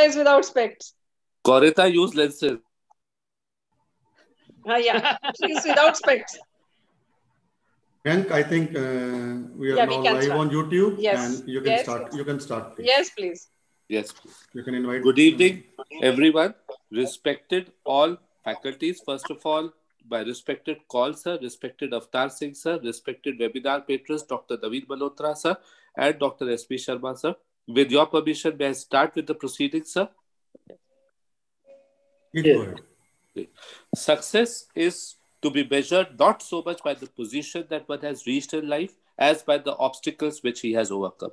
is without specs. Corita use lenses. Uh, yeah, she's without specs. Priyank, I think uh, we are Yeah, now can live start. on YouTube, Yes. and you can Yes, start. yes. You can start. please. Yes, please. Yes. You can invite. Good evening, everyone. Respected all faculties, first of all, by respected Kaul, sir, respected Avtar Singh, sir, respected webinar patrons, Dr. David Malhotra, sir, and Dr. S.P. Sharma, sir. With your permission, may I start with the proceedings, sir? Please. Success is to be measured not so much by the position that one has reached in life as by the obstacles which he has overcome.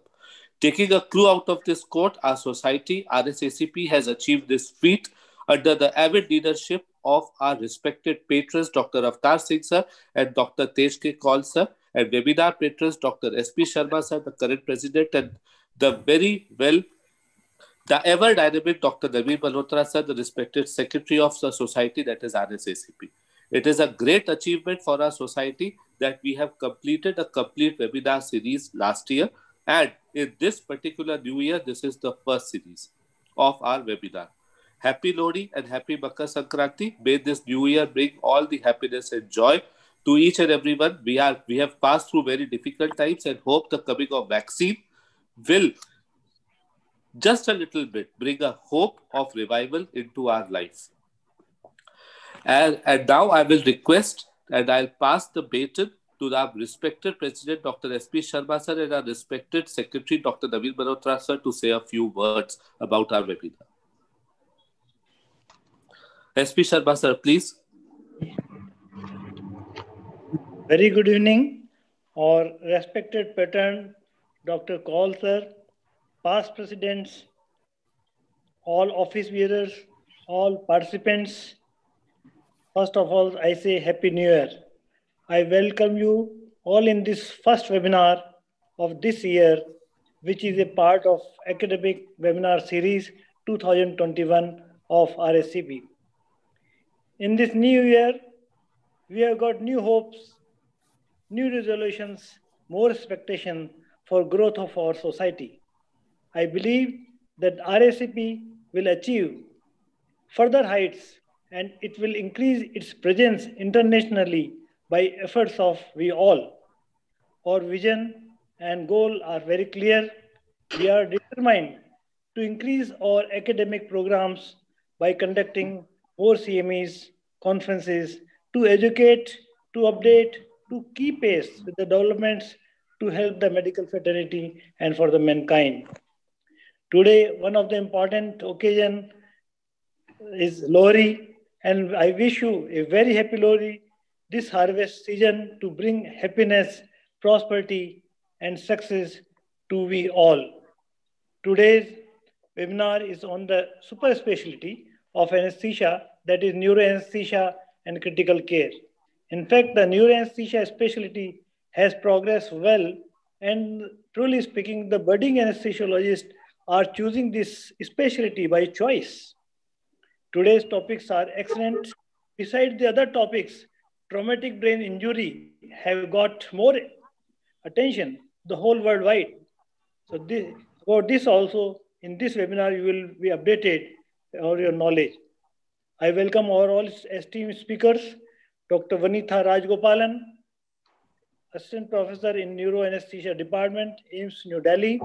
Taking a clue out of this quote, our society, RSACP, has achieved this feat under the avid leadership of our respected patrons, Dr. Avtar Singh sir and Dr. Tej K. Kaul sir, and webinar patrons, Dr. S.P. Sharma sir, the current president, and the very well the ever dynamic Dr. Naveen Malhotra sir, the respected secretary of the society that is RSACP. It is a great achievement for our society that we have completed a complete webinar series last year. And in this particular new year, this is the first series of our webinar. Happy Lohri and happy Makar Sankranti. May this new year bring all the happiness and joy to each and everyone. We are we have passed through very difficult times and hope the coming of vaccine will just a little bit bring a hope of revival into our life. And, and now I will request and I'll pass the baton to our respected President Dr. S.P. Sharma sir and our respected Secretary Dr. Naveen Malhotra sir to say a few words about our webinar. S.P. Sharma sir, please. Very good evening, our respected patron, Dr. Kaul sir, past presidents, all office bearers, all participants. First of all, I say Happy New Year. I welcome you all in this first webinar of this year, which is a part of academic webinar series 2021 of RSACP. In this new year, we have got new hopes, new resolutions, more expectation for growth of our society. I believe that RSACP will achieve further heights and it will increase its presence internationally by efforts of we all. Our vision and goal are very clear. We are determined to increase our academic programs by conducting more CMEs, conferences, to educate, to update, to keep pace with the developments to help the medical fraternity and for the mankind. Today, one of the important occasion is Lohri, and I wish you a very happy Lohri this harvest season to bring happiness, prosperity, and success to we all. Today's webinar is on the super specialty of anesthesia, that is neuroanesthesia and critical care. In fact, the neuroanesthesia specialty has progressed well, and truly speaking, the budding anesthesiologists are choosing this specialty by choice. Today's topics are excellent. Besides the other topics, traumatic brain injury have got more attention the whole worldwide. So this, about this also, in this webinar, you will be updated or your knowledge. I welcome our all esteemed speakers, Dr. Vanitha Rajgopalan, Assistant Professor in Neuroanesthesia Department, AIIMS New Delhi,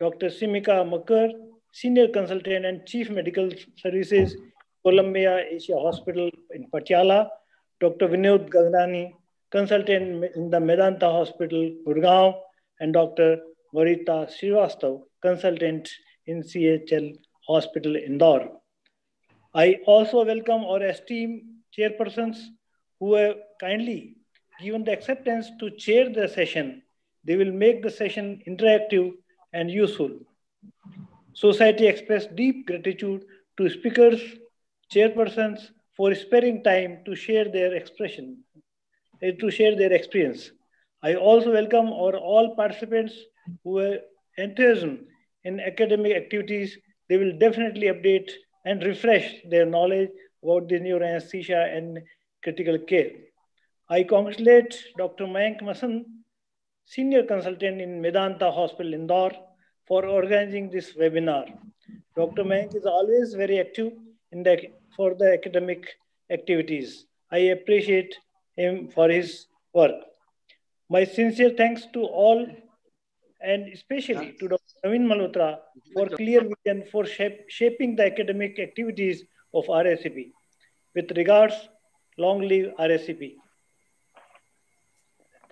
Dr. Simika Makar, Senior Consultant and Chief Medical Services, Columbia Asia Hospital in Patiala, Dr. Vinod Gagnani, Consultant in the Medanta Hospital, Gurgaon, and Dr. Varita Srivastav, Consultant in CHL Hospital, Indore. I also welcome our esteemed chairpersons who have kindly given the acceptance to chair the session. They will make the session interactive and useful. Society express deep gratitude to speakers, chairpersons for sparing time to share their expression, eh, to share their experience. I also welcome our all participants who have enthusiasm in academic activities. They will definitely update and refresh their knowledge about the neuroanesthesia and critical care. I congratulate Dr. Mayank Masan, Senior Consultant in Medanta Hospital, Indore, for organizing this webinar. Dr. Mayank is always very active in the, for the academic activities. I appreciate him for his work. My sincere thanks to all and especially to Dr. Naveen Malhotra for clear vision for shape, shaping the academic activities of RSACP. With regards, long live RSACP.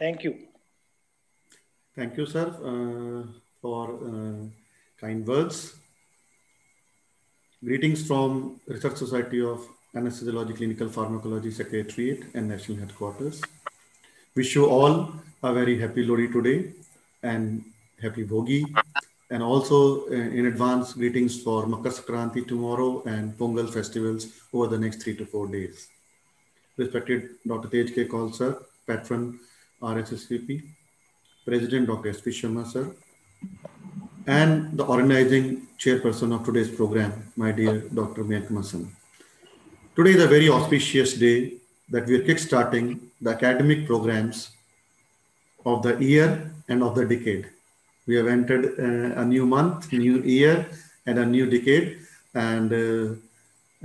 Thank you. Thank you, sir, uh, for uh, kind words. Greetings from Research Society of Anesthesiology Clinical Pharmacology Secretariat and National Headquarters. Wish you all a very happy Lohri today and happy Bhogi. And also uh, in advance greetings for Makar Sankranti tomorrow and Pongal festivals over the next three to four days. Respected Dr. Tej K. Sir, patron RSACP, President Dr. S.P. Sharma sir, and the organizing chairperson of today's program, my dear Dr. Mayank Masan. Today is a very auspicious day that we are kickstarting the academic programs of the year and of the decade. We have entered uh, a new month, new year, and a new decade. And uh,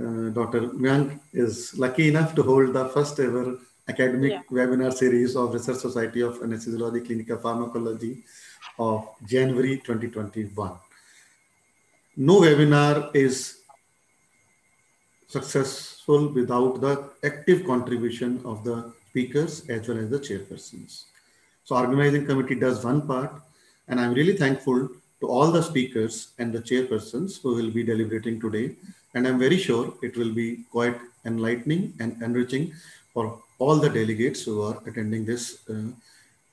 uh, Dr. Mayank is lucky enough to hold the first ever academic yeah. webinar series of Research Society of Anesthesiology Clinical Pharmacology of January 2021. No webinar is successful without the active contribution of the speakers as well as the chairpersons. So organizing committee does one part and I'm really thankful to all the speakers and the chairpersons who will be deliberating today. And I'm very sure it will be quite enlightening and enriching for all the delegates who are attending this uh,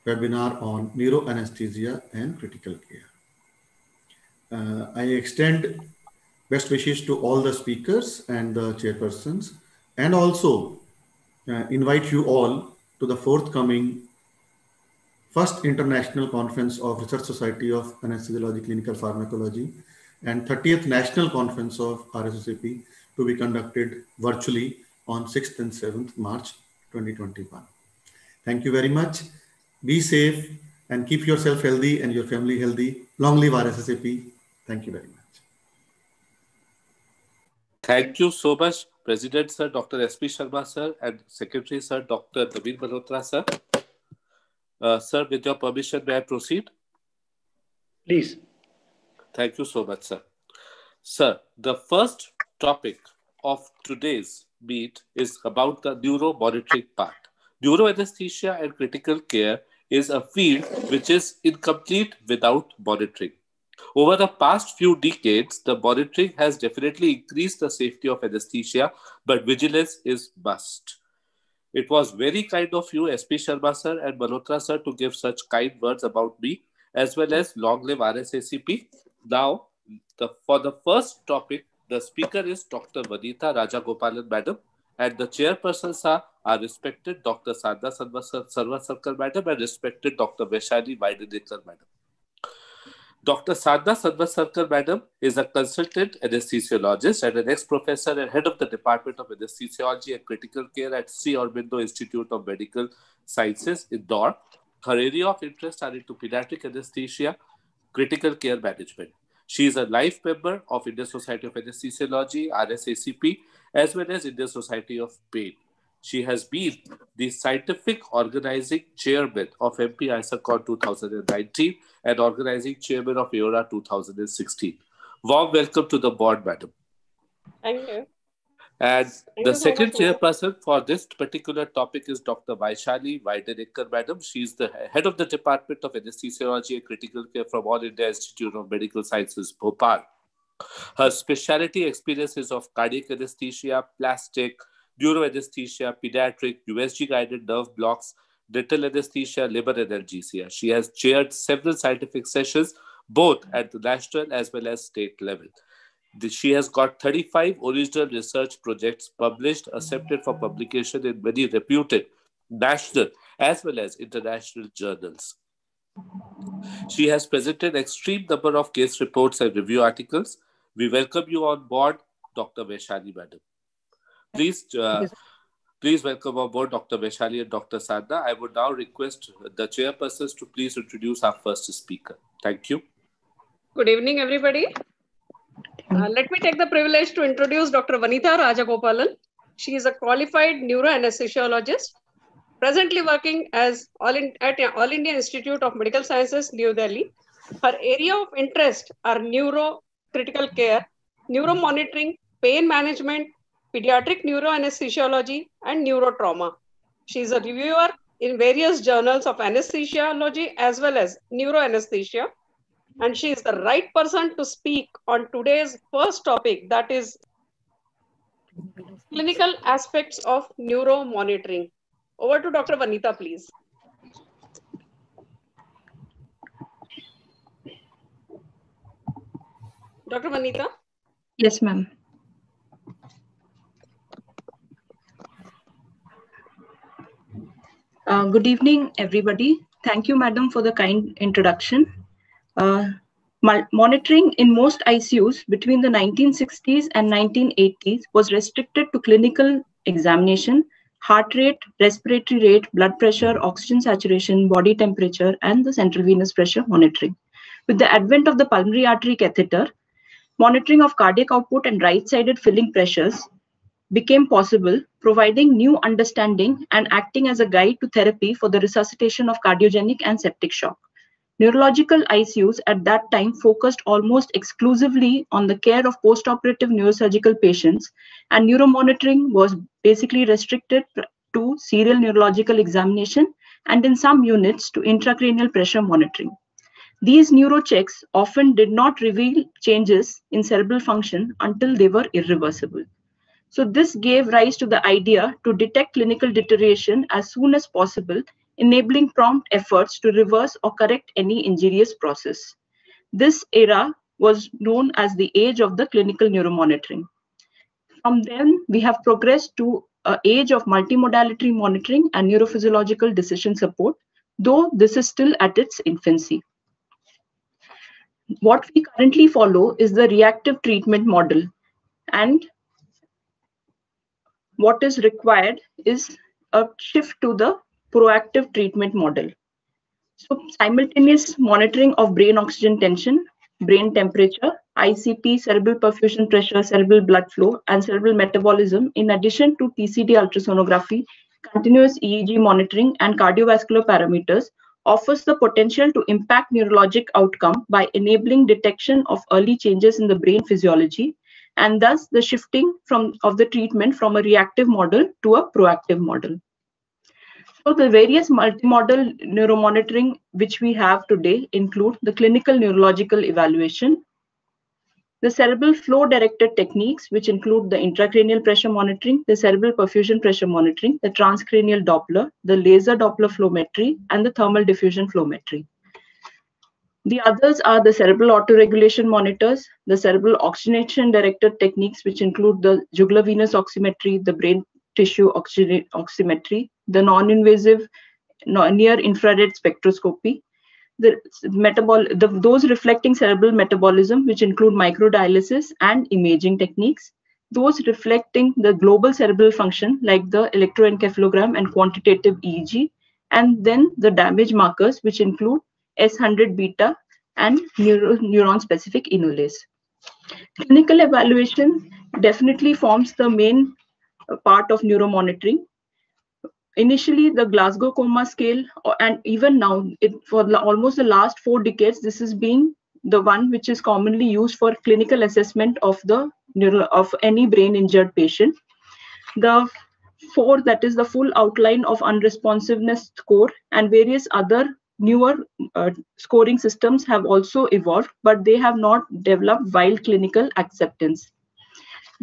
webinar on neuroanesthesia and critical care. Uh, I extend best wishes to all the speakers and the chairpersons and also uh, invite you all to the forthcoming first international conference of Research Society of Anesthesiology Clinical Pharmacology and 30th national conference of RSACP to be conducted virtually on 6th and 7th March 2021. Thank you very much. Be safe and keep yourself healthy and your family healthy. Long live RSACP. Thank you very much. Thank you so much, President Sir, Dr. S.P. Sharma Sir, and Secretary Sir, Dr. Naveen Malhotra Sir. Uh, sir, with your permission, may I proceed? Please. Thank you so much, sir. Sir, the first topic of today's meet is about the neuromonitoring part. Neuroanesthesia and critical care is a field which is incomplete without monitoring. Over the past few decades, the monitoring has definitely increased the safety of anesthesia, but vigilance is must. It was very kind of you, SP Sharma sir and Malhotra sir, to give such kind words about me, as well as long live RSACP. Now, the, for the first topic, the speaker is Dr. Vanitha Rajagopalan madam, and the chairpersons are, are respected Dr. Sadhna Sarvasarkar madam and respected Dr. Vaishali Vaidyanekar madam. Dr. Sadhna Sarvasarkar madam is a consultant anesthesiologist and an ex-professor and head of the Department of Anesthesiology and Critical Care at Sri Aurobindo Institute of Medical Sciences, Indore. Her area of interest are into pediatric anesthesia, critical care management. She is a life member of Indian Society of Anesthesiology, RSACP, as well as Indian Society of Pain. She has been the scientific organizing chairman of MP ISACON 2019 and organizing chairman of EORA 2016. Warm welcome to the board, madam. Thank you. And Thank the second so chairperson for this particular topic is Dr. Vaishali Vaidyanekar, madam. She is the head of the Department of Anesthesiology and Critical Care from All India Institute of Medical Sciences, Bhopal. Her specialty experiences of cardiac anesthesia, plastic, neuroanesthesia, pediatric, USG guided nerve blocks, dental anesthesia, liver analgesia. She has chaired several scientific sessions, both at the national as well as state level. She has got 35 original research projects published, accepted for publication in many reputed national as well as international journals. She has presented extreme number of case reports and review articles. We welcome you on board, Dr. Vaishali Madam. Please, uh, please welcome on board Dr. Vaishali and Dr. Sadhna. I would now request the chairpersons to please introduce our first speaker. Thank you. Good evening, everybody. Uh, let me take the privilege to introduce Dr. Vanita Rajagopalan. She is a qualified neuroanesthesiologist, presently working as All in, at All India Institute of Medical Sciences, New Delhi. Her area of interest are neuro critical care, neuromonitoring, pain management, pediatric neuroanesthesiology, and neurotrauma. She is a reviewer in various journals of anesthesiology as well as neuroanesthesia and she is the right person to speak on today's first topic that is clinical aspects of neuro monitoring. Over to Dr. Vanita, please. Dr. Vanita? Yes, ma'am. Uh, good evening, everybody. Thank you, madam, for the kind introduction. Uh, monitoring in most ICUs between the 1960s and 1980s was restricted to clinical examination, heart rate, respiratory rate, blood pressure, oxygen saturation, body temperature, and the central venous pressure monitoring. With the advent of the pulmonary artery catheter, monitoring of cardiac output and right-sided filling pressures became possible, providing new understanding and acting as a guide to therapy for the resuscitation of cardiogenic and septic shock. Neurological ICUs at that time focused almost exclusively on the care of postoperative neurosurgical patients, and neuromonitoring was basically restricted to serial neurological examination and in some units to intracranial pressure monitoring. These neurochecks often did not reveal changes in cerebral function until they were irreversible. So this gave rise to the idea to detect clinical deterioration as soon as possible enabling prompt efforts to reverse or correct any injurious process. This era was known as the age of the clinical neuromonitoring. From then, we have progressed to an age of multimodality monitoring and neurophysiological decision support, though this is still at its infancy. What we currently follow is the reactive treatment model. And what is required is a shift to the proactive treatment model. So simultaneous monitoring of brain oxygen tension, brain temperature, ICP, cerebral perfusion pressure, cerebral blood flow, and cerebral metabolism, in addition to TCD ultrasonography, continuous EEG monitoring, and cardiovascular parameters, offers the potential to impact neurologic outcome by enabling detection of early changes in the brain physiology, and thus the shifting from of the treatment from a reactive model to a proactive model. So the various multimodal neuromonitoring which we have today include the clinical neurological evaluation, the cerebral flow directed techniques, which include the intracranial pressure monitoring, the cerebral perfusion pressure monitoring, the transcranial Doppler, the laser Doppler flowmetry, and the thermal diffusion flowmetry. The others are the cerebral autoregulation monitors, the cerebral oxygenation directed techniques, which include the jugular venous oximetry, the brain tissue oximetry, the non-invasive near infrared spectroscopy, the metabol the, those reflecting cerebral metabolism, which include microdialysis and imaging techniques, those reflecting the global cerebral function like the electroencephalogram and quantitative EEG, and then the damage markers, which include S100 beta and neuro, neuron-specific enolase. Clinical evaluation definitely forms the main part of neuromonitoring. Initially, the Glasgow Coma Scale, and even now, it, for almost the last four decades, this is being the one which is commonly used for clinical assessment of the neural, of any brain injured patient. The four, that is the full outline of unresponsiveness score and various other newer uh, scoring systems have also evolved, but they have not developed wide clinical acceptance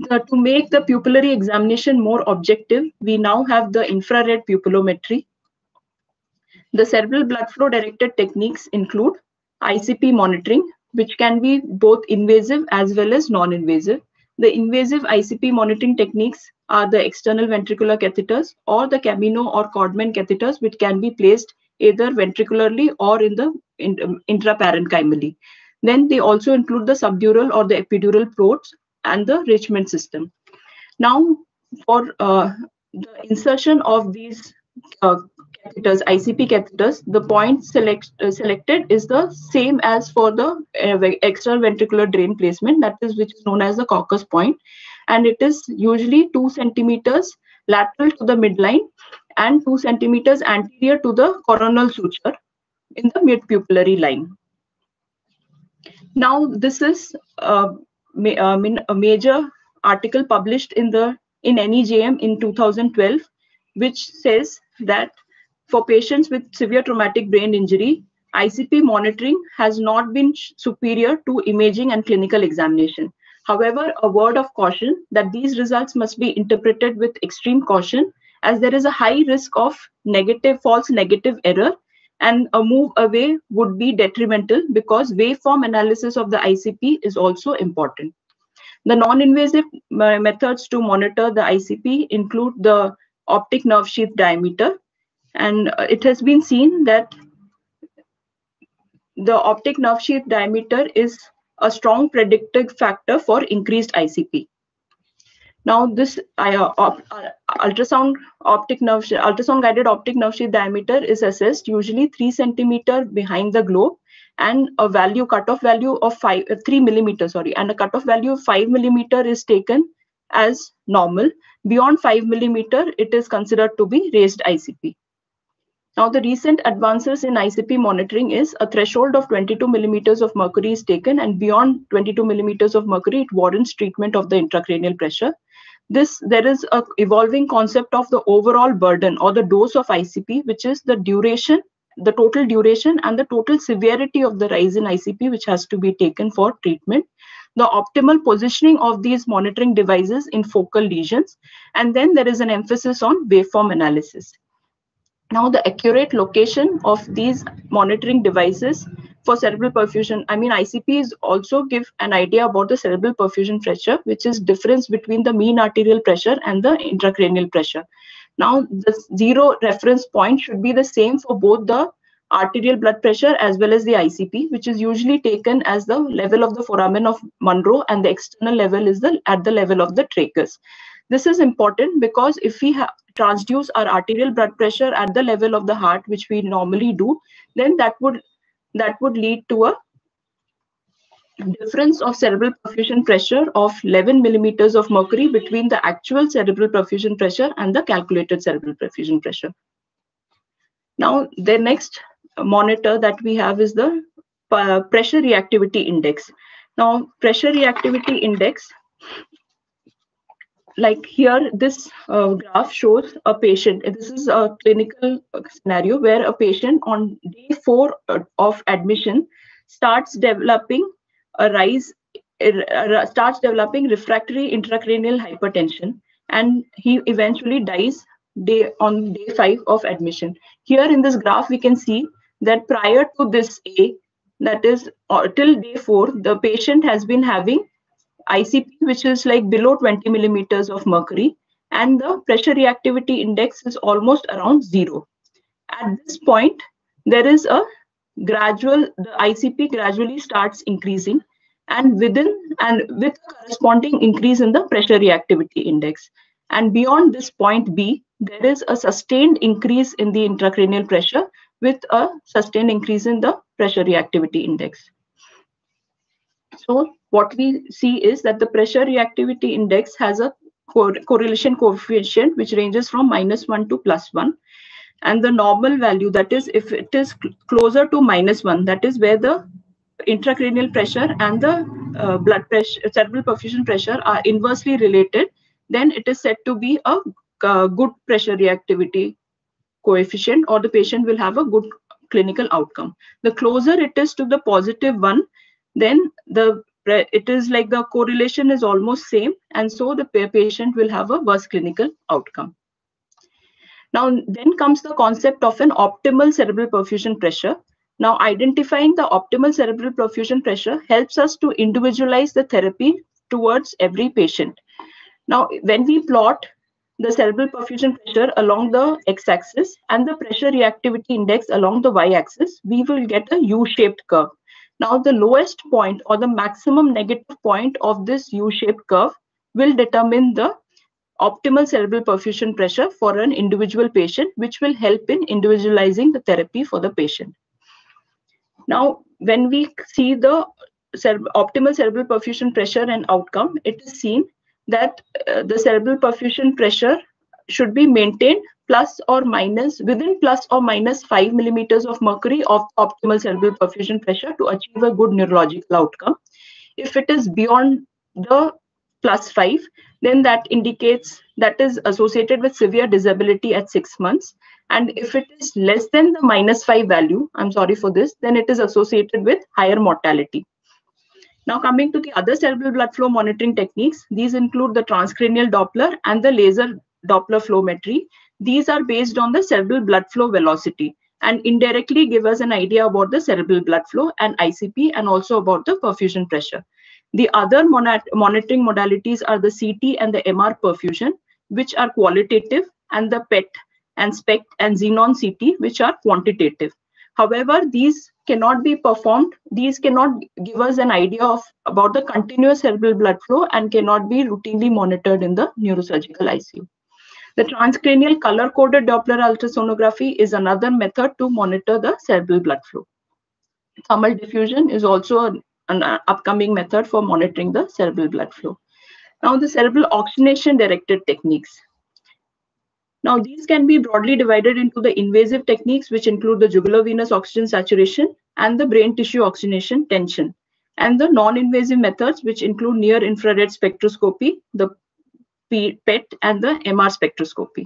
the, to make the pupillary examination more objective, we now have the infrared pupillometry. The cerebral blood flow directed techniques include ICP monitoring, which can be both invasive as well as non-invasive. The invasive ICP monitoring techniques are the external ventricular catheters or the Camino or Codman catheters, which can be placed either ventricularly or in the um, intraparenchymally. Then they also include the subdural or the epidural probes and the Richmond system. Now, for uh, the insertion of these uh, catheters, ICP catheters, the point select, uh, selected is the same as for the uh, ventricular drain placement, that is which is known as the Kocher's point, and it is usually two centimeters lateral to the midline and two centimeters anterior to the coronal suture in the mid-pupillary line. Now, this is uh, ma uh, a major article published in the in NEJM in 2012 which says that for patients with severe traumatic brain injury, ICP monitoring has not been superior to imaging and clinical examination. However, a word of caution that these results must be interpreted with extreme caution as there is a high risk of negative, false negative error and a move away would be detrimental because waveform analysis of the ICP is also important. The non-invasive methods to monitor the ICP include the optic nerve sheath diameter. And uh, it has been seen that the optic nerve sheath diameter is a strong predictive factor for increased ICP. Now, this uh, op, uh, ultrasound optic nerve ultrasound guided optic nerve sheath diameter is assessed usually three centimeter behind the globe, and a value cutoff value of five uh, three millimeter sorry, and a cutoff value of five millimeter is taken as normal. Beyond 5 millimeter, it is considered to be raised ICP. Now, the recent advances in ICP monitoring is a threshold of 22 millimeters of mercury is taken, and beyond 22 millimeters of mercury, it warrants treatment of the intracranial pressure. This there is a evolving concept of the overall burden or the dose of ICP, which is the duration, the total duration, and the total severity of the rise in ICP, which has to be taken for treatment the optimal positioning of these monitoring devices in focal lesions, and then there is an emphasis on waveform analysis. Now, the accurate location of these monitoring devices for cerebral perfusion, I mean, ICPs also give an idea about the cerebral perfusion pressure, which is difference between the mean arterial pressure and the intracranial pressure. Now, the zero reference point should be the same for both the arterial blood pressure as well as the ICP, which is usually taken as the level of the foramen of Monro and the external level is the at the level of the trachea. This is important because if we transduce our arterial blood pressure at the level of the heart, which we normally do, then that would that would lead to a difference of cerebral perfusion pressure of 11 millimeters of mercury between the actual cerebral perfusion pressure and the calculated cerebral perfusion pressure. Now, the next monitor that we have is the uh, pressure reactivity index. Now, pressure reactivity index, like here, this uh, graph shows a patient. This is a clinical scenario where a patient on day four uh, of admission starts developing a rise, uh, starts developing refractory intracranial hypertension, and he eventually dies day on day five of admission. Here in this graph, we can see that prior to this A, that is uh, till day four, the patient has been having ICP, which is like below 20 millimeters of mercury, and the pressure reactivity index is almost around zero. At this point, there is a gradual, the ICP gradually starts increasing, and within and with a corresponding increase in the pressure reactivity index. And beyond this point B, there is a sustained increase in the intracranial pressure with a sustained increase in the pressure reactivity index. So what we see is that the pressure reactivity index has a cor correlation coefficient which ranges from minus 1 to plus 1 and the normal value that is if it is cl closer to minus 1 that is where the intracranial pressure and the uh, blood pressure cerebral perfusion pressure are inversely related then it is said to be a uh, good pressure reactivity coefficient or the patient will have a good clinical outcome. The closer it is to the positive one, then the it is like the correlation is almost same and so the patient will have a worse clinical outcome. Now then comes the concept of an optimal cerebral perfusion pressure. Now identifying the optimal cerebral perfusion pressure helps us to individualize the therapy towards every patient. Now when we plot the cerebral perfusion pressure along the x-axis and the pressure reactivity index along the y-axis, we will get a U-shaped curve. Now, the lowest point or the maximum negative point of this U-shaped curve will determine the optimal cerebral perfusion pressure for an individual patient, which will help in individualizing the therapy for the patient. Now, when we see the optimal cerebral perfusion pressure and outcome, it is seen that uh, the cerebral perfusion pressure should be maintained plus or minus within plus or minus 5 millimeters of mercury of optimal cerebral perfusion pressure to achieve a good neurological outcome. If it is beyond the plus 5, then that indicates that is associated with severe disability at 6 months. And if it is less than the minus 5 value, I'm sorry for this, then it is associated with higher mortality. Now coming to the other cerebral blood flow monitoring techniques, these include the transcranial Doppler and the laser Doppler flowmetry. These are based on the cerebral blood flow velocity and indirectly give us an idea about the cerebral blood flow and ICP and also about the perfusion pressure. The other monitoring modalities are the CT and the MR perfusion, which are qualitative, and the PET and SPECT and xenon CT, which are quantitative. However, these cannot be performed. These cannot give us an idea of about the continuous cerebral blood flow and cannot be routinely monitored in the neurosurgical ICU. The transcranial color-coded Doppler ultrasonography is another method to monitor the cerebral blood flow. Thermal diffusion is also an, an uh, upcoming method for monitoring the cerebral blood flow. Now, the cerebral oxygenation directed techniques. Now, these can be broadly divided into the invasive techniques, which include the jugular venous oxygen saturation and the brain tissue oxygenation tension, and the non-invasive methods, which include near-infrared spectroscopy, the PET, and the MR spectroscopy.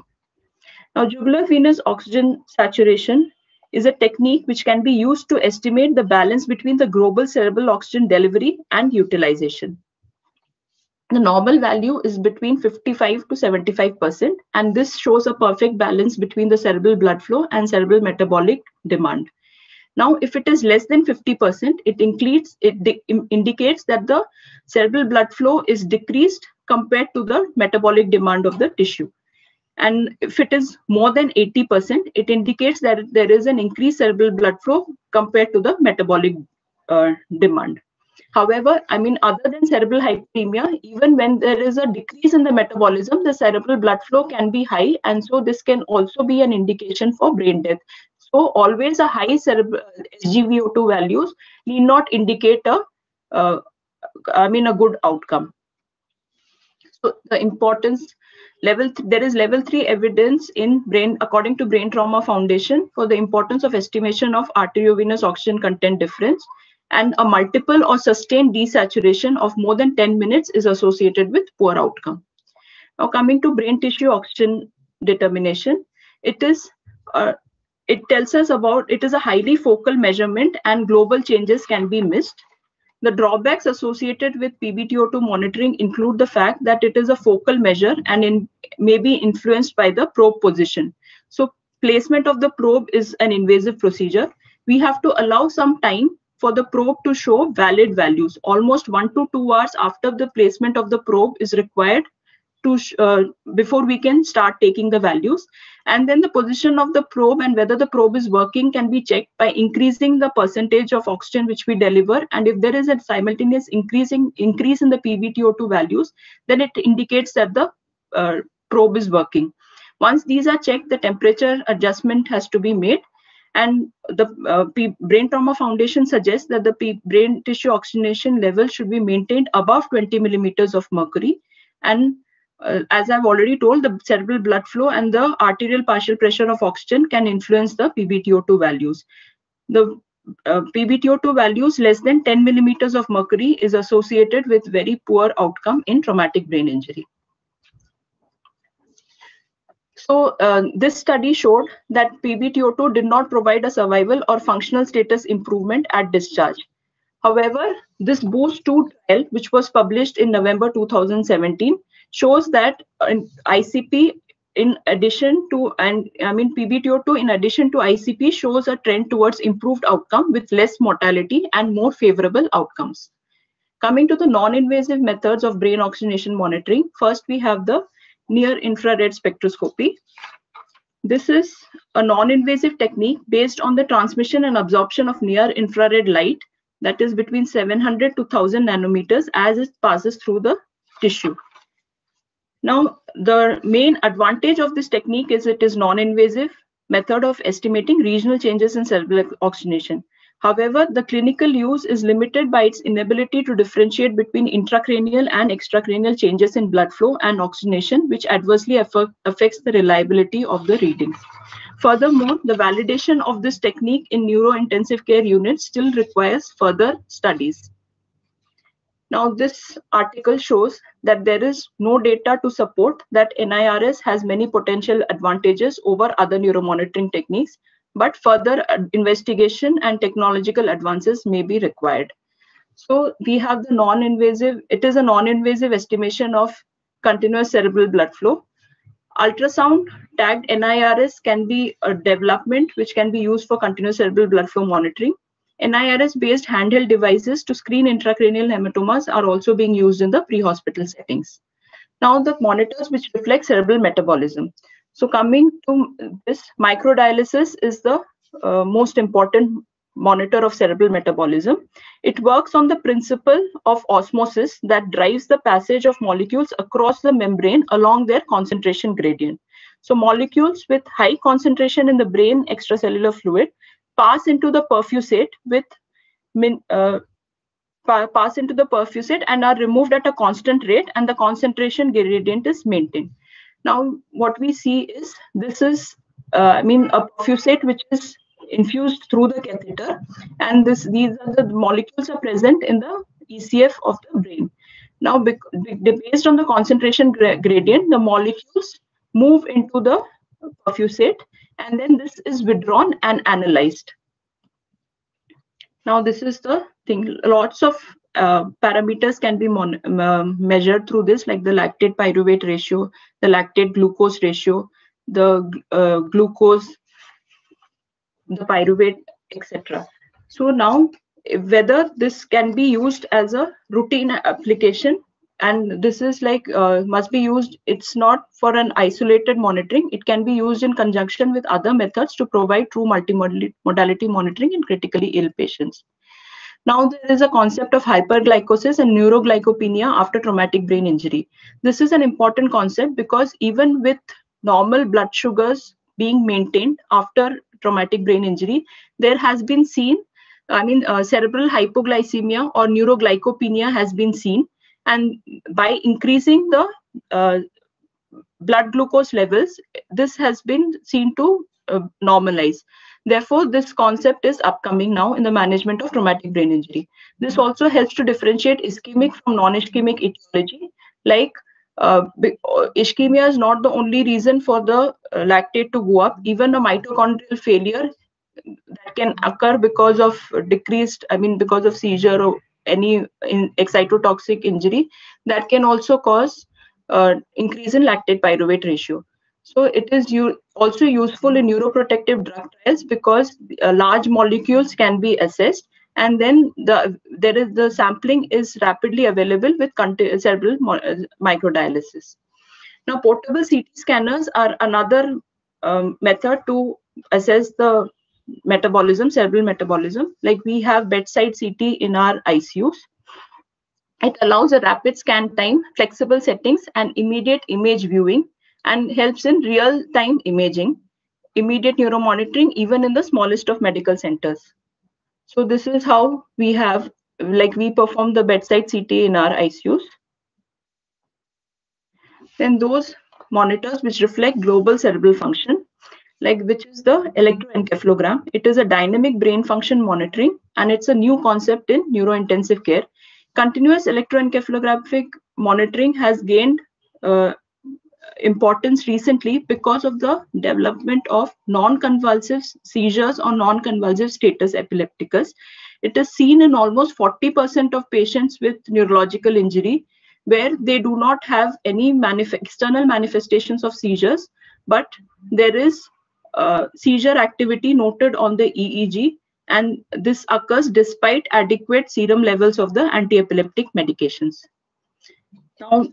Now, jugular venous oxygen saturation is a technique which can be used to estimate the balance between the global cerebral oxygen delivery and utilization. The normal value is between 55 to 75%, and this shows a perfect balance between the cerebral blood flow and cerebral metabolic demand. Now, if it is less than 50%, it includes it indicates that the cerebral blood flow is decreased compared to the metabolic demand of the tissue. And if it is more than 80%, it indicates that there is an increased cerebral blood flow compared to the metabolic uh, demand. However, I mean, other than cerebral hyperemia, even when there is a decrease in the metabolism, the cerebral blood flow can be high. And so this can also be an indication for brain death. So always a high cerebral SGVO2 values need not indicate a, uh, I mean, a good outcome. So the importance level th there is level three evidence in brain according to Brain Trauma Foundation for the importance of estimation of arteriovenous oxygen content difference and a multiple or sustained desaturation of more than 10 minutes is associated with poor outcome. Now coming to brain tissue oxygen determination, it is uh, it tells us about it is a highly focal measurement and global changes can be missed. The drawbacks associated with PBTO2 monitoring include the fact that it is a focal measure and in, may be influenced by the probe position. So placement of the probe is an invasive procedure. We have to allow some time for the probe to show valid values. Almost one to two hours after the placement of the probe is required to uh, before we can start taking the values. And then the position of the probe and whether the probe is working can be checked by increasing the percentage of oxygen which we deliver. And if there is a simultaneous increasing increase in the PbTO2 values, then it indicates that the uh, probe is working. Once these are checked, the temperature adjustment has to be made and the uh, Brain Trauma Foundation suggests that the brain tissue oxygenation level should be maintained above 20 millimeters of mercury. And uh, as I've already told, the cerebral blood flow and the arterial partial pressure of oxygen can influence the PbTO2 values. The uh, PbTO2 values less than 10 millimeters of mercury is associated with very poor outcome in traumatic brain injury. So uh, this study showed that PbTO2 did not provide a survival or functional status improvement at discharge. However, this BOOST2 trial, which was published in November 2017, shows that uh, in ICP in addition to, and I mean PbTO2 in addition to ICP shows a trend towards improved outcome with less mortality and more favorable outcomes. Coming to the non-invasive methods of brain oxygenation monitoring, first we have the near infrared spectroscopy. This is a non-invasive technique based on the transmission and absorption of near infrared light that is between 700 to 1000 nanometers as it passes through the tissue. Now, the main advantage of this technique is it is non-invasive method of estimating regional changes in cerebral oxygenation. However, the clinical use is limited by its inability to differentiate between intracranial and extracranial changes in blood flow and oxygenation, which adversely affects the reliability of the readings. Furthermore, the validation of this technique in neuro-intensive care units still requires further studies. Now, this article shows that there is no data to support that NIRS has many potential advantages over other neuromonitoring techniques, but further investigation and technological advances may be required. So we have the non-invasive, it is a non-invasive estimation of continuous cerebral blood flow. Ultrasound tagged NIRS can be a development which can be used for continuous cerebral blood flow monitoring. NIRS-based handheld devices to screen intracranial hematomas are also being used in the pre-hospital settings. Now the monitors which reflect cerebral metabolism. So coming to this, microdialysis is the uh, most important monitor of cerebral metabolism. It works on the principle of osmosis that drives the passage of molecules across the membrane along their concentration gradient. So molecules with high concentration in the brain extracellular fluid pass into the perfusate with min, uh, pass into the perfusate and are removed at a constant rate and the concentration gradient is maintained. Now, what we see is this is, uh, I mean, a perfusate which is infused through the catheter, and this these are the molecules are present in the ECF of the brain. Now, based on the concentration gra gradient, the molecules move into the perfusate, and then this is withdrawn and analyzed. Now, this is the thing. Lots of uh, parameters can be uh, measured through this, like the lactate pyruvate ratio, the lactate glucose ratio, the uh, glucose, the pyruvate, etc. So now, whether this can be used as a routine application, and this is like uh, must be used. It's not for an isolated monitoring. It can be used in conjunction with other methods to provide true multimodality monitoring in critically ill patients. Now there is a concept of hyperglycolysis and neuroglycopenia after traumatic brain injury. This is an important concept because even with normal blood sugars being maintained after traumatic brain injury, there has been seen, I mean, uh, cerebral hypoglycemia or neuroglycopenia has been seen. And by increasing the uh, blood glucose levels, this has been seen to uh, normalize. Therefore, this concept is upcoming now in the management of traumatic brain injury. This also helps to differentiate ischemic from non-ischemic etiology. Like uh, uh, ischemia is not the only reason for the uh, lactate to go up. Even a mitochondrial failure that can occur because of decreased, I mean, because of seizure or any in excitotoxic injury, that can also cause uh, increase in lactate pyruvate ratio. So it is also useful in neuroprotective drug trials because uh, large molecules can be assessed and then the there is the sampling is rapidly available with several uh, microdialysis. Now portable CT scanners are another um, method to assess the metabolism, cerebral metabolism. Like we have bedside CT in our ICUs. It allows a rapid scan time, flexible settings, and immediate image viewing and helps in real-time imaging, immediate neuromonitoring, even in the smallest of medical centers. So this is how we have, like we perform the bedside CT in our ICUs. Then those monitors which reflect global cerebral function, like which is the electroencephalogram. It is a dynamic brain function monitoring, and it's a new concept in neurointensive care. Continuous electroencephalographic monitoring has gained uh, importance recently because of the development of non-convulsive seizures or non-convulsive status epilepticus. It is seen in almost 40% of patients with neurological injury where they do not have any manif external manifestations of seizures, but there is uh, seizure activity noted on the EEG and this occurs despite adequate serum levels of the anti-epileptic medications. Now,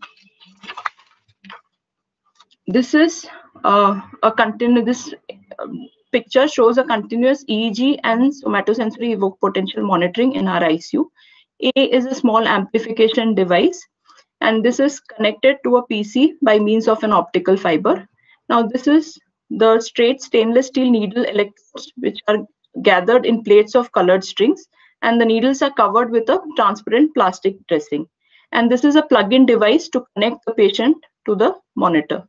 this is uh, a continuous, this um, picture shows a continuous EEG and somatosensory evoked potential monitoring in our ICU. A is a small amplification device and this is connected to a PC by means of an optical fiber. Now this is the straight stainless steel needle electrodes which are gathered in plates of colored strings and the needles are covered with a transparent plastic dressing. And this is a plug-in device to connect the patient to the monitor.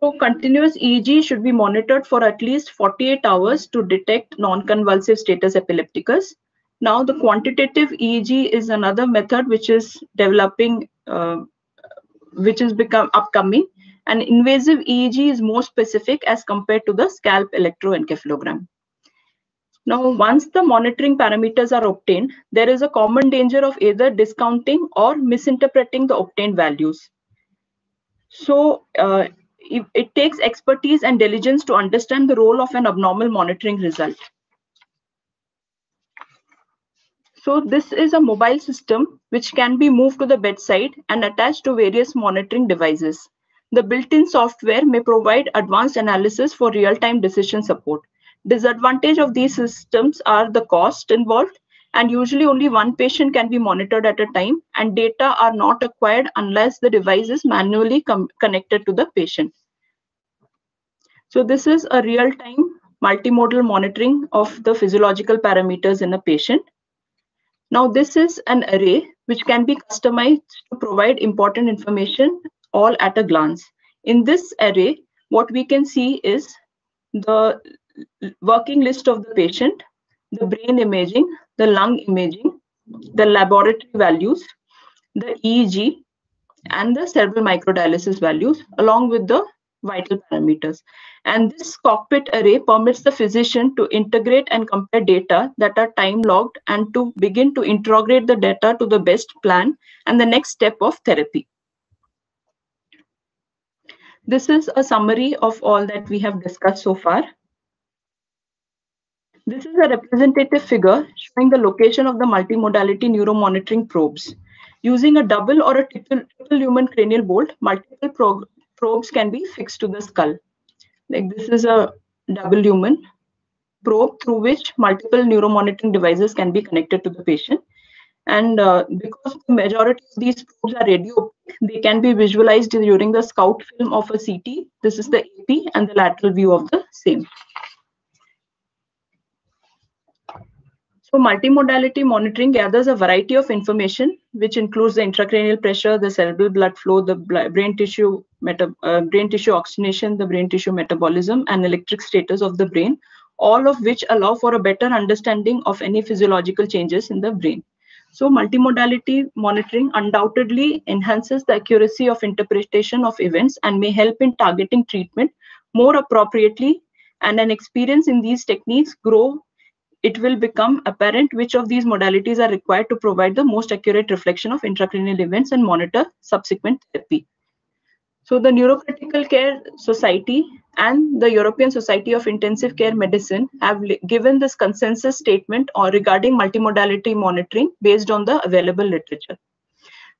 So continuous EEG should be monitored for at least 48 hours to detect non-convulsive status epilepticus. Now the quantitative EEG is another method which is developing, uh, which is become upcoming. And invasive EEG is more specific as compared to the scalp electroencephalogram. Now, once the monitoring parameters are obtained, there is a common danger of either discounting or misinterpreting the obtained values. So, uh, it, it takes expertise and diligence to understand the role of an abnormal monitoring result. So this is a mobile system which can be moved to the bedside and attached to various monitoring devices. The built-in software may provide advanced analysis for real-time decision support. Disadvantage of these systems are the cost involved and usually only one patient can be monitored at a time and data are not acquired unless the device is manually connected to the patient. So this is a real-time multimodal monitoring of the physiological parameters in a patient. Now this is an array which can be customized to provide important information all at a glance. In this array, what we can see is the working list of the patient, the brain imaging, the lung imaging, the laboratory values, the EEG, and the cerebral microdialysis values, along with the vital parameters. And this cockpit array permits the physician to integrate and compare data that are time logged and to begin to integrate the data to the best plan and the next step of therapy. This is a summary of all that we have discussed so far. This is a representative figure showing the location of the multimodality neuromonitoring probes. Using a double or a triple, lumen cranial bolt, multiple pro probes can be fixed to the skull. Like this is a double lumen probe through which multiple neuromonitoring devices can be connected to the patient. And uh, because the majority of these probes are radio, they can be visualized during the scout film of a CT. This is the AP and the lateral view of the same. So multimodality monitoring gathers a variety of information, which includes the intracranial pressure, the cerebral blood flow, the brain tissue, meta, uh, brain tissue oxygenation, the brain tissue metabolism, and electric status of the brain, all of which allow for a better understanding of any physiological changes in the brain. So multimodality monitoring undoubtedly enhances the accuracy of interpretation of events and may help in targeting treatment more appropriately and an experience in these techniques grow it will become apparent which of these modalities are required to provide the most accurate reflection of intracranial events and monitor subsequent therapy. So the Neurocritical Care Society and the European Society of Intensive Care Medicine have given this consensus statement or regarding multimodality monitoring based on the available literature.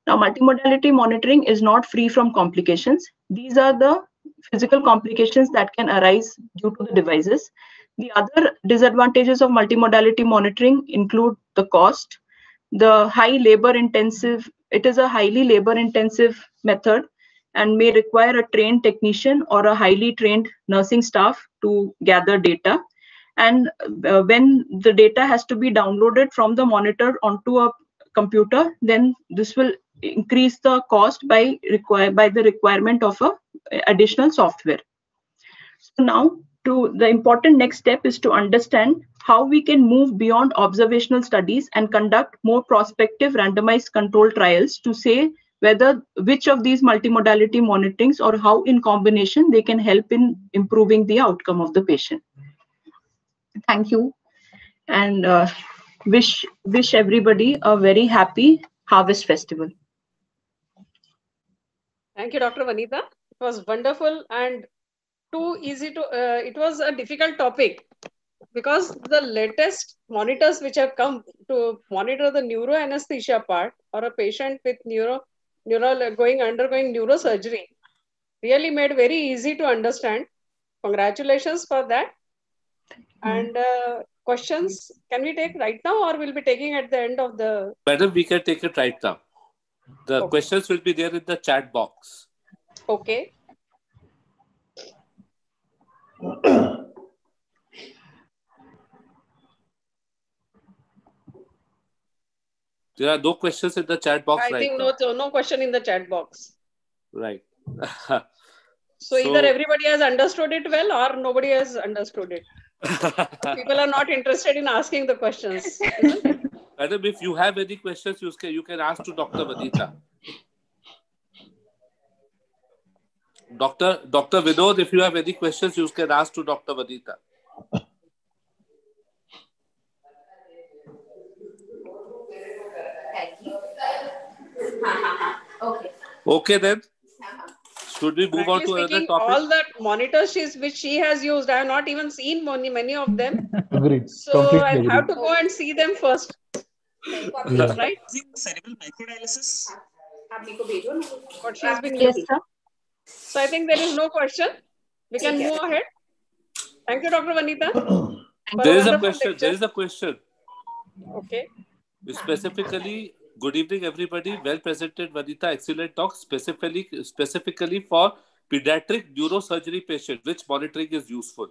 Now, multimodality monitoring is not free from complications. These are the physical complications that can arise due to the devices. The other disadvantages of multimodality monitoring include the cost, the high labor intensive, it is a highly labor intensive method and may require a trained technician or a highly trained nursing staff to gather data. And uh, when the data has to be downloaded from the monitor onto a computer, then this will increase the cost by require by the requirement of a additional software. So now to the important next step is to understand how we can move beyond observational studies and conduct more prospective randomized control trials to say whether which of these multimodality monitorings or how in combination they can help in improving the outcome of the patient. Thank you and uh, wish wish everybody a very happy harvest festival. Thank you, Dr. Vanita. It was wonderful and too easy to uh, it was a difficult topic because the latest monitors which have come to monitor the neuroanesthesia part or a patient with neuro neural going undergoing neurosurgery really made very easy to understand congratulations for that And uh, questions, can we take right now or we'll be taking at the end of the... Madam, we can take it right now. The Okay. questions will be there in the chat box. Okay. There are no questions in the chat box I right think now. no, no question in the chat box. Right. So, so, either everybody has understood it well or nobody has understood it. People are not interested in asking the questions. Madam, if you have any questions, you can, you can ask to Dr. Vanita. Dr. Dr. Vinod, if you have any questions, you can ask to Dr. Vanita. Okay. Okay then. Should we move on Frankly to another topic? all the monitors she's, which she has used, I have not even seen many, many of them. Agreed. So Completely I'll agreed. have to go and see them first, Yeah. right? cerebral microdialysis. What she's been Yes, using. sir. So I think there is no question. We can move ahead. Thank you, Dr. Vanita. There is a question. lecture. There is a question. Okay. Specifically, good evening, everybody. Well presented, Vanita. Excellent talk. Specifically, specifically for pediatric neurosurgery patient, which monitoring is useful?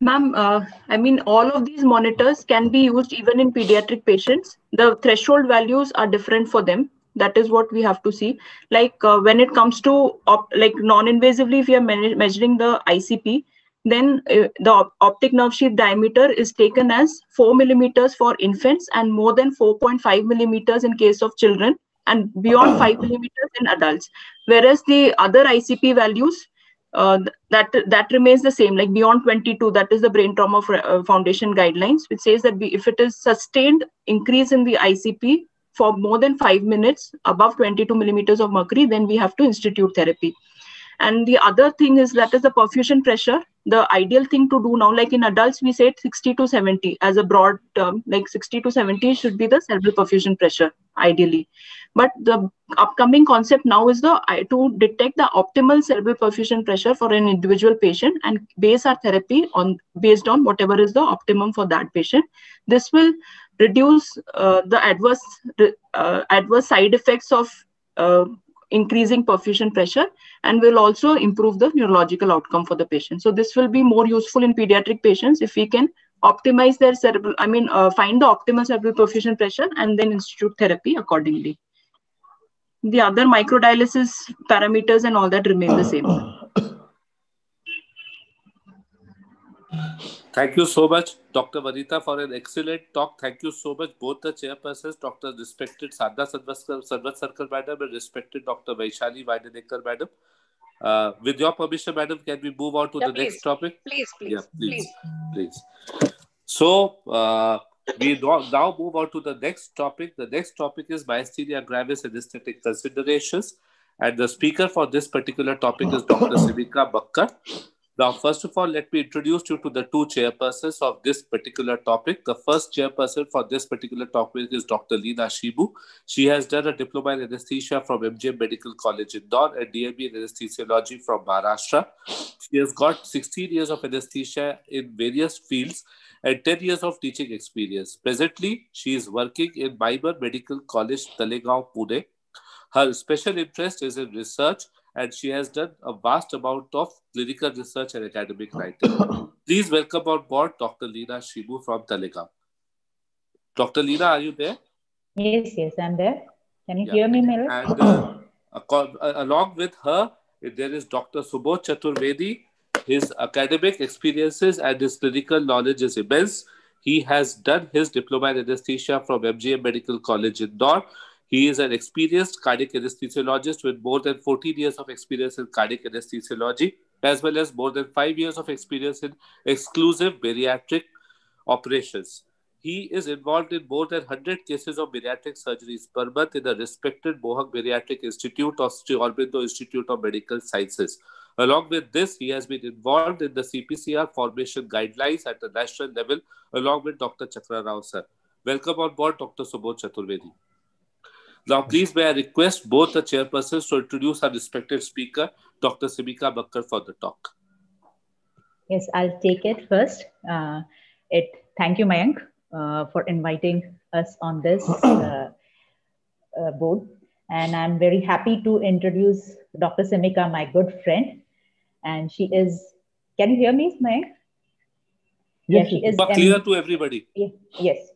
Ma'am, uh, I mean, all of these monitors can be used even in pediatric patients. The threshold values are different for them. That is what we have to see. Like uh, when it comes to like non-invasively, if we are me- measuring the ICP, then uh, the op- optic nerve sheath diameter is taken as 4 millimeters for infants and more than 4.5 millimeters in case of children and beyond 5 millimeters in adults. Whereas the other ICP values uh, that that remains the same like beyond 22 that is the brain trauma uh, foundation guidelines which says that we, if it is sustained increase in the icp for more than 5 minutes above 22 millimeters of mercury then we have to institute therapy and the other thing is that is the perfusion pressure the ideal thing to do now like in adults we say 60 to 70 as a broad term like 60 to 70 should be the cerebral perfusion pressure ideally. But the upcoming concept now is the to detect the optimal cerebral perfusion pressure for an individual patient and base our therapy on based on whatever is the optimum for that patient. This will reduce uh, the adverse uh, adverse side effects of uh, increasing perfusion pressure and will also improve the neurological outcome for the patient so this will be more useful in pediatric patients if we can optimize their cerebral i mean uh, find the optimal cerebral perfusion pressure and then institute therapy accordingly the other microdialysis parameters and all that remain the same. Thank you so much, Dr. Vanita, for an excellent talk. Thank you so much, both the chairpersons, Dr. respected Sadhna Sarvaskar Sarvatkar madam and respected Dr. Vaishali Vaidanekar madam. Uh, with your permission, madam, can we move on to Yeah, the please. next topic? Please, please, Yeah, please. please. please. So uh, we now now move on to the next topic. The next topic is myasthenia gravis and anesthetic considerations. And the speaker for this particular topic is Dr. Sivika Bakkar. Now, first of all, let me introduce you to the two chairpersons of this particular topic. The first chairperson for this particular topic is Dr. Lina Shibu. She has done a diploma in anesthesia from MGM Medical College Indore and DNB in anesthesiology from Maharashtra. She has got 16 years of anesthesia in various fields and 10 years of teaching experience. Presently, she is working in MIMER Medical College, Talegaon, Pune. Her special interest is in research and she has done a vast amount of clinical research and academic writing. Please welcome on board Dr. Leena Shibu from Talegaon. Dr. Leena, are you there? Yes, yes, I'm there. Can you Yeah. hear me, Mel? And uh, along with her, there is Dr. Subodh Chaturvedi. His academic experiences and his clinical knowledge is immense. He has done his diploma in anesthesia from MGM Medical College Indore. He is an experienced cardiac anesthesiologist with more than 14 years of experience in cardiac anesthesiology, as well as more than five years of experience in exclusive bariatric operations. He is involved in more than 100 cases of bariatric surgeries per month in the respected Mohak Bariatric Institute of Sri Aurobindo Institute of Medical Sciences. Along with this, he has been involved in the CPCR formation guidelines at the national level, along with Dr. Chakra Rao sir. Welcome on board, Dr. Subodh Chaturvedi. Now, please may I request both the chairpersons to introduce our respected speaker, Dr. Simika Bakkar, for the talk. Yes, I'll take it first. Uh, it. Thank you, Mayank, uh, for inviting us on this uh, uh board. And I'm very happy to introduce Dr. Simika, my good friend. And she is, can you hear me, Mayank? Yes, yeah, she is. But clear to everybody. Yes.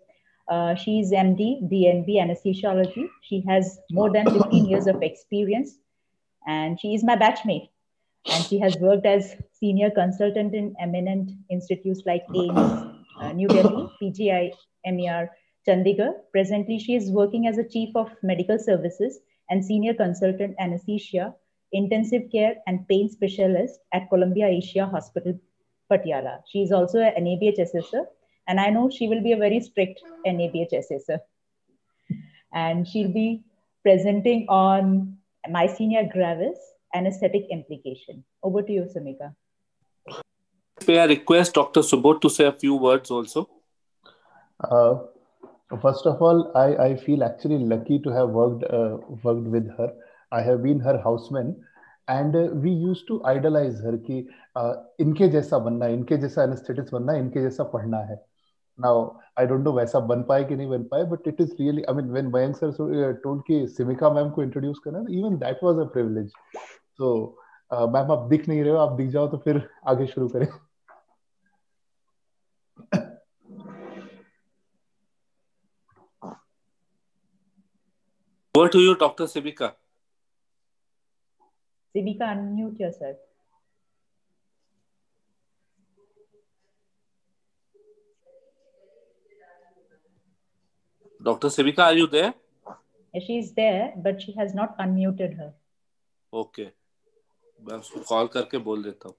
Uh, she is MD, DNB anesthesiology. She has more than 15 years of experience and she is my batchmate. And she has worked as senior consultant in eminent institutes like AIIMS, uh, New Delhi, PGI, MER, Chandigarh. Presently, she is working as a chief of medical services and senior consultant anesthesia, intensive care and pain specialist at Columbia Asia Hospital, Patiala. She is also an NABH assessor and I know she will be a very strict NABH assessor. And she'll be presenting on myasthenia gravis anesthetic implication. Over to you, Samika. May I request Dr. Subodh to say a few words also? Uh, first of all, I, I feel actually lucky to have worked uh, worked with her. I have been her houseman and we use to idolise हर कि uh, इनके जैसा बनना है इनके जैसा anaesthetics बनना है इनके जैसा पढ़ना है नाउ आई डोंट नो वैसा बन पाए कि नहीं बन पाए but it is really I mean when Mayank sir told कि सिमिका मैम को इंट्रोड्यूस करना even that was a privilege so ma'am आप दिख नहीं रहे हो आप दिख जाओ तो फिर आगे शुरू करें Over to you, Dr. Simika. Simika, unmute yourself. Dr. Simika, are you there? She is there, but she has not unmuted her. Okay. मैं उसको कॉल करके बोल देता हूँ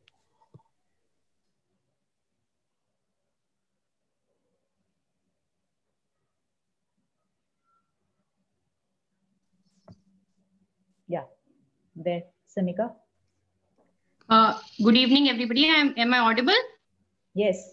Yeah, there. Samika? Uh, good evening, everybody. Am, am I audible? Yes.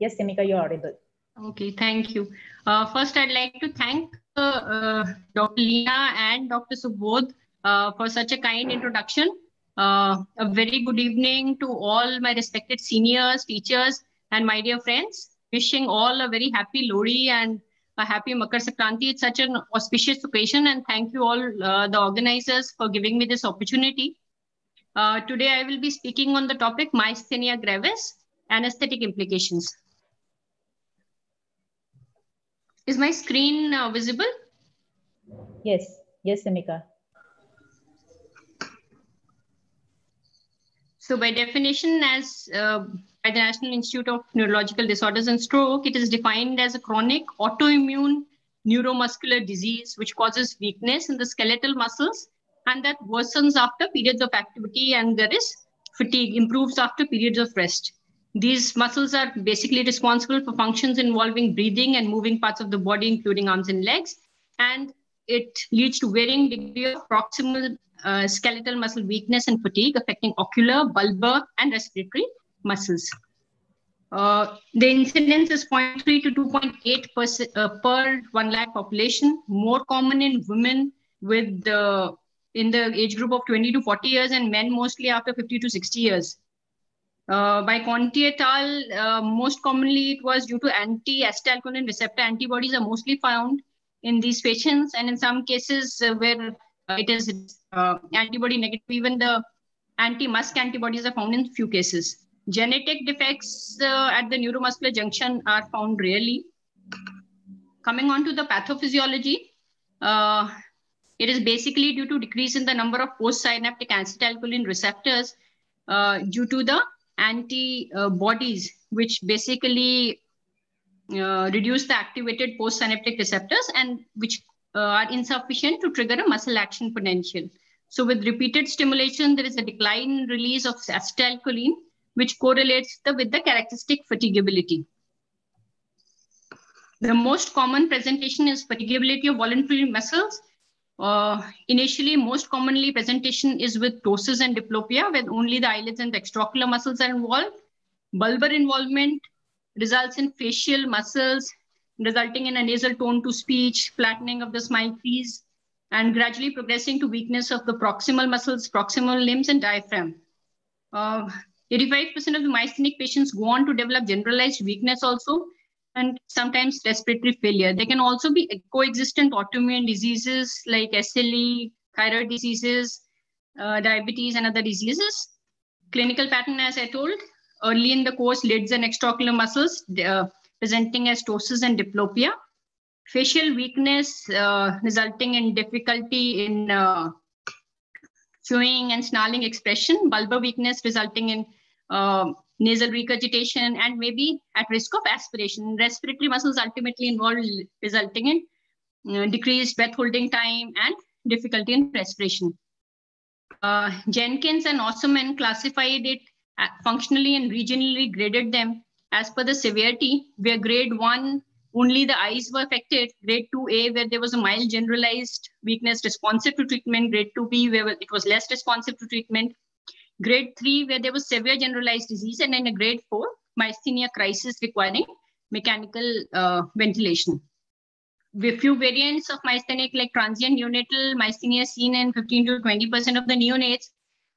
Yes, Samika, you're audible. Okay, thank you. Uh, first, I'd like to thank uh, uh Dr. Lina and Dr. Subodh uh, for such a kind introduction. Uh, a very good evening to all my respected seniors, teachers, and my dear friends. Wishing all a very happy Lohri and a happy Makar Sankranti. It's such an auspicious occasion, and thank you all, the organizers, for giving me this opportunity. Today, I will be speaking on the topic myasthenia gravis, anesthetic implications. Is my screen uh, visible? Yes, yes, Samika. So by definition, as uh, by the National Institute of Neurological Disorders and Stroke, it is defined as a chronic autoimmune neuromuscular disease which causes weakness in the skeletal muscles and that worsens after periods of activity and there is fatigue, improves after periods of rest. These muscles are basically responsible for functions involving breathing and moving parts of the body, including arms and legs. And it leads to varying degree of proximal uh, skeletal muscle weakness and fatigue affecting ocular, bulbar, and respiratory muscles. Uh, the incidence is 0.3 to 2.8 per, uh, per 1 lakh population, more common in women with the in the age group of 20 to 40 years and men mostly after 50 to 60 years. Uh, by Conti et al., uh, most commonly it was due to anti-acetylcholine receptor antibodies are mostly found in these patients and in some cases uh, where it is uh, antibody negative. Even the anti-MuSK antibodies are found in few cases. Genetic defects uh, at the neuromuscular junction are found rarely. Coming on to the pathophysiology, uh, it is basically due to decrease in the number of postsynaptic acetylcholine receptors uh, due to the antibodies, which basically uh, reduce the activated postsynaptic receptors and which uh, are insufficient to trigger a muscle action potential. So with repeated stimulation, there is a decline in release of acetylcholine, which correlates the, with the characteristic fatigability. The most common presentation is fatigability of voluntary muscles. Uh, initially, most commonly presentation is with ptosis and diplopia, when only the eyelids and the extraocular muscles are involved. Bulbar involvement results in facial muscles resulting in a nasal tone to speech, flattening of the smile crease, and gradually progressing to weakness of the proximal muscles, proximal limbs, and diaphragm. 85% uh, of the myasthenic patients go on to develop generalized weakness also, and sometimes respiratory failure. They can also be coexistent autoimmune diseases like SLE, thyroid diseases, uh, diabetes, and other diseases. Clinical pattern, as I told, early in the course, lids and extraocular muscles uh, presenting as ptosis and diplopia. Facial weakness uh, resulting in difficulty in uh, chewing and snarling expression. Bulbar weakness resulting in uh, nasal regurgitation and maybe at risk of aspiration. Respiratory muscles ultimately involved resulting in uh, decreased breath holding time and difficulty in respiration. Uh, Genkins and Osserman classified it uh, functionally and regionally graded them as per the severity, where grade one, only the eyes were affected, grade 2A, where there was a mild generalized weakness responsive to treatment, grade 2B, where it was less responsive to treatment, grade 3, where there was severe generalized disease, and then a grade 4, myasthenia crisis requiring mechanical uh, ventilation. With few variants of myasthenic like transient neonatal myasthenia seen in 15 to 20% of the neonates,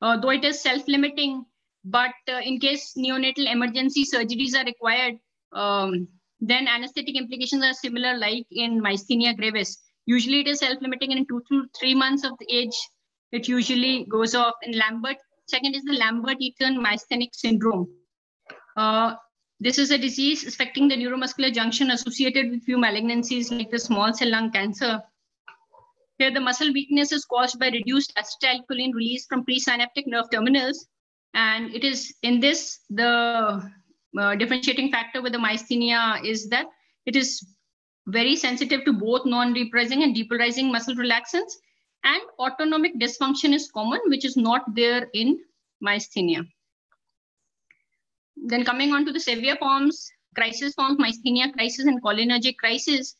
uh, though it is self-limiting, but uh, in case neonatal emergency surgeries are required, um, then anesthetic implications are similar like in myasthenia gravis. Usually it is self-limiting and in two to three months of the age, it usually goes off. In Lambert, second is the Lambert-Eaton myasthenic syndrome. Uh, this is a disease affecting the neuromuscular junction associated with few malignancies like the small cell lung cancer. Here, the muscle weakness is caused by reduced acetylcholine release from presynaptic nerve terminals. And it is in this, the uh, differentiating factor with the myasthenia is that it is very sensitive to both non-depolarizing and depolarizing muscle relaxants. And autonomic dysfunction is common, which is not there in myasthenia. Then coming on to the severe forms, crisis forms, myasthenia crisis and cholinergic crisis.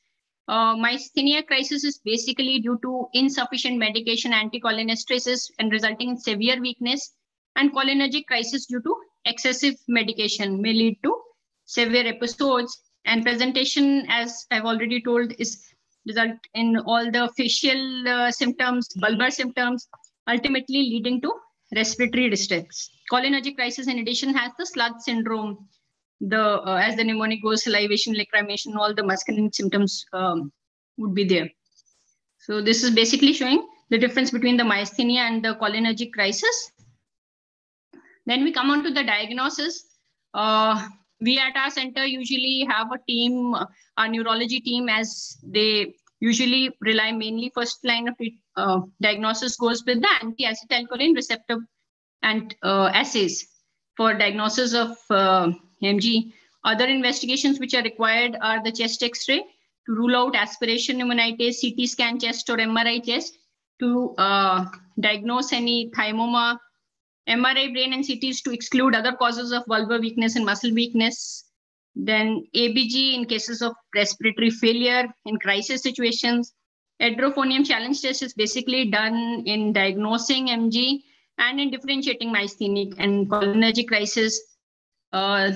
Uh, myasthenia crisis is basically due to insufficient medication, anticholinesterases, and resulting in severe weakness. And cholinergic crisis due to excessive medication may lead to severe episodes. And presentation, as I've already told, is result in all the facial uh, symptoms, bulbar symptoms, ultimately leading to respiratory distress. Cholinergic crisis, in addition, has the SLUDGE syndrome. The uh, as the mnemonic goes, salivation, lacrimation, all the muscarinic symptoms um, would be there. So this is basically showing the difference between the myasthenia and the cholinergic crisis. Then we come on to the diagnosis. Uh, we at our center usually have a team, our neurology team, as they usually rely mainly first line of uh, diagnosis goes with the anti-acetylcholine receptor and uh, assays for diagnosis of uh, MG. Other investigations which are required are the chest X-ray to rule out aspiration pneumonitis, CT scan chest or MRI chest to uh, diagnose any thymoma, MRI brain and CTs to exclude other causes of bulbar weakness and muscle weakness. Then ABG in cases of respiratory failure in crisis situations. Edrophonium challenge test is basically done in diagnosing MG and in differentiating myasthenic and cholinergic crisis. Uh,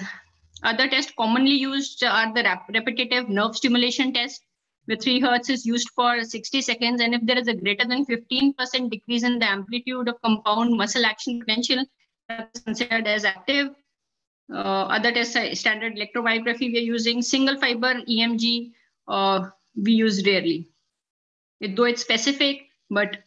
other tests commonly used are the rep repetitive nerve stimulation test, where 3 hertz is used for 60 seconds. And if there is a greater than 15% decrease in the amplitude of compound muscle action potential, that's considered as active. Uh, other tests are standard electromyography we are using. Single fiber EMG uh, we use rarely. It, though it's specific, but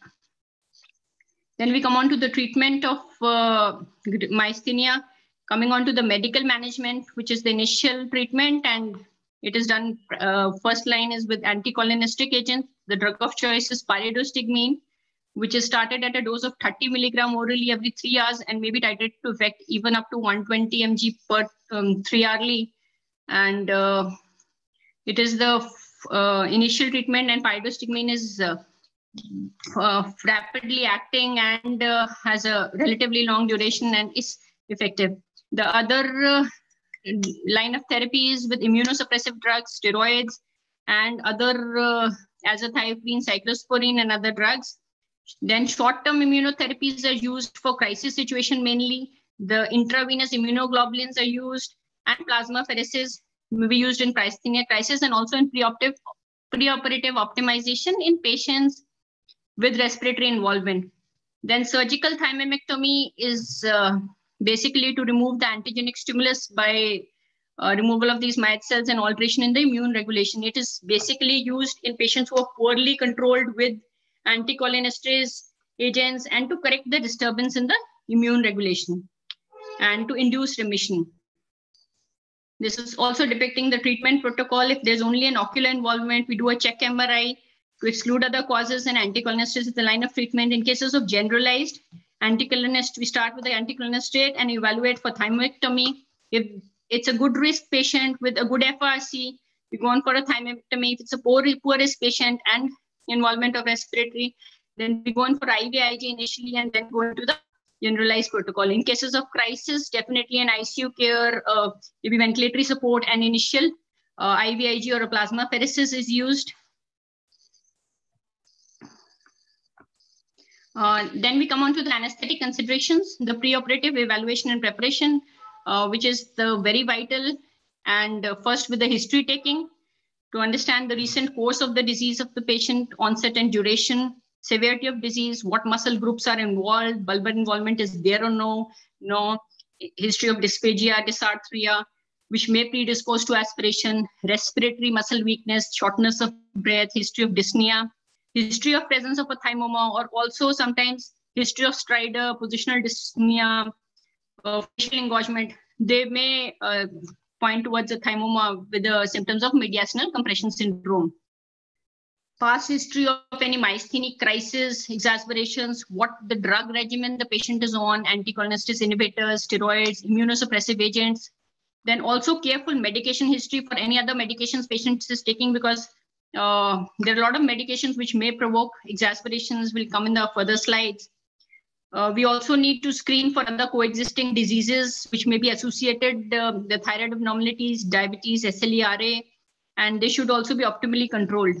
then we come on to the treatment of uh, myasthenia, coming on to the medical management, which is the initial treatment and it is done, uh, first line is with anticholinergic agent. The drug of choice is pyridostigmine, which is started at a dose of 30 milligram orally every three hours and maybe titrated to effect even up to 120 mg per um, three hourly. And uh, it is the uh, initial treatment and pyridostigmine is uh, uh, rapidly acting and uh, has a relatively long duration and is effective. The other line of therapies with immunosuppressive drugs, steroids, and other uh, azathioprine, cyclosporine, and other drugs. Then short-term immunotherapies are used for crisis situation mainly. The intravenous immunoglobulins are used, and plasmapheresis may be used in crisis and also in preoperative, preoperative optimization in patients with respiratory involvement. Then surgical thymectomy is uh, basically to remove the antigenic stimulus by uh, removal of these mast cells and alteration in the immune regulation. It is basically used in patients who are poorly controlled with anticholinesterase agents and to correct the disturbance in the immune regulation and to induce remission. This is also depicting the treatment protocol. If there's only an ocular involvement, we do a check MRI to exclude other causes and anticholinesterase is the line of treatment. In cases of generalized anticholinesterase, we start with the anticholinesterase and evaluate for thymectomy. If it's a good risk patient with a good FRC, we go on for a thymectomy. If it's a poor, poor risk patient and involvement of respiratory, then we go on for IVIG initially and then go into the generalized protocol. In cases of crisis, definitely an ICU care, uh, maybe ventilatory support and initial uh, IVIG or a plasmapheresis is used. Uh, then we come on to the anesthetic considerations, the preoperative evaluation and preparation, uh, which is the very vital. And uh, first with the history taking to understand the recent course of the disease of the patient, onset and duration, severity of disease, what muscle groups are involved, bulbar involvement is there or no, no, history of dysphagia, dysarthria, which may predispose to aspiration, respiratory muscle weakness, shortness of breath, history of dyspnea, history of presence of a thymoma, or also sometimes history of stridor, positional dyspnea, uh, facial engorgement. They may uh, point towards a thymoma with the symptoms of mediastinal compression syndrome past history of any myasthenic crisis, exacerbations, what the drug regimen the patient is on, anticholinesterase inhibitors, steroids, immunosuppressive agents. Then also careful medication history for any other medications patient is taking because uh, there are a lot of medications which may provoke exacerbations will come in the further slides. Uh, we also need to screen for other coexisting diseases which may be associated, uh, the thyroid abnormalities, diabetes, SLERA, and they should also be optimally controlled.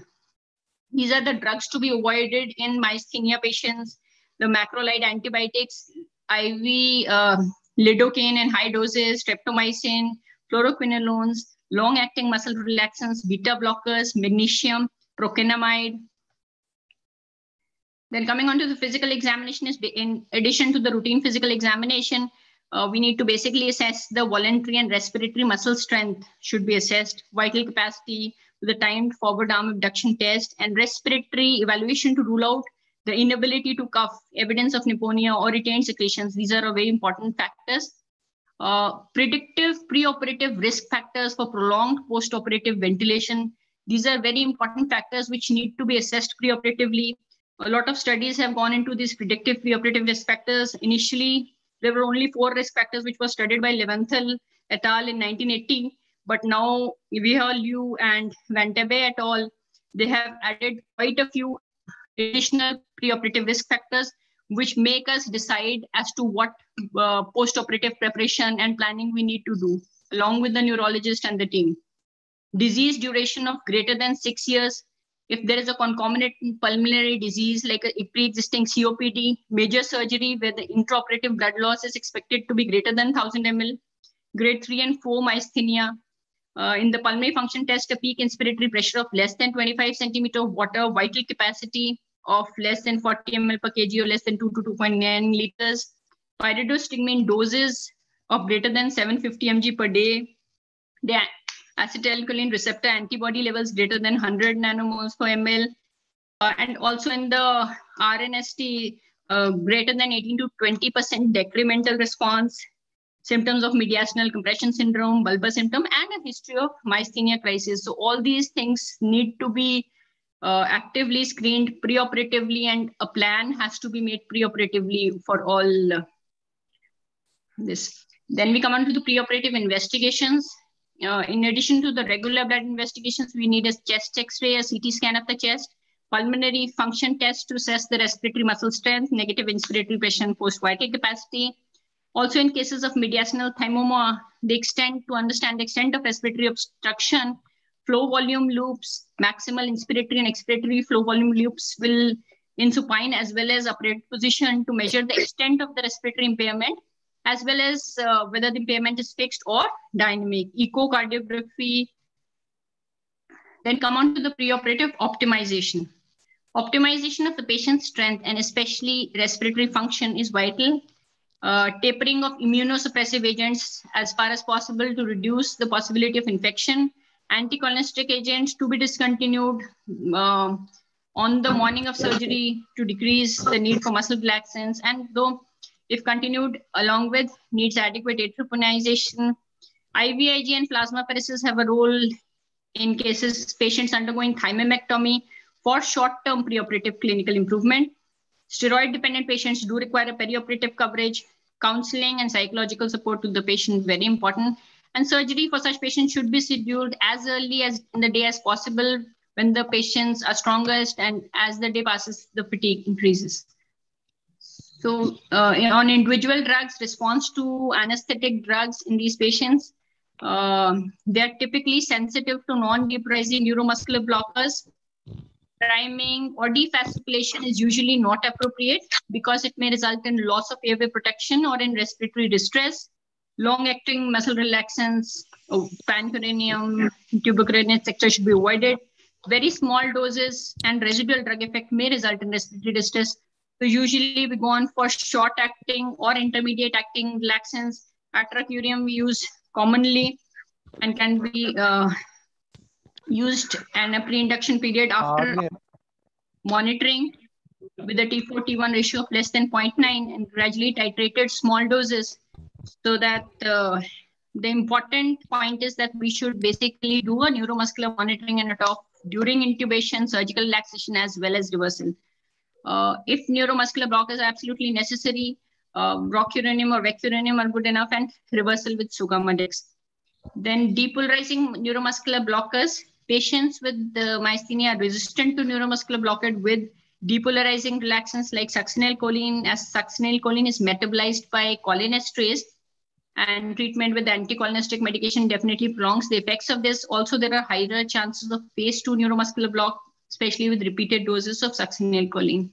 These are the drugs to be avoided in myasthenia patients, the macrolide antibiotics, IV uh, lidocaine in high doses, streptomycin, fluoroquinolones, long-acting muscle relaxants, beta blockers, magnesium, procainamide. Then coming on to the physical examination is in addition to the routine physical examination, uh, we need to basically assess the voluntary and respiratory muscle strength should be assessed, vital capacity, the timed forward arm abduction test and respiratory evaluation to rule out the inability to cough, evidence of pneumonia or retained secretions. These are very important factors. Uh, predictive preoperative risk factors for prolonged postoperative ventilation. These are very important factors which need to be assessed preoperatively. A lot of studies have gone into these predictive preoperative risk factors. Initially, there were only four risk factors which were studied by Leventhal et al. in 1980. But now Vihal Liu and Van Tebe et al., they have added quite a few additional preoperative risk factors which make us decide as to what uh, post-operative preparation and planning we need to do along with the neurologist and the team. Disease duration of greater than six years. If there is a concomitant pulmonary disease like a pre-existing COPD, major surgery where the intraoperative blood loss is expected to be greater than 1000 ml, grade 3 and 4 myasthenia, uh, in the pulmonary function test, a peak inspiratory pressure of less than 25 centimeter of water, vital capacity of less than 40 ml per kg or less than 2 to 2.9 liters, pyridostigmine doses of greater than 750 mg per day, the acetylcholine receptor antibody levels greater than 100 nanomoles per ml, uh, and also in the RNST, uh, greater than 18 to 20% decremental response, symptoms of mediastinal compression syndrome, bulbar symptom, and a history of myasthenia crisis. So all these things need to be uh, actively screened preoperatively, and a plan has to be made preoperatively for all uh, this. Then we come on to the preoperative investigations. Uh, in addition to the regular blood investigations, we need a chest X-ray, a CT scan of the chest, pulmonary function test to assess the respiratory muscle strength, negative inspiratory pressure, post-vital capacity, also, in cases of mediastinal thymoma, the extent to understand the extent of respiratory obstruction, flow volume loops, maximal inspiratory and expiratory flow volume loops will in supine as well as upright position to measure the extent of the respiratory impairment, as well as uh, whether the impairment is fixed or dynamic. Echocardiography. Then come on to the preoperative optimization. Optimization of the patient's strength and especially respiratory function is vital. Uh, tapering of immunosuppressive agents as far as possible to reduce the possibility of infection. Anticholinergic agents to be discontinued uh, on the morning of surgery to decrease the need for muscle relaxants. And though if continued along with needs adequate atroponization, IVIG and plasma plasmapheresis have a role in cases patients undergoing thymectomy for short-term preoperative clinical improvement. Steroid-dependent patients do require a perioperative coverage. Counseling and psychological support to the patient very important. And surgery for such patients should be scheduled as early as in the day as possible when the patients are strongest and as the day passes, the fatigue increases. So uh, on individual drugs, response to anesthetic drugs in these patients, uh, they're typically sensitive to non-depolarizing neuromuscular blockers priming or defasciculation is usually not appropriate because it may result in loss of airway protection or in respiratory distress. Long-acting muscle relaxants, oh, pancuronium, tubocurarine, etc. should be avoided. Very small doses and residual drug effect may result in respiratory distress. So usually we go on for short-acting or intermediate-acting relaxants. Atracurium we use commonly and can be uh, used and a pre-induction period after monitoring with a T4 T1 ratio of less than 0.9 and gradually titrated small doses so that uh, the important point is that we should basically do a neuromuscular monitoring and a talk during intubation, surgical relaxation, as well as reversal. Uh, if neuromuscular blockers are absolutely necessary, uh, rocuronium or vecuronium are good enough and reversal with sugammadex. Then depolarizing neuromuscular blockers Patients with the myasthenia are resistant to neuromuscular blockade with depolarizing relaxants like succinylcholine, as succinylcholine is metabolized by cholinesterase, and treatment with anticholinergic medication definitely prolongs the effects of this. Also, there are higher chances of phase two neuromuscular block, especially with repeated doses of succinylcholine.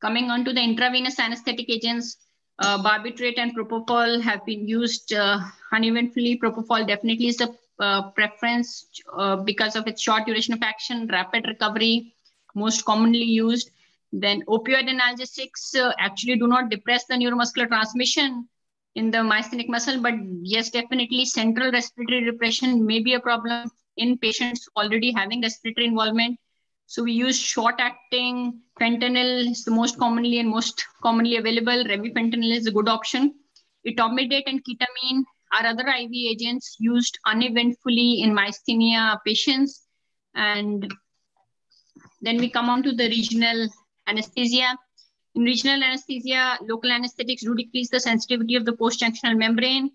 Coming on to the intravenous anesthetic agents, uh, barbiturate and propofol have been used uh, uneventfully. Propofol definitely is the uh, preference uh, because of its short duration of action, rapid recovery, most commonly used. Then opioid analgesics uh, actually do not depress the neuromuscular transmission in the myasthenic muscle, but yes, definitely central respiratory repression may be a problem in patients already having respiratory involvement. So we use short-acting fentanyl is the most commonly and most commonly available. Remifentanil is a good option. Etomidate and ketamine are other IV agents used uneventfully in myasthenia patients. And then we come on to the regional anesthesia. In regional anesthesia, local anesthetics do decrease the sensitivity of the post-junctional membrane.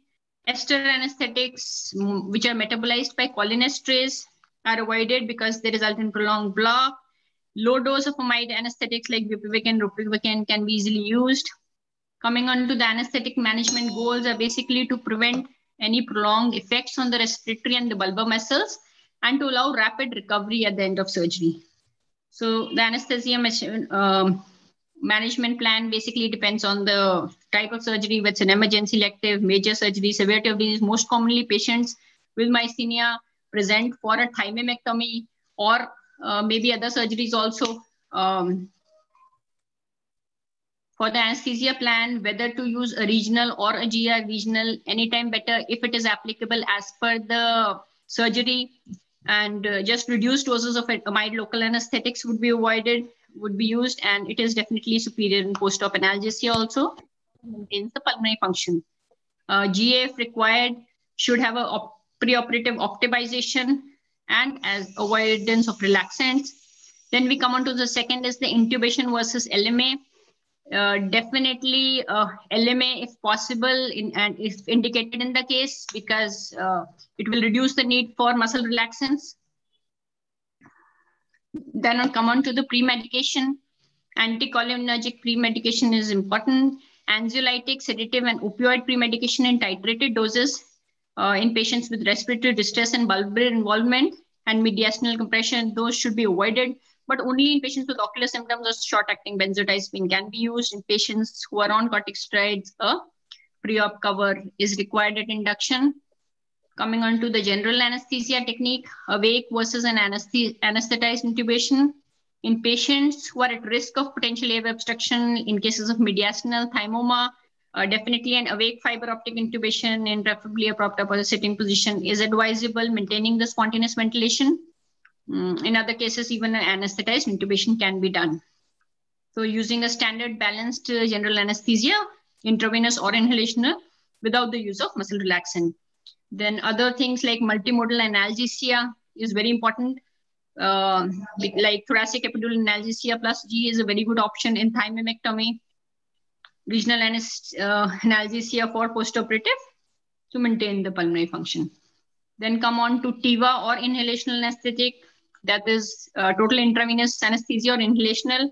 Ester anesthetics, which are metabolized by cholinesterase, are avoided because they result in prolonged block. Low dose of amide anesthetics like bupivacaine, ropivacaine can be easily used. Coming on to the anesthetic management goals are basically to prevent any prolonged effects on the respiratory and the bulbar muscles and to allow rapid recovery at the end of surgery. So the anesthesia um, management plan basically depends on the type of surgery, whether it's an emergency elective, major surgery, severity of disease. Most commonly, patients with myasthenia present for a thymectomy or uh, maybe other surgeries also. Um, for the anesthesia plan, whether to use a regional or a GI regional, anytime better if it is applicable as per the surgery and uh, just reduced doses of amide local anesthetics would be avoided, would be used, and it is definitely superior in post-op analgesia also, maintains the pulmonary function. Uh, required, should have a op preoperative optimization and as avoidance of relaxants. Then we come on to the second is the intubation versus LMA. Uh, definitely uh, LMA if possible in, and if indicated in the case because uh, it will reduce the need for muscle relaxants. Then I'll come on to the pre-medication. Anticholinergic pre-medication is important. Anxiolytic, sedative, and opioid pre-medication in titrated doses uh, in patients with respiratory distress and bulbar involvement and mediastinal compression, those should be avoided but only in patients with ocular symptoms or short-acting benzodiazepine can be used. In patients who are on corticosteroids, a pre-op cover is required at induction. Coming on to the general anesthesia technique, awake versus an anesthetized intubation. In patients who are at risk of potential airway obstruction in cases of mediastinal thymoma, uh, definitely an awake fiber optic intubation in preferably a propped up or a sitting position is advisable, maintaining the spontaneous ventilation. Mm, in other cases, even an anesthetized intubation can be done. So using a standard balanced uh, general anesthesia, intravenous or inhalational, without the use of muscle relaxant. Then other things like multimodal analgesia is very important. Uh, like thoracic epidural analgesia plus G is a very good option in thymectomy. Regional uh, analgesia for postoperative to maintain the pulmonary function. Then come on to TIVA or inhalational anesthetic. That is uh, total intravenous anesthesia or inhalational.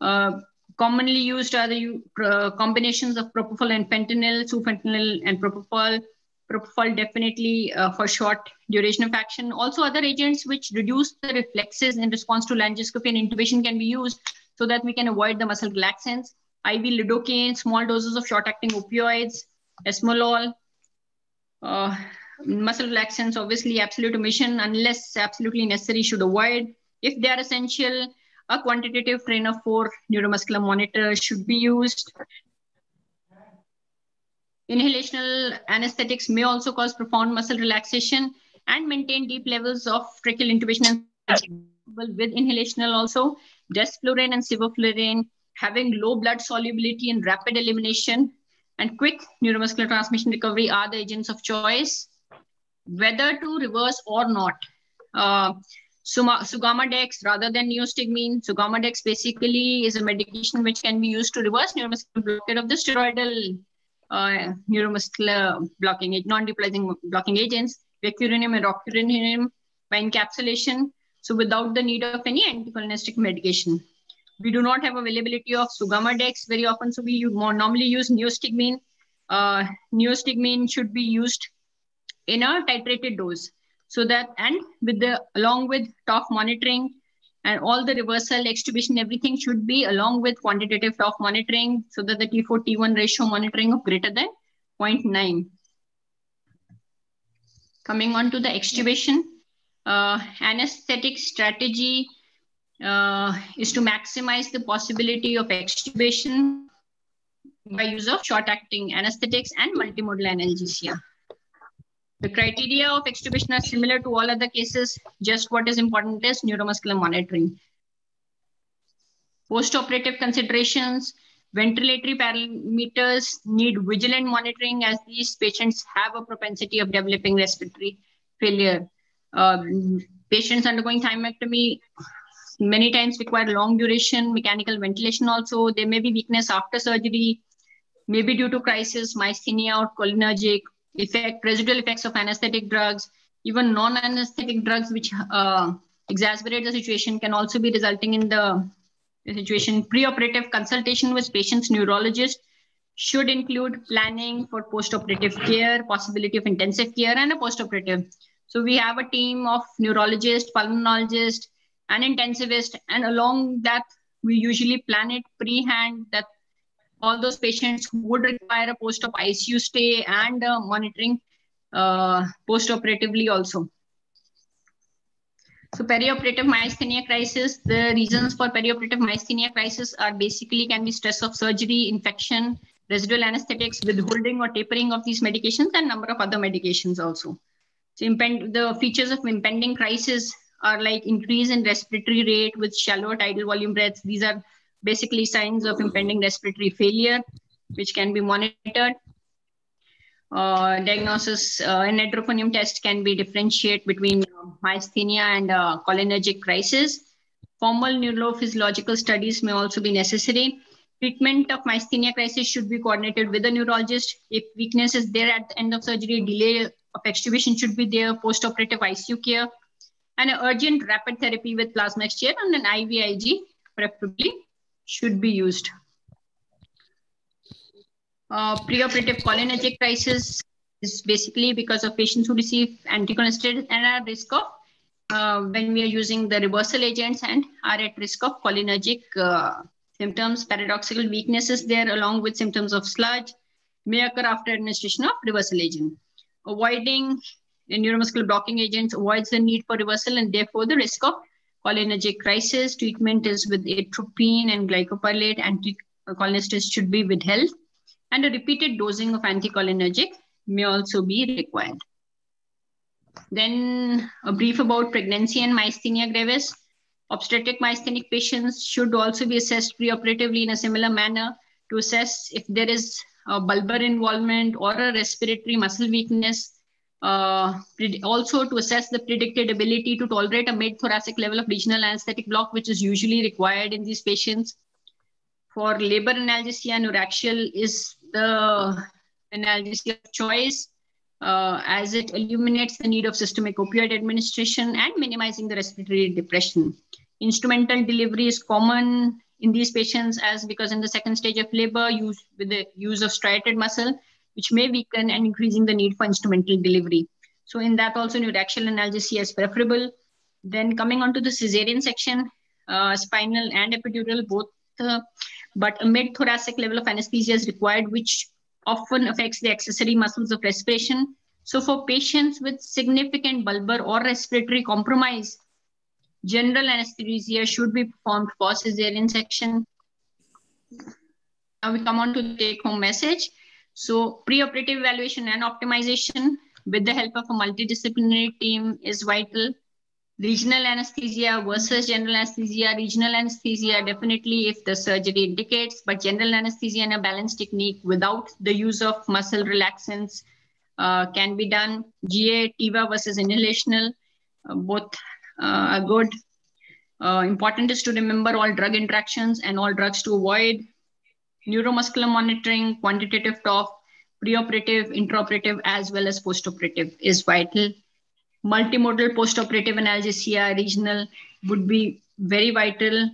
Uh, commonly used are the uh, combinations of propofol and fentanyl, sufentanil and propofol. Propofol definitely uh, for short duration of action. Also other agents which reduce the reflexes in response to laryngoscopy and intubation can be used so that we can avoid the muscle relaxants. IV lidocaine, small doses of short-acting opioids, esmolol, uh, muscle relaxants, obviously absolute omission unless absolutely necessary should avoid. If they are essential, a quantitative train of four neuromuscular monitor should be used. Inhalational anesthetics may also cause profound muscle relaxation and maintain deep levels of tracheal intubation with inhalational also. Desflurane and sevoflurane having low blood solubility and rapid elimination and quick neuromuscular transmission recovery are the agents of choice. Whether to reverse or not. Uh, Sugammadex rather than neostigmine. Sugammadex basically is a medication which can be used to reverse neuromuscular blockade of the steroidal uh, neuromuscular blocking, non-depolarizing blocking agents, vecuronium and rocuronium by encapsulation. So without the need of any anticholinergic medication. We do not have availability of Sugammadex very often, so we more normally use neostigmine. Uh, neostigmine should be used in a titrated dose so that and with the along with TOF monitoring and all the reversal extubation everything should be along with quantitative TOF monitoring so that the t4 t1 ratio monitoring of greater than 0.9 coming on to the extubation uh, anesthetic strategy uh, is to maximize the possibility of extubation by use of short acting anesthetics and multimodal analgesia the criteria of extubation are similar to all other cases. Just what is important is neuromuscular monitoring. Post-operative considerations, ventilatory parameters need vigilant monitoring as these patients have a propensity of developing respiratory failure. Um, patients undergoing thymectomy many times require long duration mechanical ventilation also. There may be weakness after surgery, maybe due to crisis, myasthenia or cholinergic effect, residual effects of anesthetic drugs, even non-anesthetic drugs which uh, exacerbate the situation can also be resulting in the, situation. Preoperative consultation with patient's neurologist should include planning for post-operative care, possibility of intensive care, and a post-operative. So we have a team of neurologists, pulmonologists, and intensivist, and along that we usually plan it pre-hand that all those patients who would require a post-op ICU stay and uh, monitoring uh, post-operatively also. So perioperative myasthenia crisis, the reasons for perioperative myasthenia crisis are basically can be stress of surgery, infection, residual anesthetics, withholding or tapering of these medications and number of other medications also. So impend the features of impending crisis are like increase in respiratory rate with shallow tidal volume breaths. These are basically signs of impending respiratory failure, which can be monitored. Uh, diagnosis uh, troponin test can be differentiate between uh, myasthenia and uh, cholinergic crisis. Formal neurophysiological studies may also be necessary. Treatment of myasthenia crisis should be coordinated with a neurologist. If weakness is there at the end of surgery, delay of extubation should be there, post-operative ICU care, and an urgent rapid therapy with plasma exchange and an IVIG preferably should be used. Uh, preoperative cholinergic crisis is basically because of patients who receive anticholinergic and are at risk of uh, when we are using the reversal agents and are at risk of cholinergic uh, symptoms, paradoxical weaknesses there along with symptoms of SLUDGE may occur after administration of reversal agent. Avoiding neuromuscular blocking agents avoids the need for reversal and therefore the risk of cholinergic crisis. Treatment is with atropine and glycopyrrolate. Anticholinergic should be withheld. And a repeated dosing of anticholinergic may also be required. Then a brief about pregnancy and myasthenia gravis. Obstetric myasthenic patients should also be assessed preoperatively in a similar manner to assess if there is a bulbar involvement or a respiratory muscle weakness. Uh, also to assess the predicted ability to tolerate a mid-thoracic level of regional anesthetic block, which is usually required in these patients. For labor analgesia, neuraxial is the analgesia of choice uh, as it eliminates the need of systemic opioid administration and minimizing the respiratory depression. Instrumental delivery is common in these patients as because in the second stage of labor, use with the use of striated muscle, which may weaken and increasing the need for instrumental delivery. So in that also neuraxial analgesia is preferable. Then coming on to the cesarean section, uh, spinal and epidural both, uh, but a mid-thoracic level of anesthesia is required, which often affects the accessory muscles of respiration. So for patients with significant bulbar or respiratory compromise, general anesthesia should be performed for cesarean section. Now we come on to the take home message. So preoperative evaluation and optimization with the help of a multidisciplinary team is vital. Regional anesthesia versus general anesthesia. Regional anesthesia, definitely if the surgery indicates, but general anesthesia in a balanced technique without the use of muscle relaxants uh, can be done. GA, TIVA versus inhalational, uh, both uh, are good. Uh, important is to remember all drug interactions and all drugs to avoid. Neuromuscular monitoring, quantitative TOF, preoperative, intraoperative, as well as postoperative is vital multimodal postoperative analgesia regional would be very vital.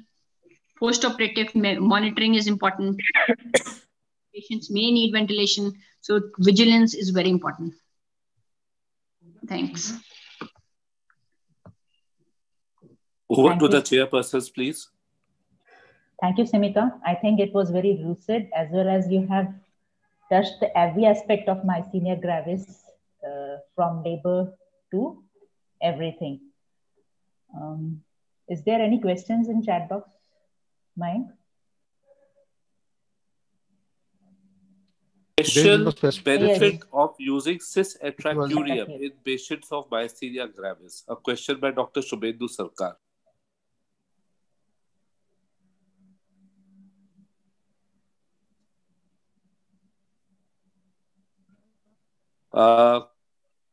Postoperative monitoring is important. Patients may need ventilation, so vigilance is very important. Thanks. Over Thank to you. the chairpersons, please. Thank you, Simika. I think it was very lucid as well as you have touched every aspect of myasthenia gravis uh, from labor to everything. Um, is there any questions in chat box, Mike? Special no benefit Yes. of using cis-atracurium in patients of myasthenia gravis. A question by Dr. Shubhendu Sarkar. Uh,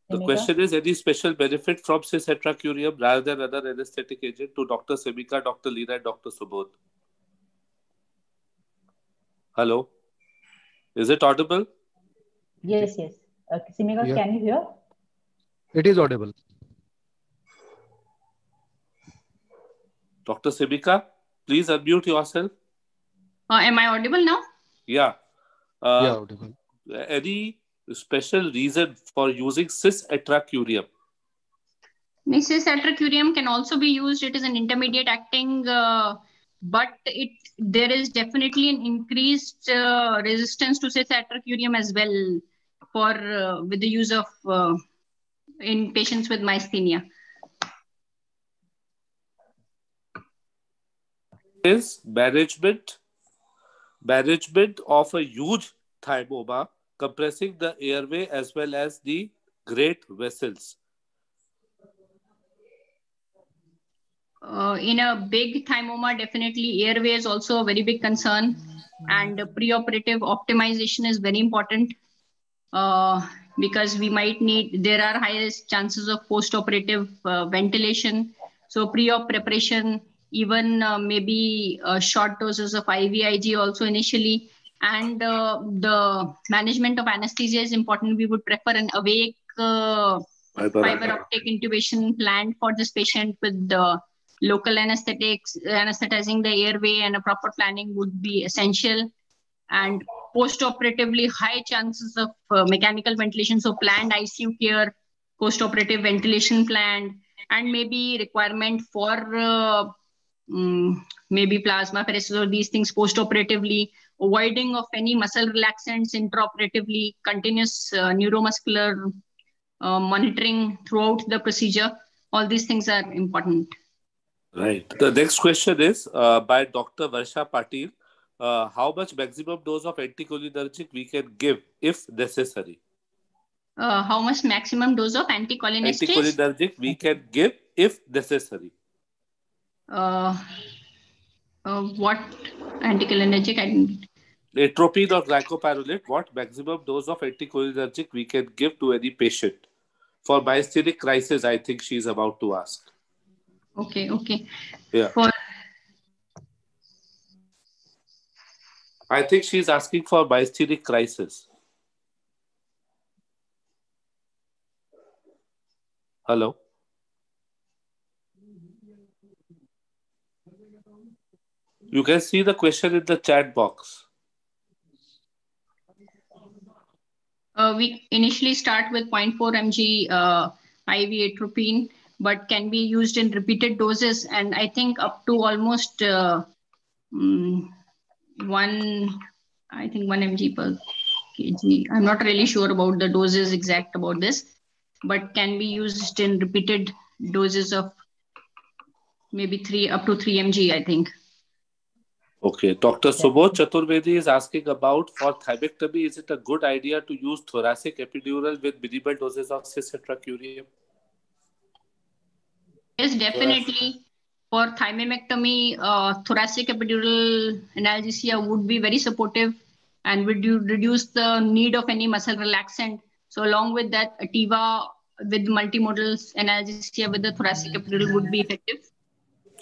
the Simita? question is any special benefit from cis-atracurium rather than other anesthetic agent to Dr. Semika, Dr. Leena, and Dr. Subodh? Hello? Is it audible? Yes, yes. Uh, Simika, Yeah. can you hear? It is audible. Dr. Semika, please unmute yourself. Uh, am I audible now? Yeah. yeah, Uh, audible. Any special reason for using cis-atracurium? Mrs. atracurium can also be used. It is an intermediate acting, uh, but it there is definitely an increased uh, resistance to cis atracurium as well for uh, with the use of uh, in patients with myasthenia. Is management management of a huge thymoma compressing the airway as well as the great vessels. Uh, in a big thymoma, definitely airway is also a very big concern, and preoperative optimization is very important uh, because we might need. There are highest chances of postoperative uh, ventilation, so pre-op preparation, even uh, maybe uh, short doses of IVIG also initially, and uh, the management of anesthesia is important. We would prefer an awake. Uh, fiber optic intubation planned for this patient with the local anesthetics, anesthetizing the airway, and a proper planning would be essential. And post-operatively, high chances of uh, mechanical ventilation, so planned ICU care, post-operative ventilation planned, and maybe requirement for uh, mm, maybe plasma pheresis or these things post-operatively, avoiding of any muscle relaxants intraoperatively, continuous uh, neuromuscular uh, monitoring throughout the procedure. All these things are important. Right. The next question is uh, by Dr. Varsha Patil. Uh, how much maximum dose of anticholinergic we can give if necessary? Uh, how much maximum dose of anticholinesterase? Anticholinergic we can give if necessary. Uh, uh, what anticholinergic? I Atropine or glycopyrrolate, what maximum dose of anticholinergic we can give to any patient? For myasthenic crisis, I think she is about to ask. Okay, okay. Yeah. For I think she's asking for myasthenic crisis. Hello. You can see the question in the chat box. Uh, we initially start with 0.4 mg uh, IV atropine, but can be used in repeated doses, and I think up to almost uh, mm, one, I think one mg per kg. I'm not really sure about the doses exact about this, but can be used in repeated doses of maybe three up to three mg. I think. Okay, Dr. Subodh Chaturvedi is asking about for thymectomy, is it a good idea to use thoracic epidural with minimal doses of cisatracurium? Yes, definitely. For thymectomy, uh, thoracic epidural analgesia would be very supportive and would reduce the need of any muscle relaxant. So along with that, a TIVA with multimodal analgesia with the thoracic epidural would be effective.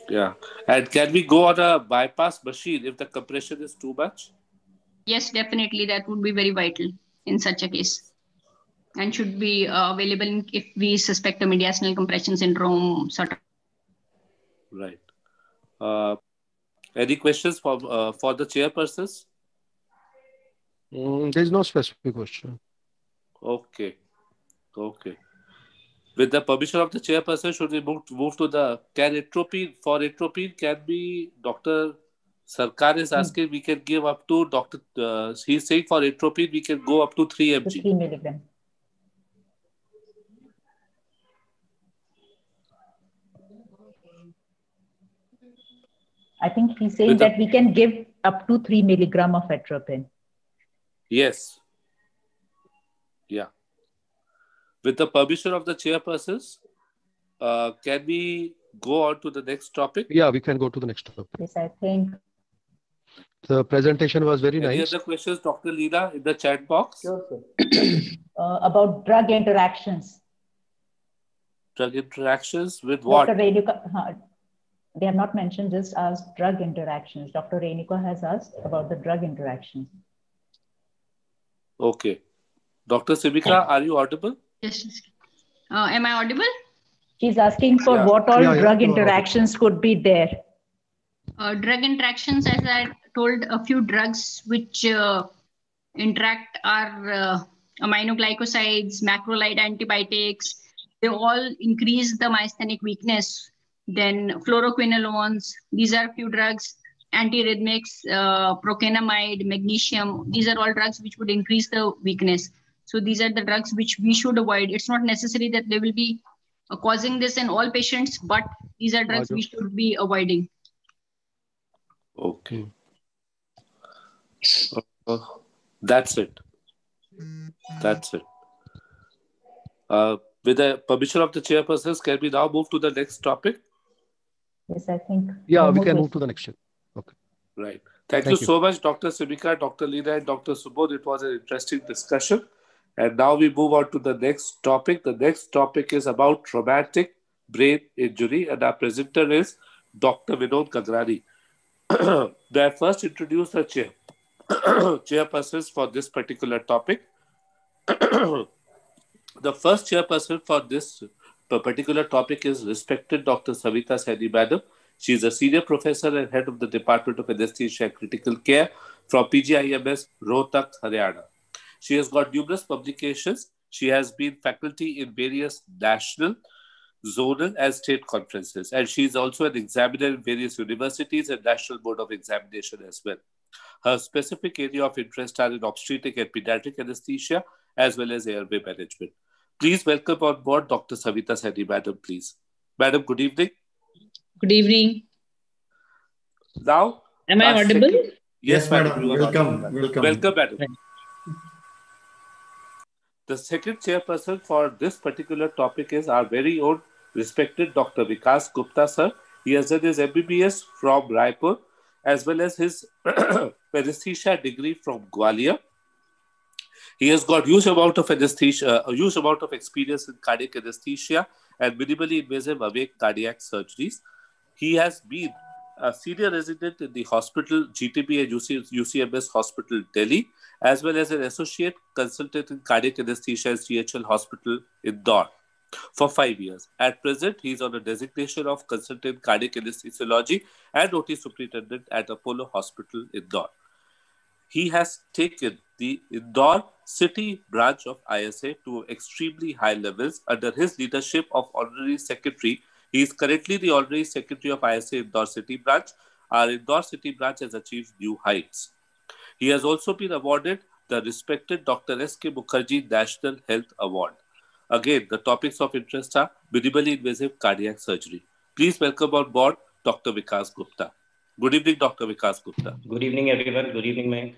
Yeah. And can we go on a bypass machine if the compression is too much? Yes, definitely. That would be very vital in such a case and should be uh, available if we suspect a mediastinal compression syndrome sort of. Right. Uh, any questions for uh, for the chairpersons? Mm, there is no specific question. Okay. Okay. With the permission of the chairperson, should we move, move to the can atropine for atropine can be Dr. Sarkar is asking we can give up to Dr. Uh, he's saying for atropine we can go up to 3 mg. 3 milligram. I think he's saying With the- that we can give up to 3 milligram of atropine. Yes. Yeah. With the permission of the chairpersons, uh, can we go on to the next topic? Yeah, we can go to the next topic. Yes, I think. The presentation was very Any nice. other questions, Dr. Leela, in the chat box? Sure, sir. uh, about drug interactions. Drug interactions with what? Dr. Renuka, uh, they have not mentioned, just asked drug interactions. Dr. Renuka has asked about the drug interactions. Okay. Dr. Simika, are you audible? Yes. yes. Uh, am I audible? She's asking for Yeah. what all Yeah, yeah, drug you are audible. interactions could be there. Uh, drug interactions, as I told, a few drugs which uh, interact are uh, aminoglycosides, macrolide antibiotics. They all increase the myasthenic weakness. Then fluoroquinolones, these are a few drugs. Antiarrhythmics, uh, procainamide, magnesium, these are all drugs which would increase the weakness. So these are the drugs which we should avoid. It's not necessary that they will be uh, causing this in all patients, but these are drugs we should be avoiding. Okay. Uh, that's it. That's it. Uh, with the permission of the chairpersons, can we now move to the next topic? Yes, I think. Yeah, no we more can move questions. to the next. one. Okay. Right. Thank, Thank you, you. so much, Dr. Simika, Dr. Leena, and Dr. Subodh. It was an interesting discussion. And now we move on to the next topic. The next topic is about traumatic brain injury, and our presenter is Dr. Vinod Gagrani. May I first introduce the chair, chairpersons for this particular topic. the first chairperson for this particular topic is respected Dr. Savita Saini Madam. She is a senior professor and head of the Department of Anesthesia and Critical Care from PGIMS, Rohtak, Haryana. She has got numerous publications. She has been faculty in various national, zonal, and state conferences. And she is also an examiner in various universities and National Board of Examination as well. Her specific area of interest are in obstetric and pediatric anesthesia as well as airway management. Please welcome on board Dr. Savita Saini, Madam, please. Madam, good evening. Good evening. Now, Am I audible? second- Yes, Yes, madam. madam. Welcome, welcome. Welcome, madam. The second chairperson for this particular topic is our very own respected Dr. Vikas Gupta, sir. He has done his MBBS from Raipur as well as his anesthesia degree from Gwalior. He has got huge amount of anesthesia, uh, a huge amount of experience in cardiac anesthesia and minimally invasive awake cardiac surgeries. He has been a senior resident in the hospital GTB and UC, UCMS Hospital, Delhi, as well as an associate consultant in cardiac anesthesia at CHL Hospital, Indore, for five years. At present, he is on a designation of consultant cardiac anesthesiology and OT superintendent at Apollo Hospital, Indore. He has taken the Indore city branch of ISA to extremely high levels under his leadership of honorary secretary he is currently the honorary secretary of ISA Indore City Branch. Our Indore City Branch has achieved new heights. He has also been awarded the respected Dr. S.K. Mukherjee National Health Award. Again, the topics of interest are minimally invasive cardiac surgery. Please welcome on board Dr. Vikas Gupta. Good evening, Dr. Vikas Gupta. Good evening, everyone. Good evening, Mayank.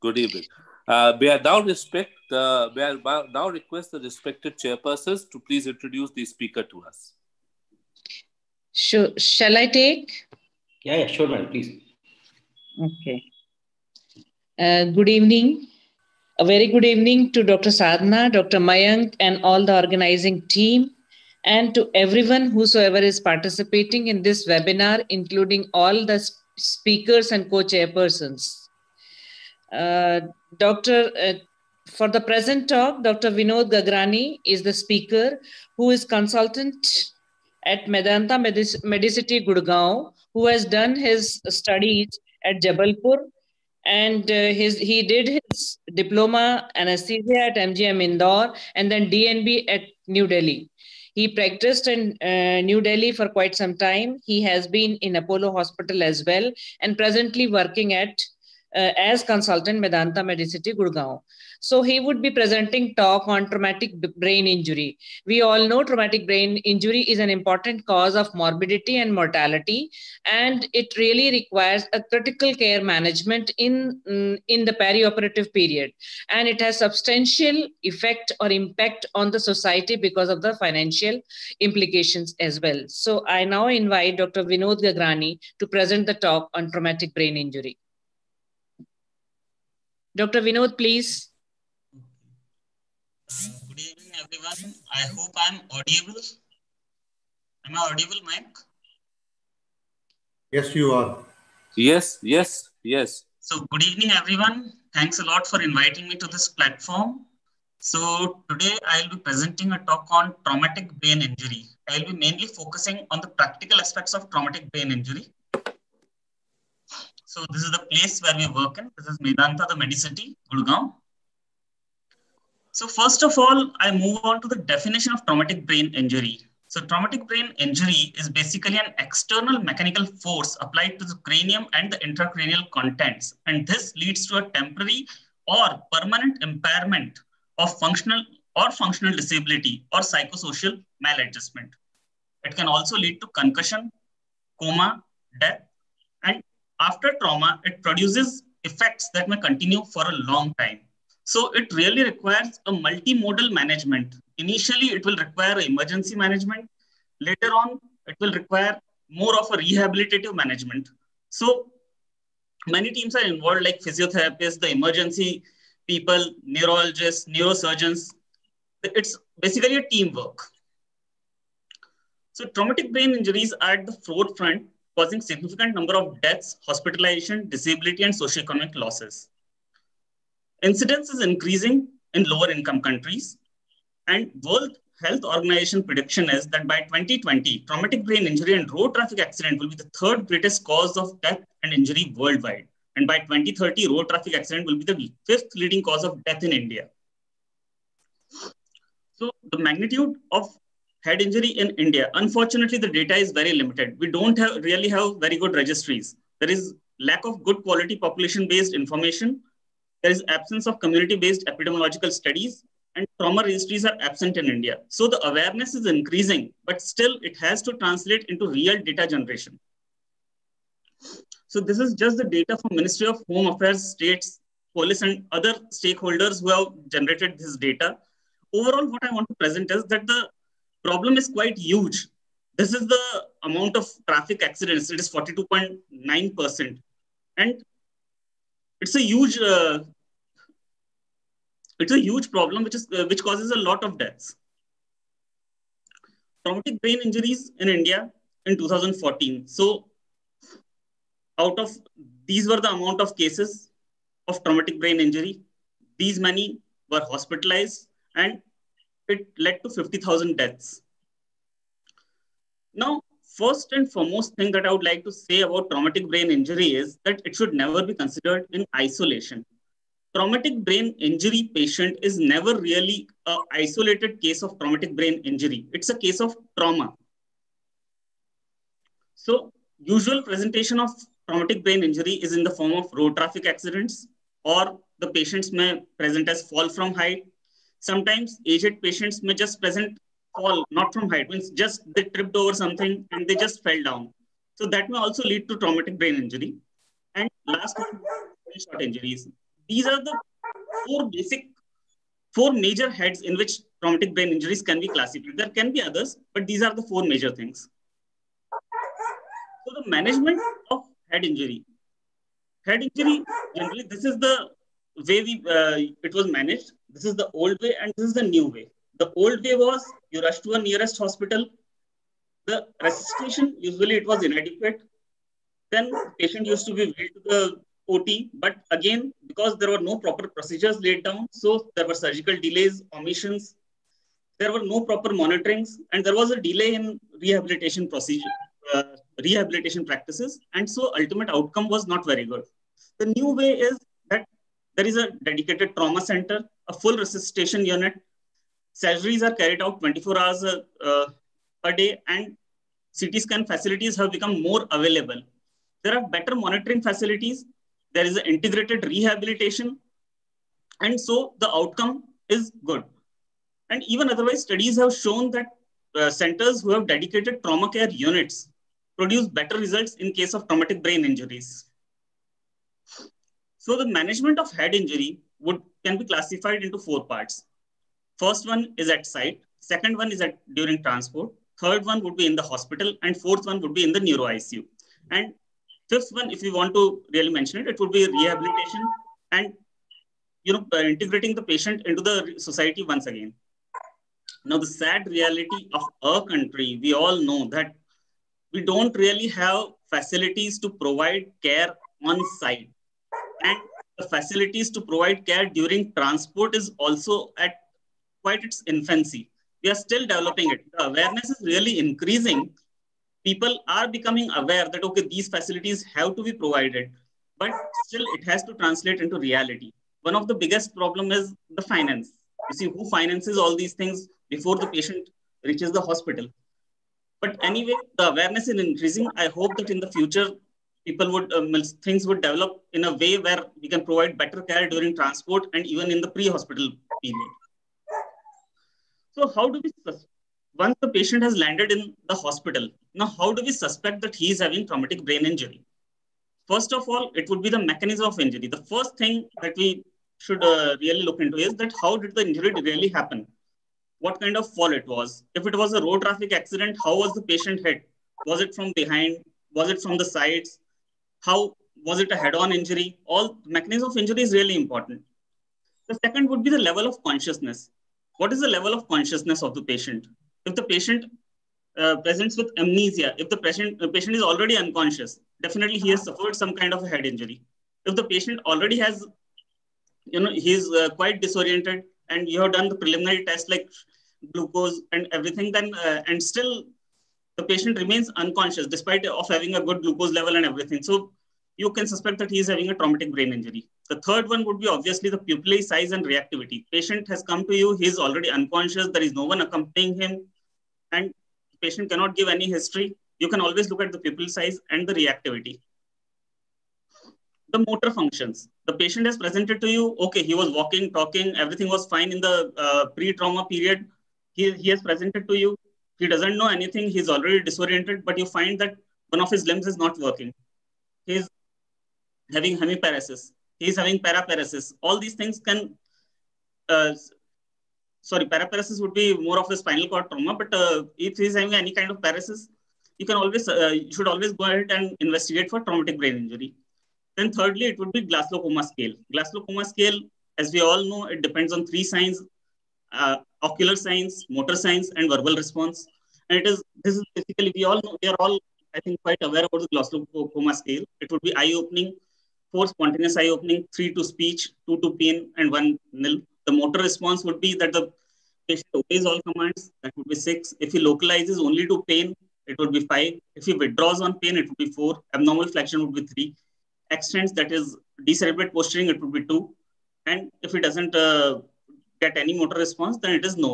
Good evening. Uh, may I now respect the may I now request the respected chairpersons to please introduce the speaker to us. Shall I take? Yeah, yeah, sure, madam. Please. Okay. Uh, good evening. A very good evening to Dr. Sadhana, Dr. Mayank, and all the organizing team, and to everyone whosoever is participating in this webinar, including all the speakers and co-chairpersons. Uh, Dr. Uh, for the present talk, Dr. Vinod Gagrani is the speaker who is consultant at Medanta Medic- Medicity Gurgaon, who has done his studies at Jabalpur and uh, his he did his diploma anesthesia at MGM Indore and then DNB at New Delhi. He practiced in uh, New Delhi for quite some time. He has been in Apollo Hospital as well and presently working at as consultant Medanta Medicity Gurgaon. So he would be presenting talk on traumatic brain injury. We all know traumatic brain injury is an important cause of morbidity and mortality, and it really requires a critical care management in, mm, in the perioperative period. And it has substantial effect or impact on the society because of the financial implications as well. So I now invite Dr. Vinod Gagrani to present the talk on traumatic brain injury. Dr. Vinod, please. Uh, good evening, everyone. I hope I'm audible. Am I audible, Mike? Yes, you are. Yes, yes, yes. So, good evening, everyone. Thanks a lot for inviting me to this platform. So, today I'll be presenting a talk on traumatic brain injury. I'll be mainly focusing on the practical aspects of traumatic brain injury. So, this is the place where we work in. This is Medanta, the Medicity, Gurgaon. So, first of all, I move on to the definition of traumatic brain injury. So, traumatic brain injury is basically an external mechanical force applied to the cranium and the intracranial contents. And this leads to a temporary or permanent impairment of functional or functional disability or psychosocial maladjustment. It can also lead to concussion, coma, death, after trauma, it produces effects that may continue for a long time. So it really requires a multimodal management. Initially, it will require emergency management. Later on, it will require more of a rehabilitative management. So many teams are involved, like physiotherapists, the emergency people, neurologists, neurosurgeons. It's basically a teamwork. So traumatic brain injuries are at the forefront, causing significant number of deaths, hospitalization, disability, and socioeconomic losses. Incidence is increasing in lower income countries. And World Health Organization prediction is that by 2020, traumatic brain injury and road traffic accident will be the third greatest cause of death and injury worldwide. And by 2030, road traffic accident will be the fifth leading cause of death in India. So the magnitude of head injury in India, unfortunately, the data is very limited. We don't have really have very good registries. There is lack of good quality population-based information. There is absence of community-based epidemiological studies, and trauma registries are absent in India. So the awareness is increasing, but still it has to translate into real data generation. So this is just the data from Ministry of Home Affairs, states, police, and other stakeholders who have generated this data. Overall, what I want to present is that the problem is quite huge. This is the amount of traffic accidents. It is 42.9%. And it's a huge uh, it's a huge problem which is uh, which causes a lot of deaths. Traumatic brain injuries in India in 2014. So out of these were the amount of cases of traumatic brain injury. These many were hospitalized and it led to 50,000 deaths. Now, first and foremost thing that I would like to say about traumatic brain injury is that it should never be considered in isolation. Traumatic brain injury patient is never really an isolated case of traumatic brain injury. It's a case of trauma. So usual presentation of traumatic brain injury is in the form of road traffic accidents or the patients may present as fall from height. Sometimes aged patients may just present fall, not from height, means just they tripped over something and they just fell down. So that may also lead to traumatic brain injury. And last short injuries. These are the four basic, four major heads in which traumatic brain injuries can be classified. There can be others, but these are the four major things. So the management of head injury. Head injury, generally, this is the way we uh, it was managed. This is the old way and this is the new way. The old way was you rush to a nearest hospital. The resuscitation, usually it was inadequate. Then patient used to be wheeled to the OT, but again, because there were no proper procedures laid down, so there were surgical delays, omissions, there were no proper monitorings, and there was a delay in rehabilitation procedure, uh, rehabilitation practices, and so ultimate outcome was not very good. The new way is there is a dedicated trauma center, a full resuscitation unit, surgeries are carried out 24 hours a, uh, a day, and CT scan facilities have become more available. There are better monitoring facilities there is an integrated rehabilitation. And so the outcome is good. And even otherwise, studies have shown that uh, centers who have dedicated trauma care units produce better results in case of traumatic brain injuries. So the management of head injury would can be classified into four parts. First one is at site. Second one is at during transport. Third one would be in the hospital, and fourth one would be in the neuro ICU. And Fifth one, if you want to really mention it, it would be rehabilitation and you know uh, integrating the patient into the society once again. Now, the sad reality of our country, we all know that we don't really have facilities to provide care on site. And the facilities to provide care during transport is also at quite its infancy. We are still developing it. The awareness is really increasing, people are becoming aware that okay these facilities have to be provided but still it has to translate into reality. One of the biggest problem is the finance. You see who finances all these things before the patient reaches the hospital? But anyway the awareness is increasing. I hope that in the future people would um, things would develop in a way where we can provide better care during transport and even in the pre-hospital period so how do we once the patient has landed in the hospital, now how do we suspect that he is having traumatic brain injury? First of all, it would be the mechanism of injury. The first thing that we should uh, really look into is that how did the injury really happen? What kind of fall it was? If it was a road traffic accident, how was the patient hit? Was it from behind? Was it from the sides? How was it a head-on injury? All mechanism of injury is really important. The second would be the level of consciousness. What is the level of consciousness of the patient? if the patient uh, presents with amnesia, if the patient, the patient is already unconscious, definitely he has suffered some kind of a head injury. If the patient already has, you know, he's uh, quite disoriented and you have done the preliminary test like glucose and everything, then, uh, and still the patient remains unconscious despite of having a good glucose level and everything. So you can suspect that he is having a traumatic brain injury. The third one would be obviously the pupillary size and reactivity. Patient has come to you, he is already unconscious, there is no one accompanying him, and patient cannot give any history. You can always look at the pupil size and the reactivity. The motor functions. the patient has presented to you, okay, he was walking, talking, everything was fine in the uh, pre-trauma period. He, he has presented to you. He doesn't know anything. He's already disoriented, but you find that one of his limbs is not working. He's having hemiparesis. He's having paraparesis. All these things can, uh, sorry, paraparesis would be more of a spinal cord trauma, but uh, if he's having any kind of paresis, you can always, uh, you should always go ahead and investigate for traumatic brain injury. Then thirdly, it would be Glasgow Coma scale. Glasgow Coma scale, as we all know, it depends on three signs, uh, ocular signs, motor signs, and verbal response. And it is, this is basically, we all know, we are all, I think, quite aware about the Glasgow Coma scale. It would be eye opening, four spontaneous eye opening, three to speech, two to pain, and one nil. The motor response would be that the patient obeys all commands, that would be six. If he localizes only to pain, it would be five. If he withdraws on pain, it would be four. Abnormal flexion would be three extents, that is decerebrate posturing, it would be two. And if it doesn't uh, get any motor response, then it is no.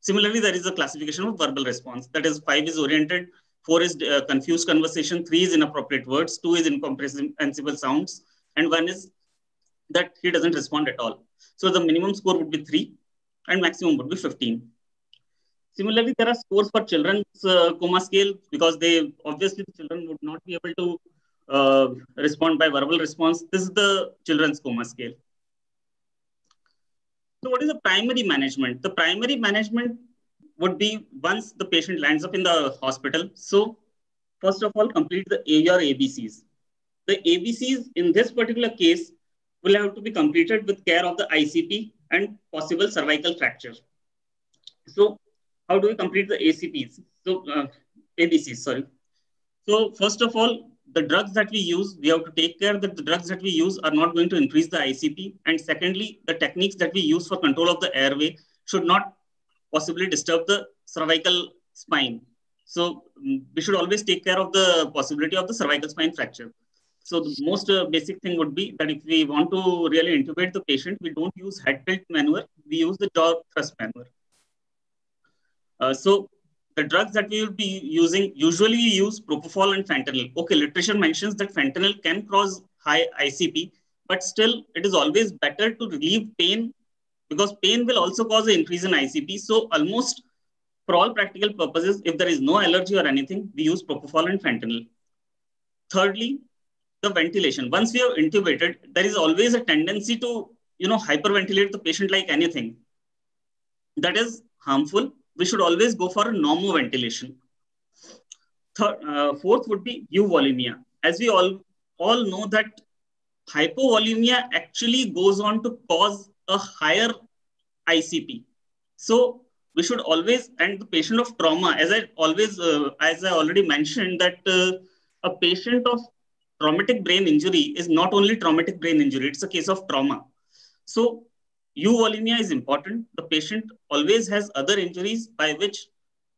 Similarly, there is a classification of verbal response. That is, five is oriented, four is uh, confused conversation, three is inappropriate words, two is incomprehensible sounds, and one is that he doesn't respond at all. So the minimum score would be three, and maximum would be 15. Similarly, there are scores for children's uh, coma scale because they obviously the children would not be able to uh, respond by verbal response. This is the children's coma scale. So what is the primary management? The primary management would be once the patient lands up in the hospital. So first of all, complete the AR ABCs. The ABCs in this particular case will have to be completed with care of the ICP and possible cervical fracture. So how do we complete the ACPs? So uh, ABCs, sorry. So first of all, the drugs that we use, we have to take care that the drugs that we use are not going to increase the ICP. And secondly, the techniques that we use for control of the airway should not possibly disturb the cervical spine. So mm, we should always take care of the possibility of the cervical spine fracture. So the most uh, basic thing would be that if we want to really intubate the patient, we don't use head tilt maneuver, we use the jaw thrust maneuver. Uh, so the drugs that we will be using, usually use propofol and fentanyl. Okay, literature mentions that fentanyl can cause high ICP, but still it is always better to relieve pain because pain will also cause an increase in ICP. So almost for all practical purposes, if there is no allergy or anything, we use propofol and fentanyl. Thirdly, the ventilation. Once we have intubated, there is always a tendency to, you know, hyperventilate the patient like anything. That is harmful we should always go for a normoventilation. Third, uh, fourth would be euvolemia. As we all, all know that hypovolemia actually goes on to cause a higher ICP. So we should always, and the patient of trauma, as I always, uh, as I already mentioned, that uh, a patient of traumatic brain injury is not only traumatic brain injury, it's a case of trauma. So Euvolemia is important. The patient always has other injuries by which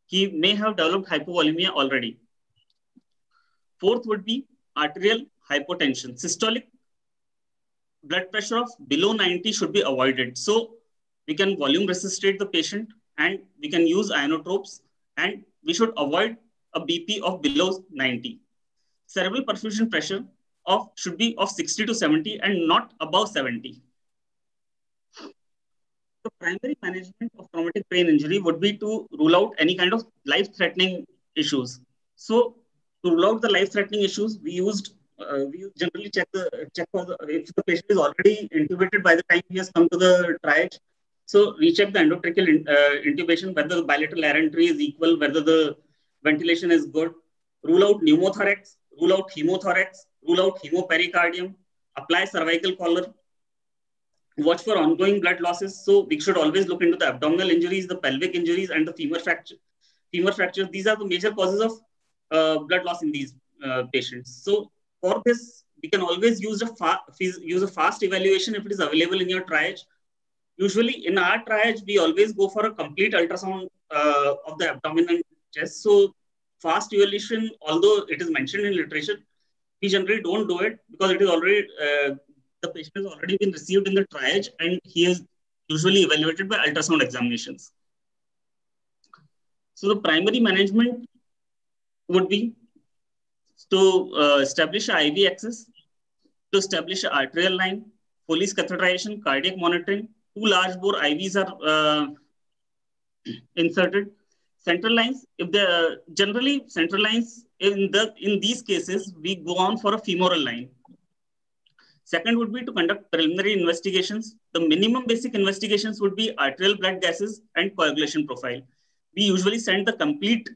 he may have developed hypovolemia already. Fourth would be arterial hypotension. Systolic blood pressure of below 90 should be avoided. So we can volume resuscitate the patient and we can use ionotropes and we should avoid a BP of below 90. Cerebral perfusion pressure of should be of 60 to 70 and not above 70 the primary management of traumatic brain injury would be to rule out any kind of life-threatening issues. So to rule out the life-threatening issues, we used uh, we generally check the check for the if the patient is already intubated by the time he has come to the triage. So we check the endotracheal in, uh, intubation whether the bilateral air entry is equal, whether the ventilation is good. Rule out pneumothorax, rule out hemothorax, rule out hemopericardium, apply cervical collar, watch for ongoing blood losses. So we should always look into the abdominal injuries, the pelvic injuries, and the femur fracture. Femur fractures. These are the major causes of uh, blood loss in these uh, patients. So for this, we can always use a fa- use a fast evaluation if it is available in your triage. Usually, in our triage, we always go for a complete ultrasound uh, of the abdomen and chest. So fast evaluation, although it is mentioned in literature, we generally don't do it because it is already uh, the patient has already been received in the triage and he is usually evaluated by ultrasound examinations. So the primary management would be to uh, establish IV access, to establish arterial line, Foley's catheterization, cardiac monitoring, two large bore IVs are uh, inserted. Central lines, if the generally central lines in the in these cases, we go on for a femoral line. Second would be to conduct preliminary investigations. The minimum basic investigations would be arterial blood gases and coagulation profile. We usually send the complete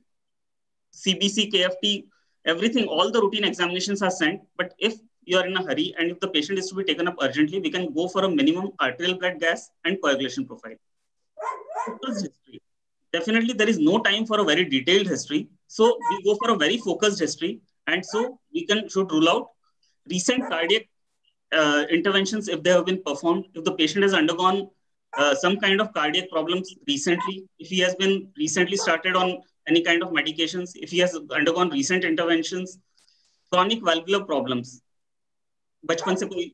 CBC, KFT, everything, all the routine examinations are sent. But if you are in a hurry and if the patient is to be taken up urgently, we can go for a minimum arterial blood gas and coagulation profile. History. Definitely, there is no time for a very detailed history. So we go for a very focused history. And so we can should rule out recent cardiac uh, interventions if they have been performed. If the patient has undergone uh, some kind of cardiac problems recently, if he has been recently started on any kind of medications, if he has undergone recent interventions, chronic valvular problems, बचपन से कोई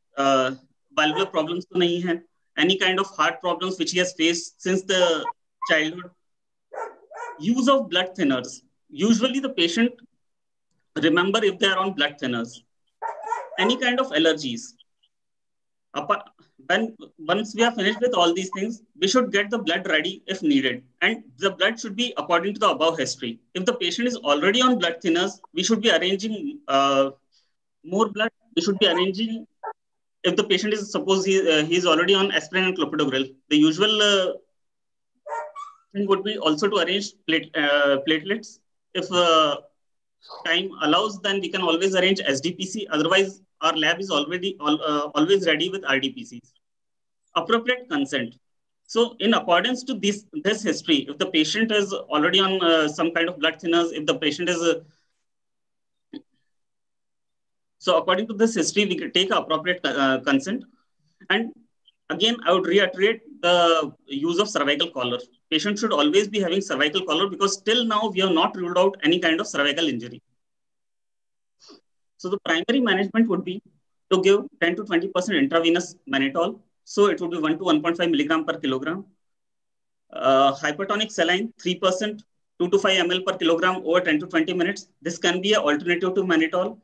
valvular problems तो नहीं है any kind of heart problems which he has faced since the childhood use of blood thinners usually the patient remember if they are on blood thinners any kind of allergies when once we are finished with all these things we should get the blood ready if needed. And the blood should be according to the above history. If the patient is already on blood thinners we should be arranging uh, more blood. We should be arranging if the patient is suppose he uh, is already on aspirin and clopidogrel the usual uh, thing would be also to arrange plate, uh, platelets. If uh, time allows then we can always arrange sdpc otherwise our lab is already uh, always ready with rdpcs appropriate consent so in accordance to this this history if the patient is already on uh, some kind of blood thinners if the patient is so according to this history, we can take appropriate uh, consent. And again, I would reiterate the use of cervical collar. Patient should always be having cervical collar because till now we have not ruled out any kind of cervical injury. So the primary management would be to give 10 to 20% intravenous mannitol. So it would be 1 to 1.5 milligram per kilogram. Uh, hypertonic saline, 3%, 2 to 5 ml per kilogram over 10 to 20 minutes. This can be an alternative to mannitol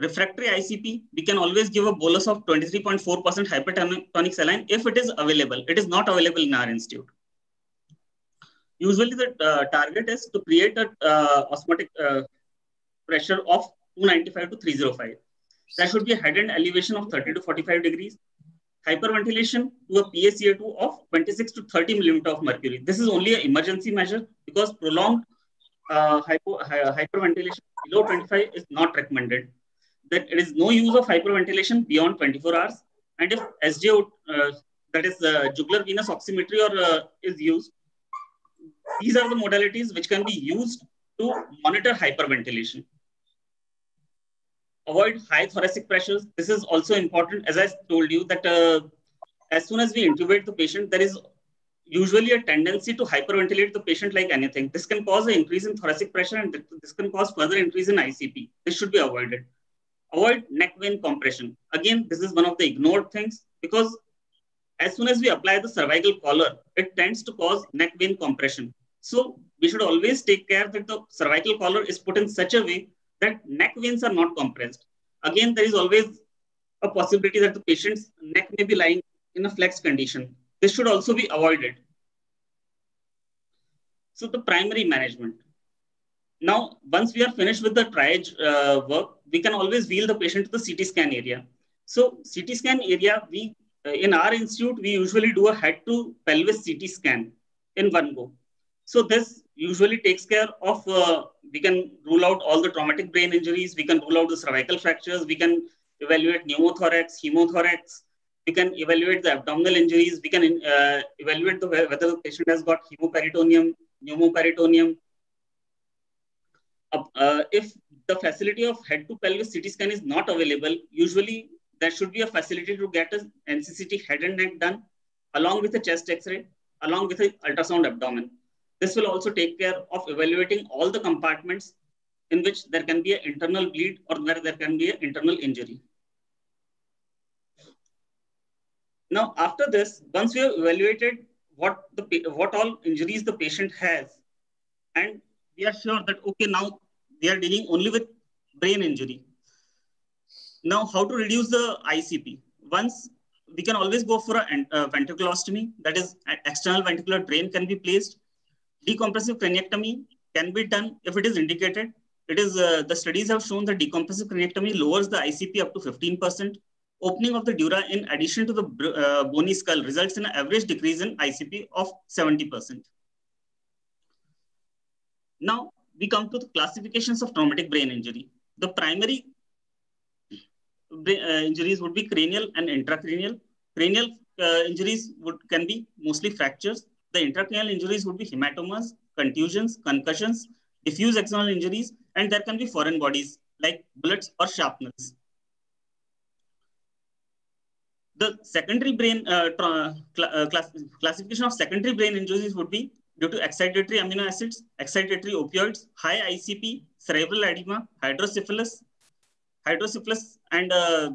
refractory ICP, we can always give a bolus of 23.4% hypertonic saline if it is available. It is not available in our institute. Usually the uh, target is to create a uh, osmotic uh, pressure of 295 to 305. There should be a head end elevation of 30 to 45 degrees. Hyperventilation to a PaCO2 of 26 to 30 millimeter of mercury. This is only an emergency measure because prolonged uh, hypo, hyperventilation below 25 is not recommended that it is no use of hyperventilation beyond 24 hours. And if SGO, uh, that is uh, jugular venous oximetry or uh, is used, these are the modalities which can be used to monitor hyperventilation. Avoid high thoracic pressures. This is also important. As I told you that uh, as soon as we intubate the patient, there is usually a tendency to hyperventilate the patient like anything. This can cause an increase in thoracic pressure and this can cause further increase in ICP. This should be avoided. Avoid neck vein compression. Again, this is one of the ignored things because as soon as we apply the cervical collar, it tends to cause neck vein compression. So we should always take care that the cervical collar is put in such a way that neck veins are not compressed. Again, there is always a possibility that the patient's neck may be lying in a flex condition. This should also be avoided. So the primary management. Now, once we are finished with the triage uh, work, we can always wheel the patient to the CT scan area. So CT scan area, we uh, in our institute, we usually do a head to pelvis CT scan in one go. So this usually takes care of, uh, we can rule out all the traumatic brain injuries, we can rule out the cervical fractures, we can evaluate pneumothorax, hemothorax, we can evaluate the abdominal injuries, we can uh, evaluate the, whether the patient has got hemoperitoneum, pneumoperitoneum, uh, if the facility of head to pelvis CT scan is not available, usually there should be a facility to get an NCCT head and neck done along with a chest x-ray, along with an ultrasound abdomen. This will also take care of evaluating all the compartments in which there can be an internal bleed or where there can be an internal injury. Now, after this, once we have evaluated what the what all injuries the patient has, and we are sure that okay, now they are dealing only with brain injury. Now, how to reduce the ICP? Once we can always go for a, a ventriculostomy, that is, external ventricular drain can be placed. Decompressive craniectomy can be done if it is indicated. It is uh, the studies have shown that decompressive craniectomy lowers the ICP up to 15%. Opening of the dura in addition to the uh, bony skull results in an average decrease in ICP of 70%. Now we come to the classifications of traumatic brain injury. The primary uh, injuries would be cranial and intracranial. Cranial uh, injuries would can be mostly fractures. The intracranial injuries would be hematomas, contusions, concussions, diffuse axonal injuries, and there can be foreign bodies like bullets or shrapnels. The secondary brain uh, cl uh, class classification of secondary brain injuries would be due to excitatory amino acids, excitatory opioids, high ICP, cerebral edema, hydrocephalus. Hydrocephalus and uh,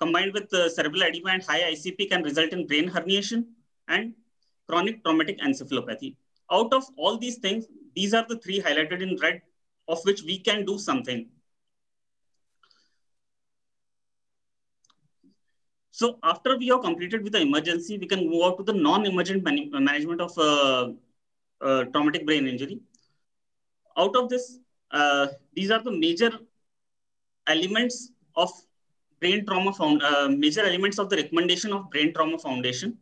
combined with uh, cerebral edema and high ICP can result in brain herniation and chronic traumatic encephalopathy. Out of all these things, these are the three highlighted in red of which we can do something. So after we have completed with the emergency, we can move out to the non-emergent man management of uh, uh, traumatic brain injury. Out of this, uh, these are the major elements of brain trauma found, uh, major elements of the recommendation of brain trauma foundation.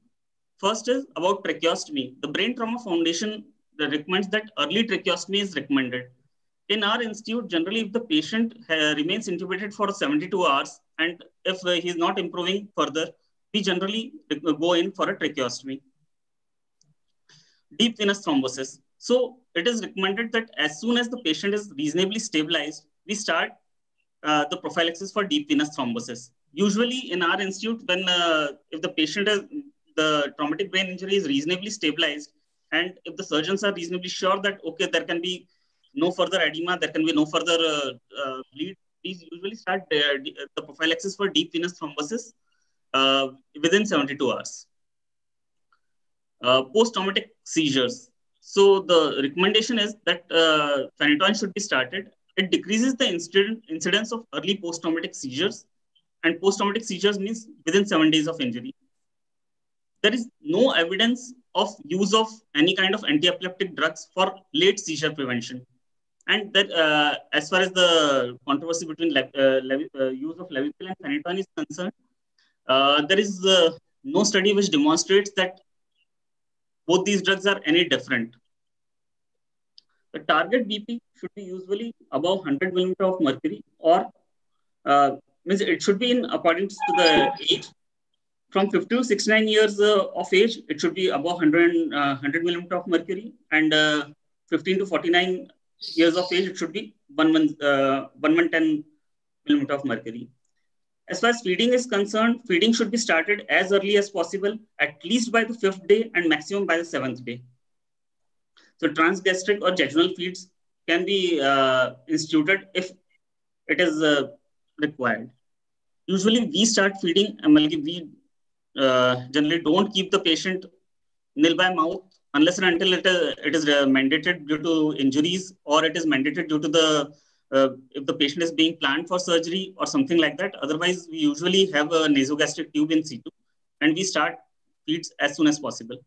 First is about tracheostomy. The brain trauma foundation recommends that early tracheostomy is recommended. In our institute, generally, if the patient uh, remains intubated for 72 hours and if uh, he is not improving further, we generally go in for a tracheostomy deep venous thrombosis. So it is recommended that as soon as the patient is reasonably stabilized, we start uh, the prophylaxis for deep venous thrombosis. Usually in our institute, when uh, if the patient is, the traumatic brain injury is reasonably stabilized, and if the surgeons are reasonably sure that, okay, there can be no further edema, there can be no further uh, uh bleed, we usually start the, the prophylaxis for deep venous thrombosis uh, within 72 hours. Uh, post-traumatic seizures. So the recommendation is that uh, phenytoin should be started. It decreases the incident, incidence of early post-traumatic seizures. And post-traumatic seizures means within seven days of injury. There is no evidence of use of any kind of anti-epileptic drugs for late seizure prevention. And that, uh, as far as the controversy between uh, uh, use of Levipil and phenytoin is concerned, uh, there is uh, no study which demonstrates that both these drugs are any different. The target BP should be usually above 100 millimeter of mercury or uh, means it should be in accordance to the age. From 50 to 69 years uh, of age, it should be above 100, uh, 100 millimeter of mercury and uh, 15 to 49 years of age, it should be 1, 1, uh, 110 millimeter of mercury. As far as feeding is concerned, feeding should be started as early as possible, at least by the fifth day and maximum by the seventh day. So transgastric or jejunal feeds can be uh, instituted if it is uh, required. Usually we start feeding, we uh, generally don't keep the patient nil by mouth unless and until it, uh, it is uh, mandated due to injuries or it is mandated due to the uh, if the patient is being planned for surgery or something like that. Otherwise, we usually have a nasogastric tube in situ and we start feeds as soon as possible.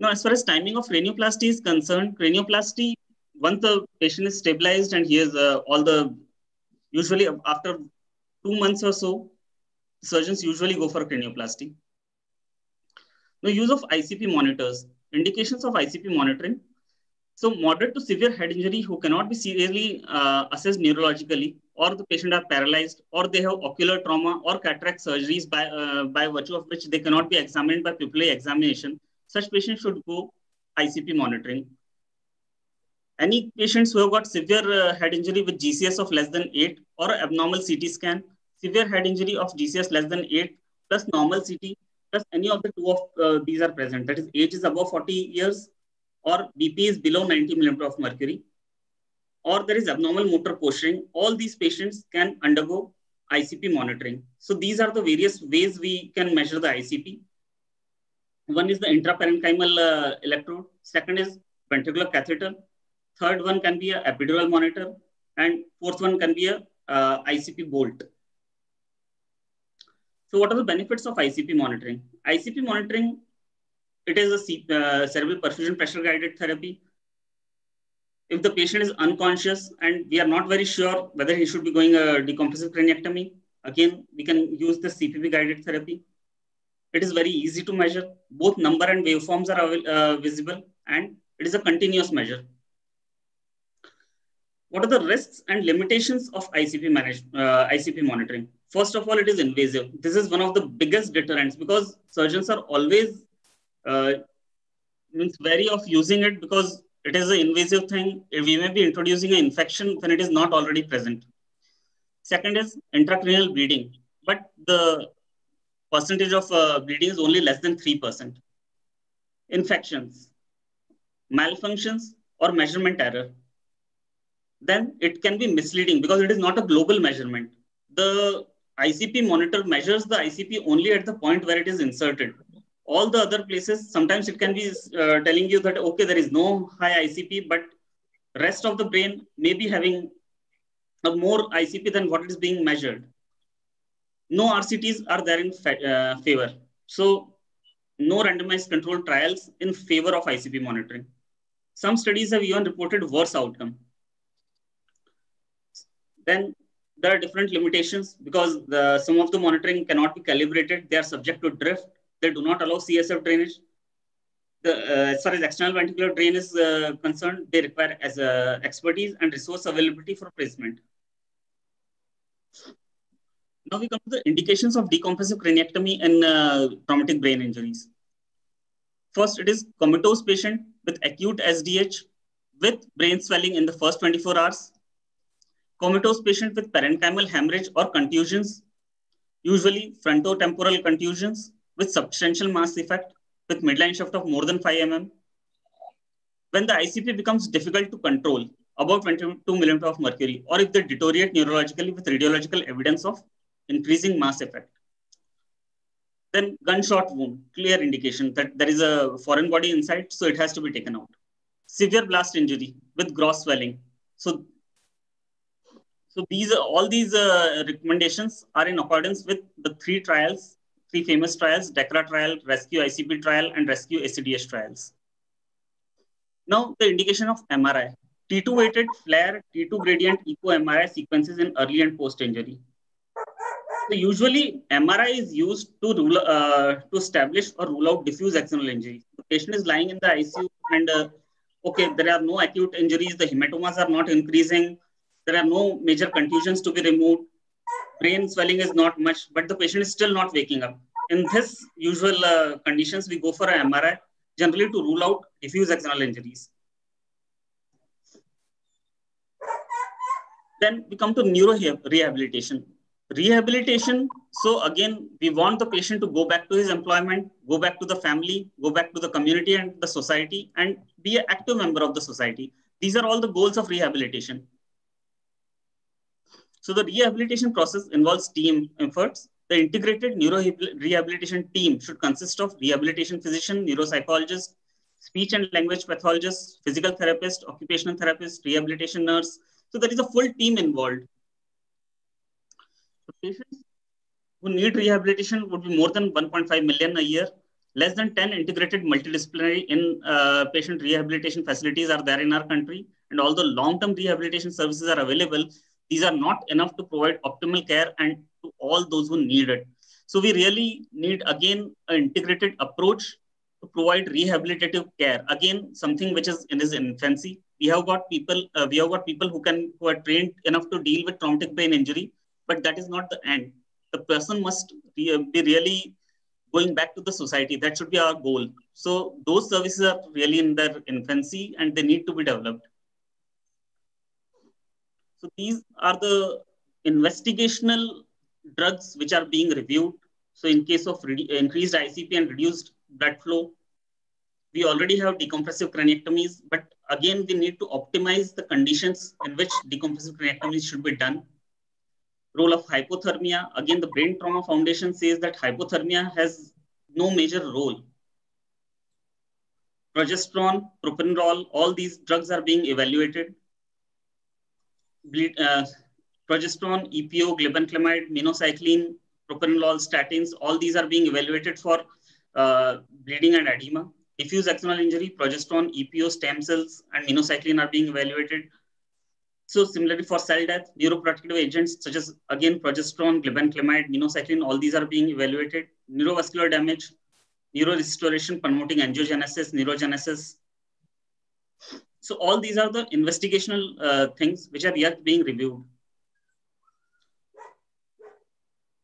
Now, as far as timing of cranioplasty is concerned, cranioplasty, once the patient is stabilized and he has uh, all the, usually after two months or so, surgeons usually go for cranioplasty. The use of ICP monitors. Indications of ICP monitoring. So moderate to severe head injury who cannot be seriously uh, assessed neurologically or the patient are paralyzed or they have ocular trauma or cataract surgeries by, uh, by virtue of which they cannot be examined by pupillary examination, such patients should go ICP monitoring. Any patients who have got severe uh, head injury with GCS of less than 8 or abnormal CT scan, severe head injury of GCS less than 8 plus normal CT plus any of the two of uh, these are present. That is age is above 40 years or BP is below 90 millimeter of mercury, or there is abnormal motor posturing, all these patients can undergo ICP monitoring. So these are the various ways we can measure the ICP. One is the intraparenchymal uh, electrode. Second is ventricular catheter. Third one can be a epidural monitor. And fourth one can be a uh, ICP bolt. So what are the benefits of ICP monitoring? ICP monitoring, it is a uh, cerebral perfusion pressure guided therapy. If the patient is unconscious and we are not very sure whether he should be going a decompressive craniectomy, again, we can use the CPP guided therapy. It is very easy to measure. Both number and waveforms are uh, visible and it is a continuous measure. What are the risks and limitations of ICP, manage, uh, ICP monitoring? First of all, it is invasive. This is one of the biggest deterrents because surgeons are always uh, wary of using it because it is an invasive thing. We may be introducing an infection when it is not already present. Second is intracranial bleeding, but the percentage of uh, bleeding is only less than 3%. Infections, malfunctions, or measurement error. Then it can be misleading because it is not a global measurement. The ICP monitor measures the ICP only at the point where it is inserted. All the other places, sometimes it can be uh, telling you that, okay, there is no high ICP, but rest of the brain may be having a more ICP than what is being measured. No RCTs are there in uh, favor. So no randomized controlled trials in favor of ICP monitoring. Some studies have even reported worse outcome. Then there are different limitations because the, some of the monitoring cannot be calibrated. They are subject to drift. They do not allow CSF drainage. The, uh, as far as external ventricular drain is uh, concerned, they require as uh, expertise and resource availability for placement. Now we come to the indications of decompressive craniectomy in uh, traumatic brain injuries. First, it is comatose patient with acute SDH with brain swelling in the first 24 hours comatose patient with parenchymal hemorrhage or contusions, usually frontotemporal contusions with substantial mass effect with midline shift of more than 5 mm. When the ICP becomes difficult to control, about 22 millimeter of mercury, or if they deteriorate neurologically with radiological evidence of increasing mass effect. Then gunshot wound, clear indication that there is a foreign body inside, so it has to be taken out. Severe blast injury with gross swelling. So so these all these uh, recommendations are in accordance with the three trials, three famous trials, DECRA trial, Rescue ICP trial, and Rescue ASDH trials. Now the indication of MRI. T2 weighted FLAIR, T2 gradient echo MRI sequences in early and post injury. So usually MRI is used to rule uh, to establish or rule out diffuse axonal injury. The patient is lying in the ICU and uh, okay, there are no acute injuries, the hematomas are not increasing, there are no major contusions to be removed. Brain swelling is not much, but the patient is still not waking up. In this usual uh, conditions, we go for an MRI, generally to rule out diffuse axonal injuries. Then we come to neuro rehabilitation. Rehabilitation, so again, we want the patient to go back to his employment, go back to the family, go back to the community and the society, and be an active member of the society. These are all the goals of rehabilitation. So the rehabilitation process involves team efforts. The integrated neuro rehabilitation team should consist of rehabilitation physician, neuropsychologist, speech and language pathologist, physical therapist, occupational therapist, rehabilitation nurse. So there is a full team involved. The patients who need rehabilitation would be more than 1.5 million a year. Less than 10 integrated multidisciplinary in uh, patient rehabilitation facilities are there in our country. And although long-term rehabilitation services are available, these are not enough to provide optimal care and to all those who need it. So we really need again an integrated approach to provide rehabilitative care. Again, something which is in its infancy. We have got people, uh, we have got people who can who are trained enough to deal with traumatic brain injury, but that is not the end. The person must be, uh, be really going back to the society. That should be our goal. So those services are really in their infancy and they need to be developed. So these are the investigational drugs which are being reviewed. So in case of increased ICP and reduced blood flow, we already have decompressive craniectomies, but again, we need to optimize the conditions in which decompressive craniectomies should be done. Role of hypothermia. Again, the Brain Trauma Foundation says that hypothermia has no major role. Progesterone, propranolol, all these drugs are being evaluated uh, progesterone, EPO, glibenclamide, minocycline, propranolol, statins, all these are being evaluated for uh, bleeding and edema. Diffuse axonal injury, progesterone, EPO, stem cells, and minocycline are being evaluated. So similarly for cell death, neuroprotective agents such as again progesterone, glibenclamide, minocycline, all these are being evaluated. Neurovascular damage, neurorestoration promoting angiogenesis, neurogenesis. So all these are the investigational uh, things which are yet being reviewed.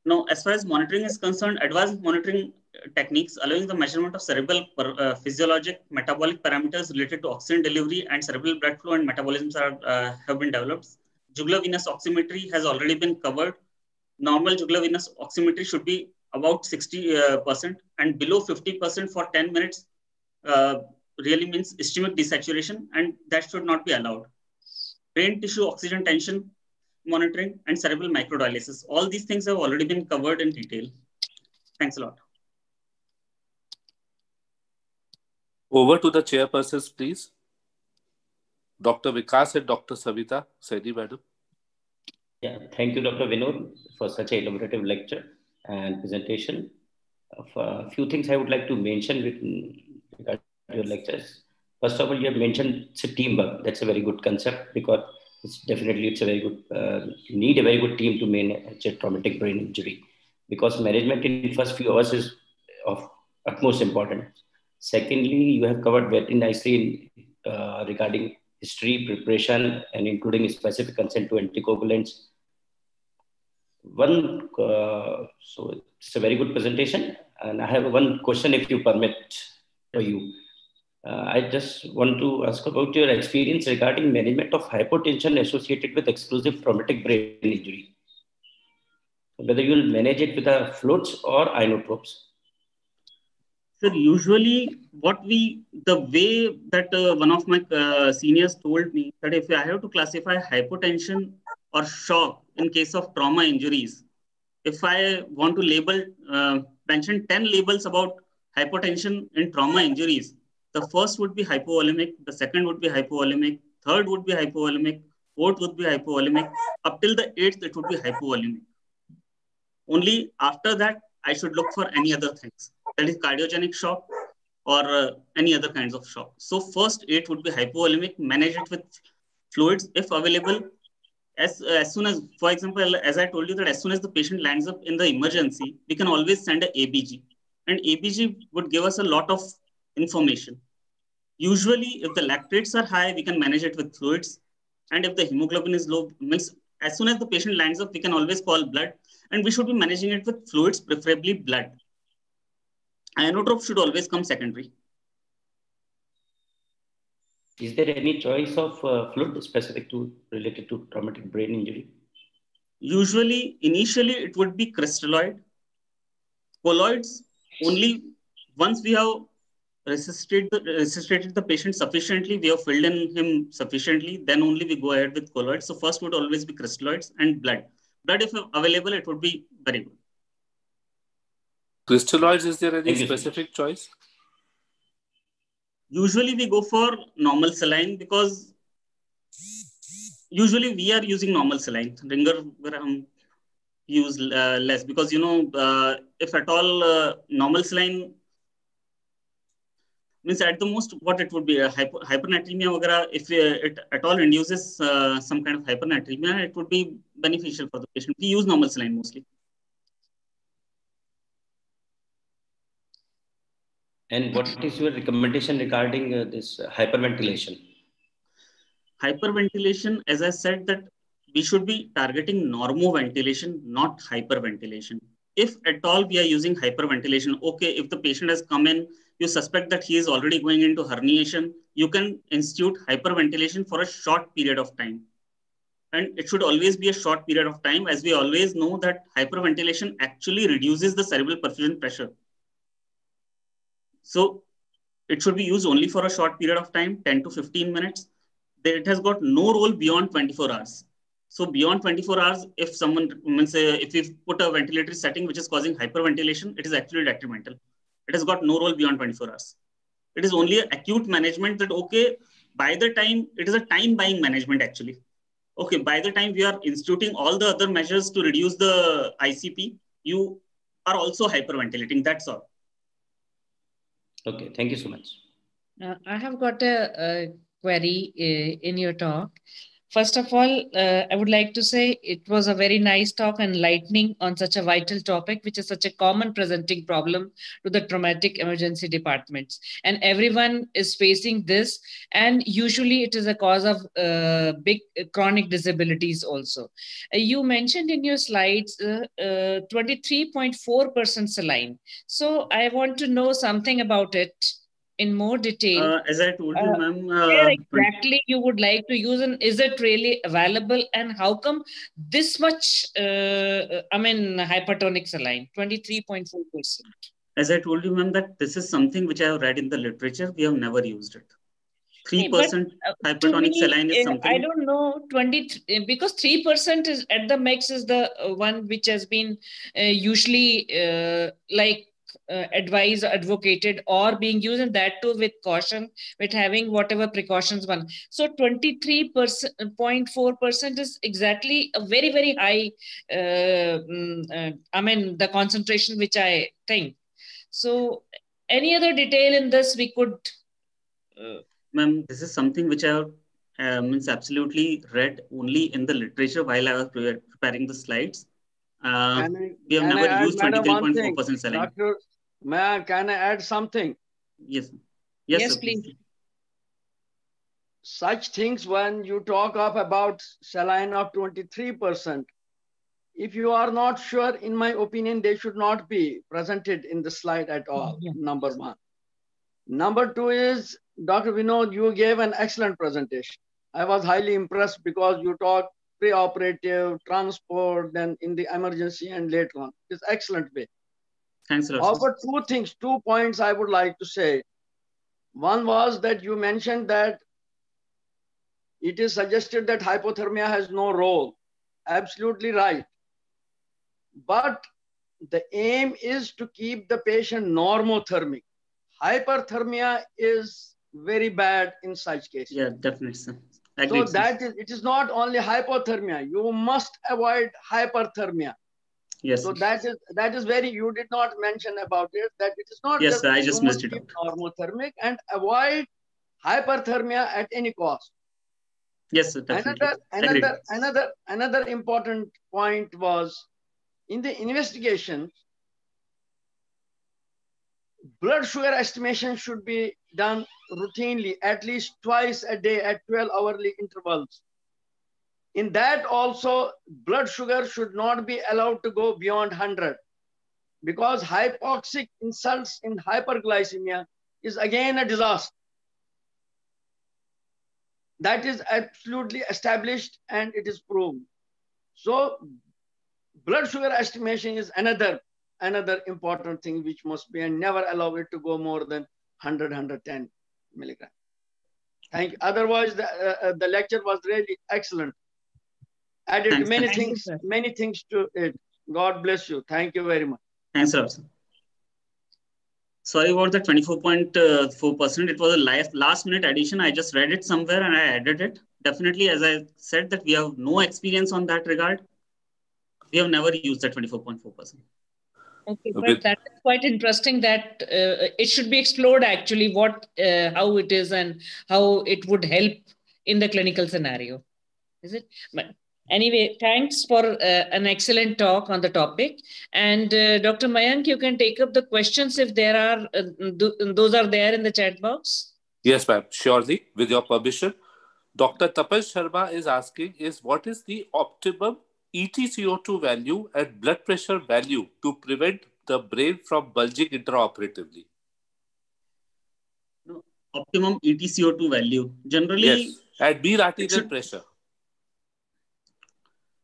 Now, as far as monitoring is concerned, advanced monitoring techniques allowing the measurement of cerebral uh, physiologic metabolic parameters related to oxygen delivery and cerebral blood flow and metabolisms are, uh, have been developed. Jugular venous oximetry has already been covered. Normal jugular venous oximetry should be about 60% uh, and below 50% for 10 minutes uh, really means ischemic desaturation and that should not be allowed. Brain tissue oxygen tension monitoring and cerebral microdialysis. All these things have already been covered in detail. Thanks a lot. Over to the chairpersons, please. Dr. Vikas and Dr. Savita. Sadi, madam. Yeah, thank you, Dr. Vinod, for such a elaborative lecture and presentation. Of a few things I would like to mention with regard to your lectures. First of all, you have mentioned it's a teamwork. That's a very good concept because it's definitely it's a very good uh, you need a very good team to manage a traumatic brain injury because management in the first few hours is of utmost importance Secondly, you have covered very nicely uh, regarding history, preparation, and including specific consent to anticoagulants. One, uh, so it's a very good presentation. And I have one question, if you permit for you. Uh, I just want to ask about your experience regarding management of hypotension associated with exclusive traumatic brain injury. Whether you will manage it with a floats or inotropes. Sir, usually what we, the way that uh, one of my uh, seniors told me that if I have to classify hypotension or shock in case of trauma injuries, if I want to label, uh, mention 10 labels about hypotension in trauma injuries, the first would be hypovolemic, the second would be hypovolemic, third would be hypovolemic, fourth would be hypovolemic, up till the eighth, it would be hypovolemic. Only after that, I should look for any other things that is cardiogenic shock or uh, any other kinds of shock. So first eight would be hypovolemic, manage it with fluids if available. As, uh, as soon as, for example, as I told you that as soon as the patient lands up in the emergency, we can always send a ABG. And ABG would give us a lot of information. Usually, if the lactates are high, we can manage it with fluids. And if the hemoglobin is low, means as soon as the patient lands up, we can always call blood. And we should be managing it with fluids, preferably blood inotrope should always come secondary. Is there any choice of uh, fluid specific to related to traumatic brain injury? Usually, initially, it would be crystalloid. Colloids, only once we have resuscitated the, resuscitated the patient sufficiently, we have filled in him sufficiently, then only we go ahead with colloids. So first would always be crystalloids and blood. Blood, if available, it would be very good. Crystalloids, is there any specific choice? Usually we go for normal saline because usually we are using normal saline. Ringer um, use uh, less because, you know, uh, if at all uh, normal saline means at the most what it would be a hyper, hypernatremia if uh, it at all induces uh, some kind of hypernatremia it would be beneficial for the patient we use normal saline mostly And what is your recommendation regarding uh, this hyperventilation? Hyperventilation, as I said, that we should be targeting normoventilation, not hyperventilation. If at all we are using hyperventilation, okay, if the patient has come in, you suspect that he is already going into herniation, you can institute hyperventilation for a short period of time. And it should always be a short period of time, as we always know that hyperventilation actually reduces the cerebral perfusion pressure. So it should be used only for a short period of time, 10 to 15 minutes. It has got no role beyond 24 hours. So beyond 24 hours, if someone means uh, if we put a ventilatory setting which is causing hyperventilation, it is actually detrimental. It has got no role beyond 24 hours. It is only acute management that okay, by the time it is a time buying management actually. Okay, by the time we are instituting all the other measures to reduce the ICP, you are also hyperventilating. That's all. Okay, thank you so much. Uh, I have got a, a query uh, in your talk. First of all, uh, I would like to say it was a very nice talk, and enlightening on such a vital topic, which is such a common presenting problem to the traumatic emergency departments. And everyone is facing this, and usually it is a cause of uh, big chronic disabilities also. Uh, you mentioned in your slides 23.4% uh, saline. So I want to know something about it in more detail. Uh, as I told you, uh, ma'am. Uh, where exactly you would like to use and is it really available and how come this much, uh, I mean, hypertonic saline, 23.4%? As I told you, ma'am, that this is something which I have read in the literature. We have never used it. 3% but, hypertonic me, saline is something. I don't know, 20, because 3% is at the max is the one which has been usually like uh, advised, advocated, or being used, and that too with caution, with having whatever precautions one. So 23.4% is exactly a very, very high, uh, mm, uh, I mean, the concentration which I think. So any other detail in this we could? Uh, Ma'am, this is something which I have uh, means absolutely read only in the literature while I was preparing the slides. Uh, we have never used 23.4% saline. Doctor, may I, can I add something? Yes. Yes, yes sir, please. please. Such things when you talk of about saline of 23%, if you are not sure, in my opinion, they should not be presented in the slide at all, yeah. number one. Number two is, Dr. Vinod, you gave an excellent presentation. I was highly impressed because you talked pre-operative, transport, then in the emergency and later on. It's excellent way. Thanks. However, two things, two points I would like to say. One was that you mentioned that it is suggested that hypothermia has no role. Absolutely right. But the aim is to keep the patient normothermic. Hyperthermia is very bad in such cases. Yeah, definitely. Sir. So that is, it is not only hypothermia. You must avoid hyperthermia. Yes. So that is that is very. You did not mention about it that it is not. Yes, sir, I just missed it. Normothermic and avoid hyperthermia at any cost. Yes, sir, definitely. Another another Agreed. another another important point was in the investigation. Blood sugar estimation should be done routinely, at least twice a day at 12 hourly intervals. In that also, blood sugar should not be allowed to go beyond 100 because hypoxic insults in hyperglycemia is again a disaster. That is absolutely established and it is proven. So blood sugar estimation is another, another important thing which must be and never allow it to go more than 100, 110 milligram. Thank you. Otherwise, the, uh, uh, the lecture was really excellent. Added Thanks, many things, you, many things to it. God bless you. Thank you very much. Thanks, sir. Sorry about the 24.4%. It was a last, last minute addition. I just read it somewhere and I added it. Definitely, as I said, that we have no experience on that regard. We have never used that 24.4%. Okay, but that is quite interesting that uh, it should be explored actually what, uh, how it is and how it would help in the clinical scenario. Is it? But anyway, thanks for uh, an excellent talk on the topic. And uh, Dr. Mayank, you can take up the questions if there are, uh, th those are there in the chat box. Yes, ma'am, surely, with your permission. Dr. Tapas Sharma is asking is what is the optimum ETCO2 value and blood pressure value to prevent the brain from bulging intraoperatively? No, optimum ETCO2 value. Generally, yes. and mean arterial pressure.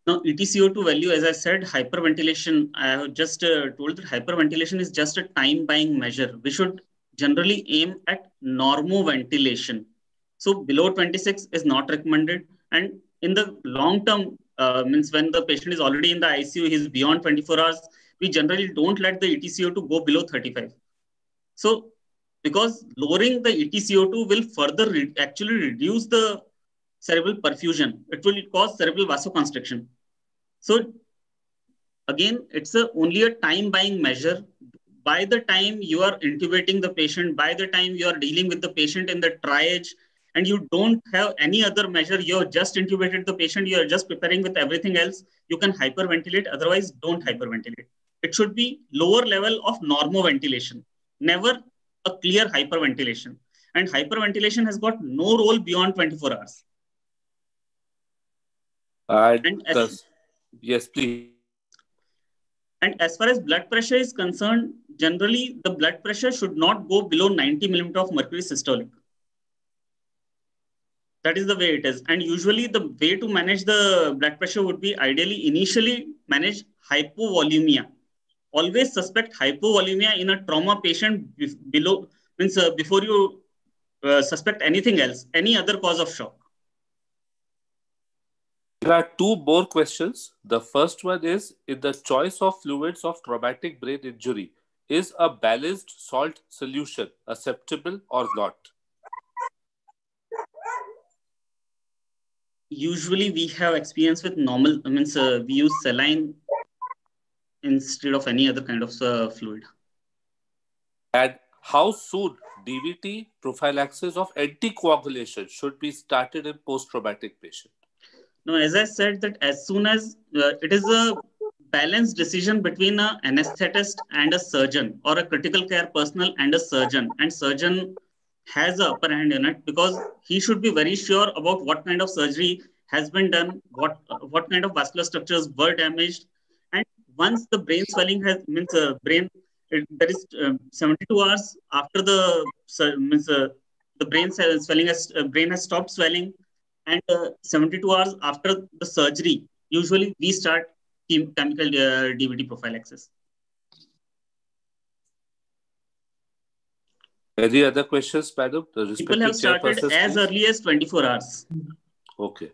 Now, ETCO2 value, as I said, hyperventilation, I have just uh, told that hyperventilation is just a time buying measure. We should generally aim at normal ventilation. So below 26 is not recommended. And in the long term, uh, means when the patient is already in the ICU, he's beyond 24 hours, we generally don't let the ETCO2 go below 35. So because lowering the ETCO2 will further re actually reduce the cerebral perfusion. It will cause cerebral vasoconstriction. So again, it's a, only a time buying measure. By the time you are intubating the patient, by the time you are dealing with the patient in the triage, and you don't have any other measure, you're just intubated the patient, you're just preparing with everything else, you can hyperventilate. Otherwise, don't hyperventilate. It should be lower level of normoventilation, never a clear hyperventilation. And hyperventilation has got no role beyond 24 hours. And, as, yes, please. And as far as blood pressure is concerned, generally the blood pressure should not go below 90 millimeter of mercury systolic. That is the way it is. And usually the way to manage the blood pressure would be ideally initially manage hypovolemia. Always suspect hypovolemia in a trauma patient below means uh, before you uh, suspect anything else, any other cause of shock. There are two more questions. The first one is in the choice of fluids of traumatic brain injury, is a balanced salt solution acceptable or not? Usually we have experience with normal, I mean, uh, we use saline instead of any other kind of uh, fluid. And how soon DVT prophylaxis of anticoagulation should be started in post-traumatic patient? No, as I said that as soon as uh, it is a balanced decision between an anesthetist and a surgeon or a critical care personnel and a surgeon. And surgeon has a upper hand in it because he should be very sure about what kind of surgery has been done, what what kind of vascular structures were damaged, and once the brain swelling has means uh, brain it, there is uh, 72 hours after the means uh, the brain swelling has uh, brain has stopped swelling and uh, 72 hours after the surgery, usually we start chemical uh, DVT prophylaxis. Any other questions, madam? People have started as early as 24 hours. Okay.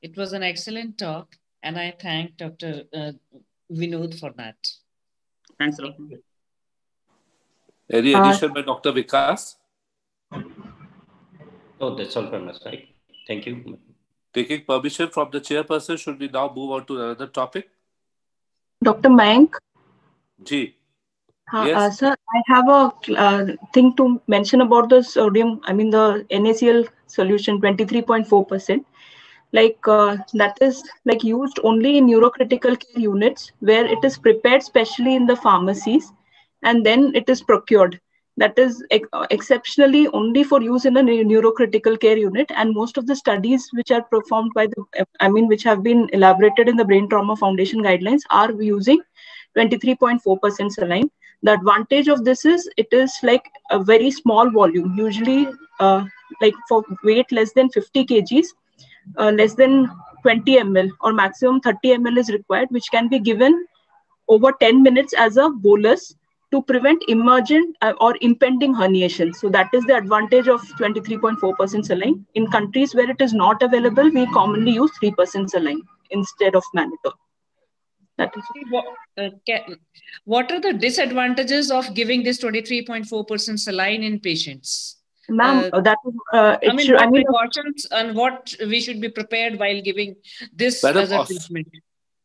It was an excellent talk, and I thank Dr. Uh, Vinod for that. Thanks a lot. Any addition by Dr. Vikas? Oh, that's all from us, right? Thank you. Taking permission from the chairperson, should we now move on to another topic? Dr. Mayank? Ji. Uh, yes. Uh, sir, I have a uh, thing to mention about the sodium, I mean the NaCl solution, 23.4%. Like uh, that is like used only in neurocritical care units where it is prepared specially in the pharmacies and then it is procured that is ex exceptionally only for use in a neurocritical care unit and most of the studies which are performed by the i mean which have been elaborated in the brain trauma foundation guidelines are using 23.4% saline. The advantage of this is it is like a very small volume usually uh, like for weight less than 50 kgs uh, less than 20 ml or maximum 30 ml is required which can be given over 10 minutes as a bolus to prevent emergent uh, or impending herniation. So that is the advantage of 23.4% saline. In countries where it is not available, we commonly use 3% saline instead of mannitol. That is what, uh, what are the disadvantages of giving this 23.4% saline in patients? Ma'am, uh, that is, uh, I mean, should, what I mean, precautions and what we should be prepared while giving this Madam, as a os- treatment.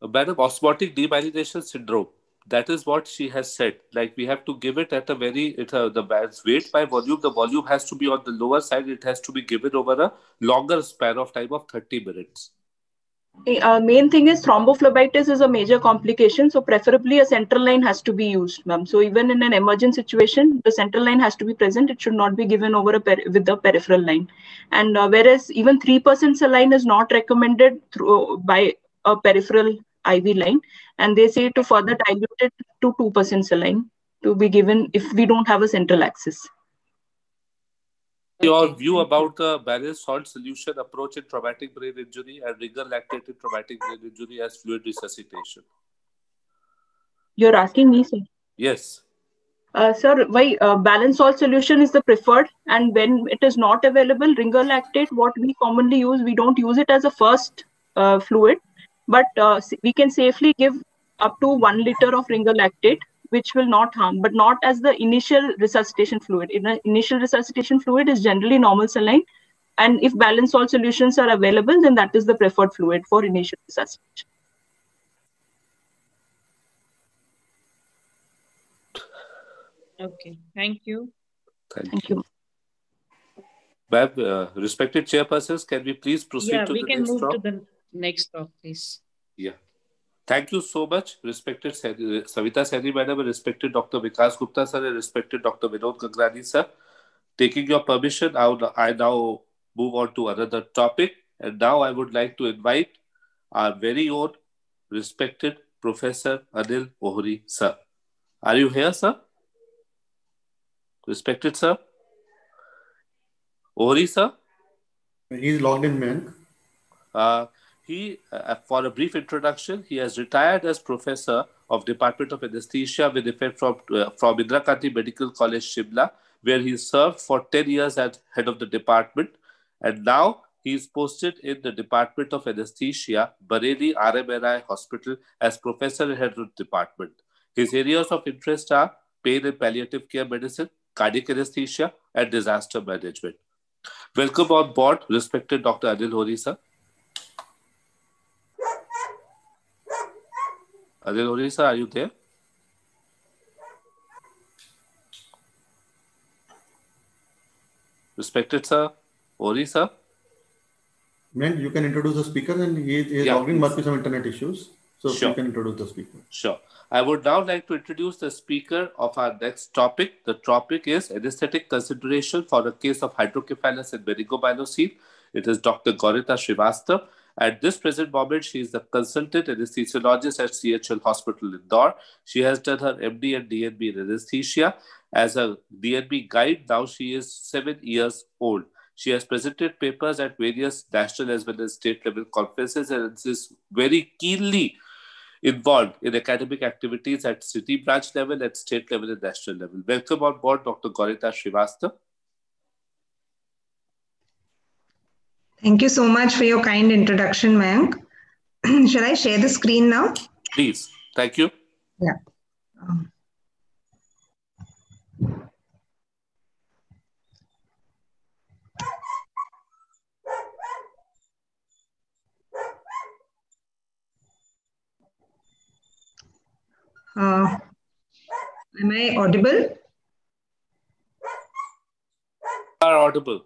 Madam, osmotic demyelination syndrome. That is what she has said. Like we have to give it at a very it uh, the weight by volume. The volume has to be on the lower side. It has to be given over a longer span of time of thirty minutes. uh, main thing is thrombophlebitis is a major complication. So preferably a central line has to be used, ma'am. So even in an emergent situation, the central line has to be present. It should not be given over a with the peripheral line. And uh, whereas even 3% saline is not recommended through, by a peripheral IV line. And they say to further dilute it to 2% saline to be given if we don't have a central axis. Your view about the balanced salt solution approach in traumatic brain injury and ringer lactate in traumatic brain injury as fluid resuscitation. You're asking me, sir? Yes. Uh, sir, why uh, balanced salt solution is the preferred, and when it is not available, ringer lactate, what we commonly use, we don't use it as a first uh, fluid, but uh, we can safely give up to one liter of ringolactate, which will not harm, but not as the initial resuscitation fluid. In the initial resuscitation fluid is generally normal saline, and if balanced salt solutions are available, then that is the preferred fluid for initial resuscitation. Okay, thank you. Thank, thank you. you. Bab, uh, respected chairpersons, can we please proceed yeah, to we the can next move talk? to the next talk, please. Yeah. Thank you so much, respected Sa- Savita Sani madam, and respected Dr. Vikas Gupta sir, and respected Dr. Vinod Gagrani sir. Taking your permission, I, would, I now move on to another topic. And now I would like to invite our very own respected Professor Anil Ohri sir. Are you here, sir? Respected sir? Ohri sir? He's logged in, Mayank. Uh, he, uh, for a brief introduction, he has retired as professor of Department of Anesthesia with effect from, uh, from Indira Gandhi Medical College, Shimla, where he served for 10 years as head of the department. And now he is posted in the Department of Anesthesia, Bareilly RMNI Hospital, as professor and head of the department. His areas of interest are pain and palliative care medicine, cardiac anesthesia, and disaster management. Welcome on board, respected Dr. Anil Ohri, sir. Ohri, sir, are you there? Respected sir, Ohri, sir. Mayank, you can introduce the speaker and he, is Yeah, please. must be some internet issues. So Sure. you can introduce the speaker. Sure. I would now like to introduce the speaker of our next topic. The topic is anesthetic consideration for the case of hydrocephalus and meningomyelocele. It is Dr. Gaurita Srivastav. At this present moment, she is the consultant anesthesiologist at CHL Hospital Indore. She has done her MD and DNB in anesthesia. As a DNB guide, now she is seven years old. She has presented papers at various national as well as state level conferences and is very keenly involved in academic activities at city branch level, at state level, and national level. Welcome on board, Dr. Gaurita Srivastav. Thank you so much for your kind introduction, Mayank. Shall I share the screen now? Please. Thank you. Yeah. Um, uh, am I audible? Are audible.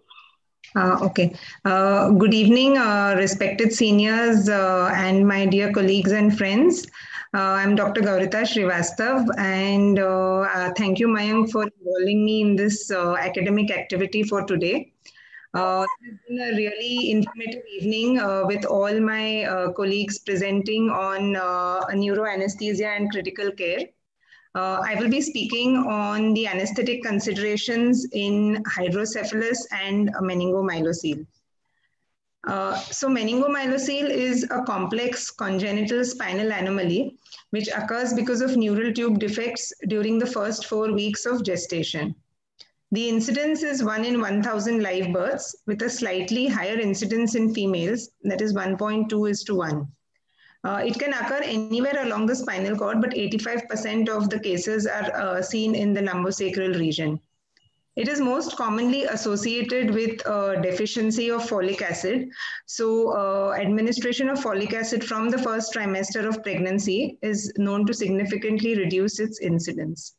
Uh, okay. Uh, good evening, uh, respected seniors uh, and my dear colleagues and friends. Uh, I'm Dr. Gaurita Srivastav, and uh, thank you, Mayank, for involving me in this academic activity for today. It's been a really informative evening with all my colleagues presenting on neuroanesthesia and critical care. Uh, I will be speaking on the anesthetic considerations in hydrocephalus and meningomyelocele. Uh, so meningomyelocele is a complex congenital spinal anomaly which occurs because of neural tube defects during the first four weeks of gestation. The incidence is 1 in 1000 live births with a slightly higher incidence in females, that is 1.2 is to 1. Uh, it can occur anywhere along the spinal cord, but 85% of the cases are uh, seen in the lumbosacral region. It is most commonly associated with uh, deficiency of folic acid. So, uh, administration of folic acid from the first trimester of pregnancy is known to significantly reduce its incidence.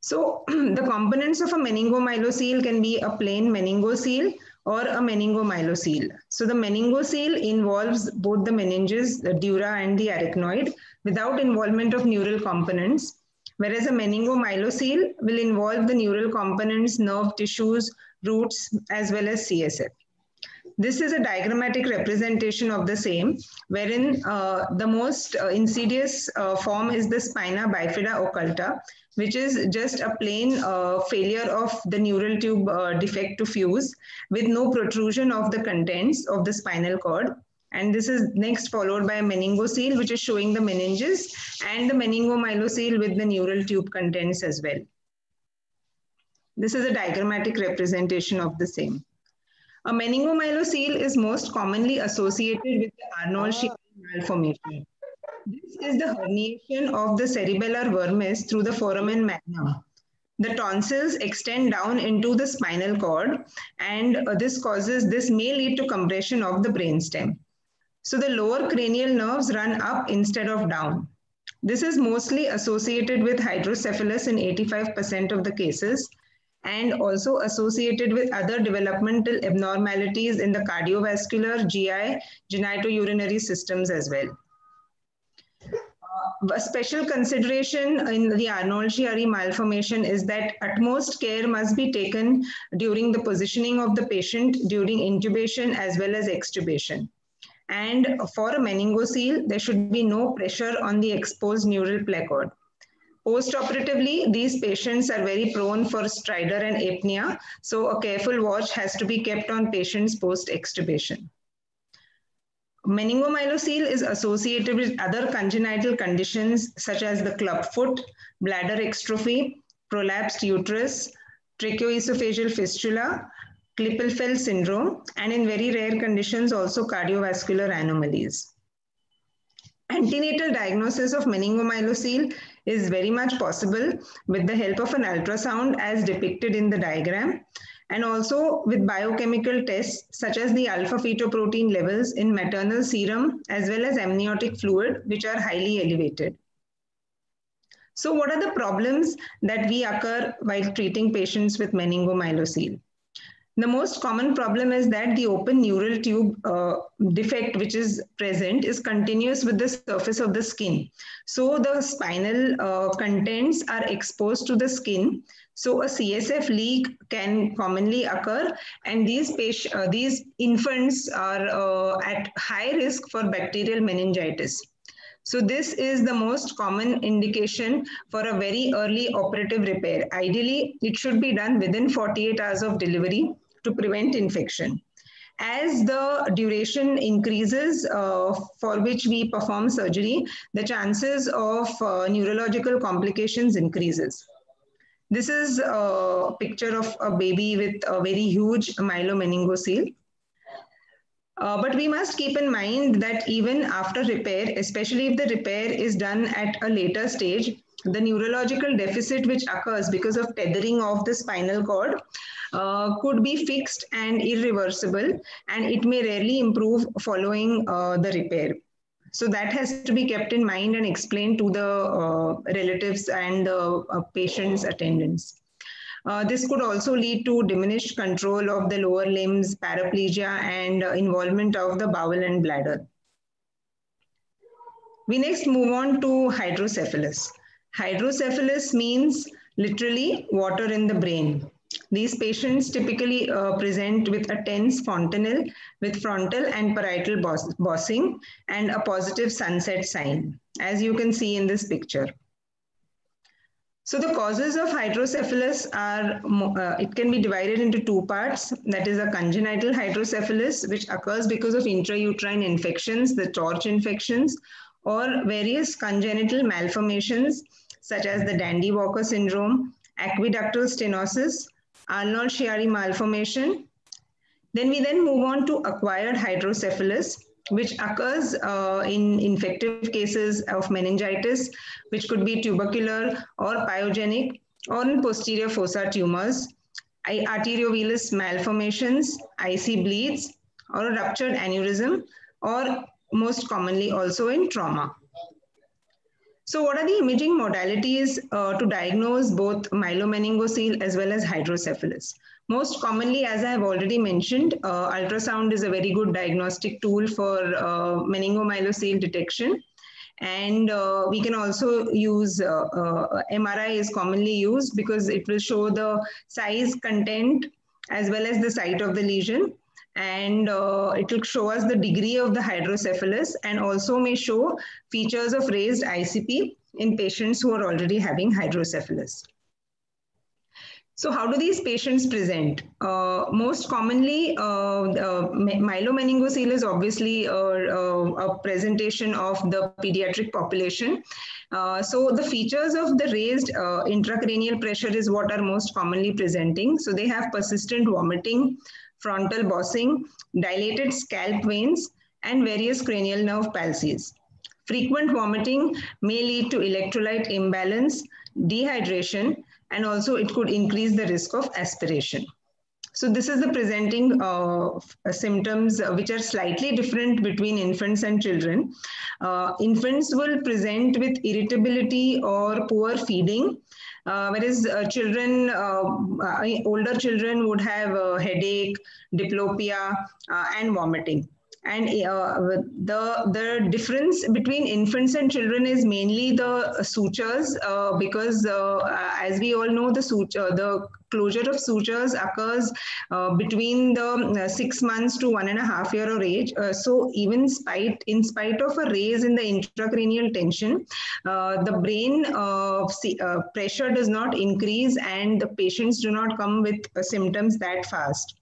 So, the components of a meningomyelocele can be a plain meningocele or a meningomyelocele. So, the meningocele involves both the meninges, the dura, and the arachnoid without involvement of neural components whereas a meningomyelocele will involve the neural components, nerve tissues, roots, as well as CSF. This is a diagrammatic representation of the same, wherein uh, the most uh, insidious uh, form is the spina bifida occulta, which is just a plain uh, failure of the neural tube uh, defect to fuse with no protrusion of the contents of the spinal cord. And this is next followed by a meningocele, which is showing the meninges and the meningomyelocele with the neural tube contents as well. This is a diagrammatic representation of the same. A meningomyelocele is most commonly associated with the Arnold-Chiari malformation. This is the herniation of the cerebellar vermis through the foramen magnum. The tonsils extend down into the spinal cord and uh, this causes, this may lead to compression of the brainstem. So the lower cranial nerves run up instead of down. This is mostly associated with hydrocephalus in 85% of the cases and also associated with other developmental abnormalities in the cardiovascular, GI, genitourinary systems as well. A special consideration in the Arnold-Chiari malformation is that utmost care must be taken during the positioning of the patient during intubation as well as extubation. And for a meningocele, there should be no pressure on the exposed neural placode. Post-operatively, these patients are very prone for stridor and apnea, so a careful watch has to be kept on patients post-extubation. Meningomyelocele is associated with other congenital conditions such as the clubfoot, bladder exstrophy, prolapsed uterus, tracheoesophageal fistula, Klippel-Feil syndrome, and in very rare conditions also cardiovascular anomalies. Antenatal diagnosis of meningomyelocele is very much possible with the help of an ultrasound as depicted in the diagram and also with biochemical tests such as the alpha fetoprotein levels in maternal serum as well as amniotic fluid which are highly elevated. So what are the problems that we occur while treating patients with meningomyelocele? The most common problem is that the open neural tube uh, defect which is present is continuous with the surface of the skin. So the spinal uh, contents are exposed to the skin. So a CSF leak can commonly occur and these, uh, these infants are uh, at high risk for bacterial meningitis. So this is the most common indication for a very early operative repair. Ideally, it should be done within 48 hours of delivery to prevent infection. As the duration increases uh, for which we perform surgery, the chances of uh, neurological complications increases. This is a picture of a baby with a very huge myelomeningocele. Uh, but we must keep in mind that even after repair, especially if the repair is done at a later stage, the neurological deficit which occurs because of tethering of the spinal cord uh, could be fixed and irreversible, and it may rarely improve following uh, the repair. So that has to be kept in mind and explained to the uh, relatives and the uh, patient's attendants. Uh, this could also lead to diminished control of the lower limbs, paraplegia, and uh, involvement of the bowel and bladder. We next move on to hydrocephalus. Hydrocephalus means literally water in the brain. These patients typically uh, present with a tense fontanelle with frontal and parietal boss bossing and a positive sunset sign, as you can see in this picture. So the causes of hydrocephalus are, uh, it can be divided into two parts. That is a congenital hydrocephalus, which occurs because of intrauterine infections, the torch infections, or various congenital malformations, such as the Dandy-Walker syndrome, aqueductal stenosis, Arnold-Chiari malformation. Then we then move on to acquired hydrocephalus, which occurs uh, in infective cases of meningitis, which could be tubercular or pyogenic, or in posterior fossa tumors, arteriovenous malformations, IC bleeds, or a ruptured aneurysm, or most commonly also in trauma. So what are the imaging modalities uh, to diagnose both myelomeningocele as well as hydrocephalus? Most commonly, as I have already mentioned, uh, ultrasound is a very good diagnostic tool for uh, meningomyelocele detection. And uh, we can also use uh, uh, MRI is commonly used because it will show the size, content, as well as the site of the lesion and uh, it will show us the degree of the hydrocephalus and also may show features of raised ICP in patients who are already having hydrocephalus. So how do these patients present? Uh, most commonly, uh, uh, myelomeningocele is obviously a, a, a, presentation of the pediatric population. Uh, so the features of the raised uh, intracranial pressure is what are most commonly presenting. So they have persistent vomiting, frontal bossing, dilated scalp veins, and various cranial nerve palsies. Frequent vomiting may lead to electrolyte imbalance, dehydration, and also it could increase the risk of aspiration. So this is the presenting uh, symptoms uh, which are slightly different between infants and children. Uh, infants will present with irritability or poor feeding, uh, whereas uh, children, uh, older children would have headache, diplopia, and vomiting and uh, the the difference between infants and children is mainly the sutures uh, because uh, as we all know the suture the closure of sutures occurs uh, between the uh, six months to one and a half year of age. Uh, so even spite in spite of a raise in the intracranial tension the brain pressure does not increase and the patients do not come with symptoms that fast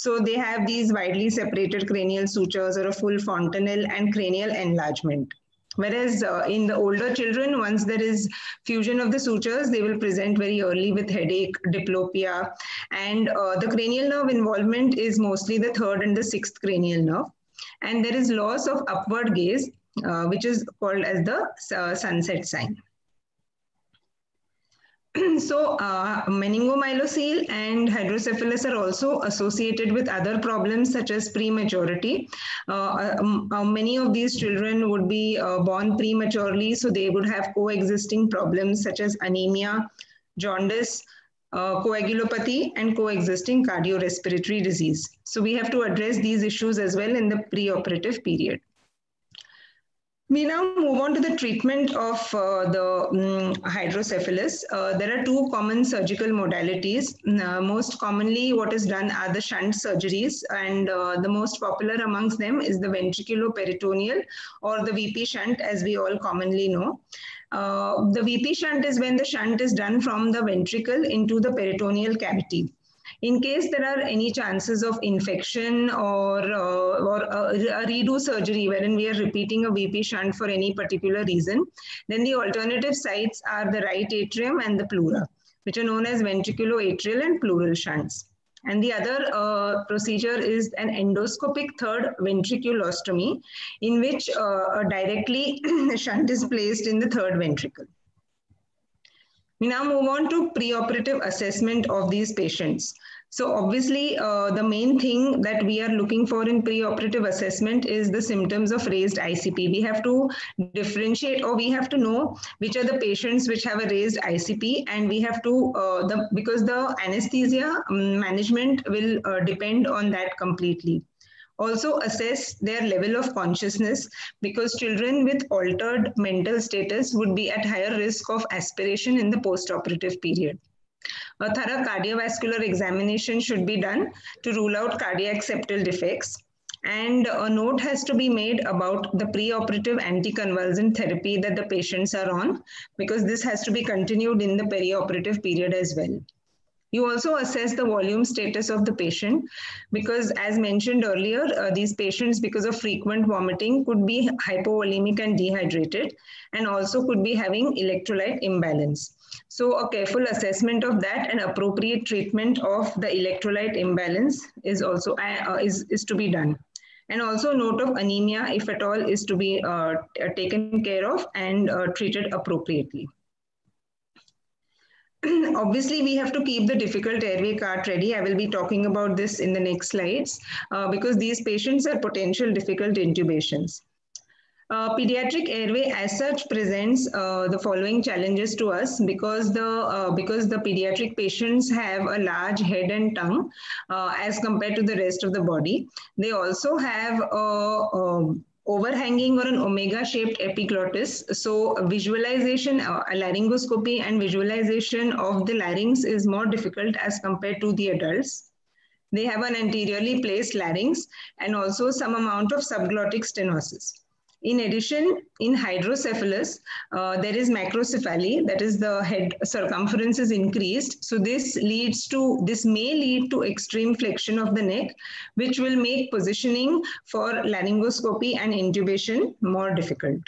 so they have these widely separated cranial sutures or a full fontanelle and cranial enlargement. Whereas uh, in the older children, once there is fusion of the sutures, they will present very early with headache, diplopia, and uh, the cranial nerve involvement is mostly the third and the sixth cranial nerve. And there is loss of upward gaze, uh, which is called as the uh, sunset sign. so uh, meningomyelocele and hydrocephalus are also associated with other problems such as prematurity. Uh, um, uh, many of these children would be uh, born prematurely, so they would have coexisting problems such as anemia, jaundice, uh, coagulopathy, and coexisting cardiorespiratory disease. So we have to address these issues as well in the preoperative period. We now move on to the treatment of uh, the um, hydrocephalus. Uh, there are two common surgical modalities. Uh, most commonly, what is done are the shunt surgeries, and uh, the most popular amongst them is the ventriculoperitoneal or the VP shunt, as we all commonly know. Uh, the VP shunt is when the shunt is done from the ventricle into the peritoneal cavity. In case there are any chances of infection or, uh, or a, a, redo surgery wherein we are repeating a VP shunt for any particular reason, then the alternative sites are the right atrium and the pleura, which are known as ventriculoatrial and pleural shunts. And the other uh, procedure is an endoscopic third ventriculostomy, in which uh, directly the shunt is placed in the third ventricle. We now move on to preoperative assessment of these patients. So obviously, uh, the main thing that we are looking for in preoperative assessment is the symptoms of raised ICP. We have to differentiate or we have to know which are the patients which have a raised ICP and we have to, uh, the because the anesthesia um, management will uh, depend on that completely also assess their level of consciousness because children with altered mental status would be at higher risk of aspiration in the postoperative period. A thorough cardiovascular examination should be done to rule out cardiac septal defects. And a note has to be made about the preoperative anticonvulsant therapy that the patients are on because this has to be continued in the perioperative period as well. You also assess the volume status of the patient because as mentioned earlier, uh, these patients because of frequent vomiting could be hypovolemic and dehydrated and also could be having electrolyte imbalance. So a careful assessment of that and appropriate treatment of the electrolyte imbalance is also uh, is, is to be done. And also note of anemia, if at all, is to be uh, taken care of and uh, treated appropriately. obviously we have to keep the difficult airway cart ready. I will be talking about this in the next slides uh, because these patients are potential difficult intubations. Uh, pediatric airway as such presents uh, the following challenges to us because the uh, because the pediatric patients have a large head and tongue uh, as compared to the rest of the body. They also have a, a um, overhanging or an omega shaped epiglottis. So visualization, uh, laryngoscopy and visualization of the larynx is more difficult as compared to the adults. They have an anteriorly placed larynx and also some amount of subglottic stenosis. In addition, in hydrocephalus, uh, there is macrocephaly, that is the head circumference is increased. So this leads to, this may lead to extreme flexion of the neck, which will make positioning for laryngoscopy and intubation more difficult.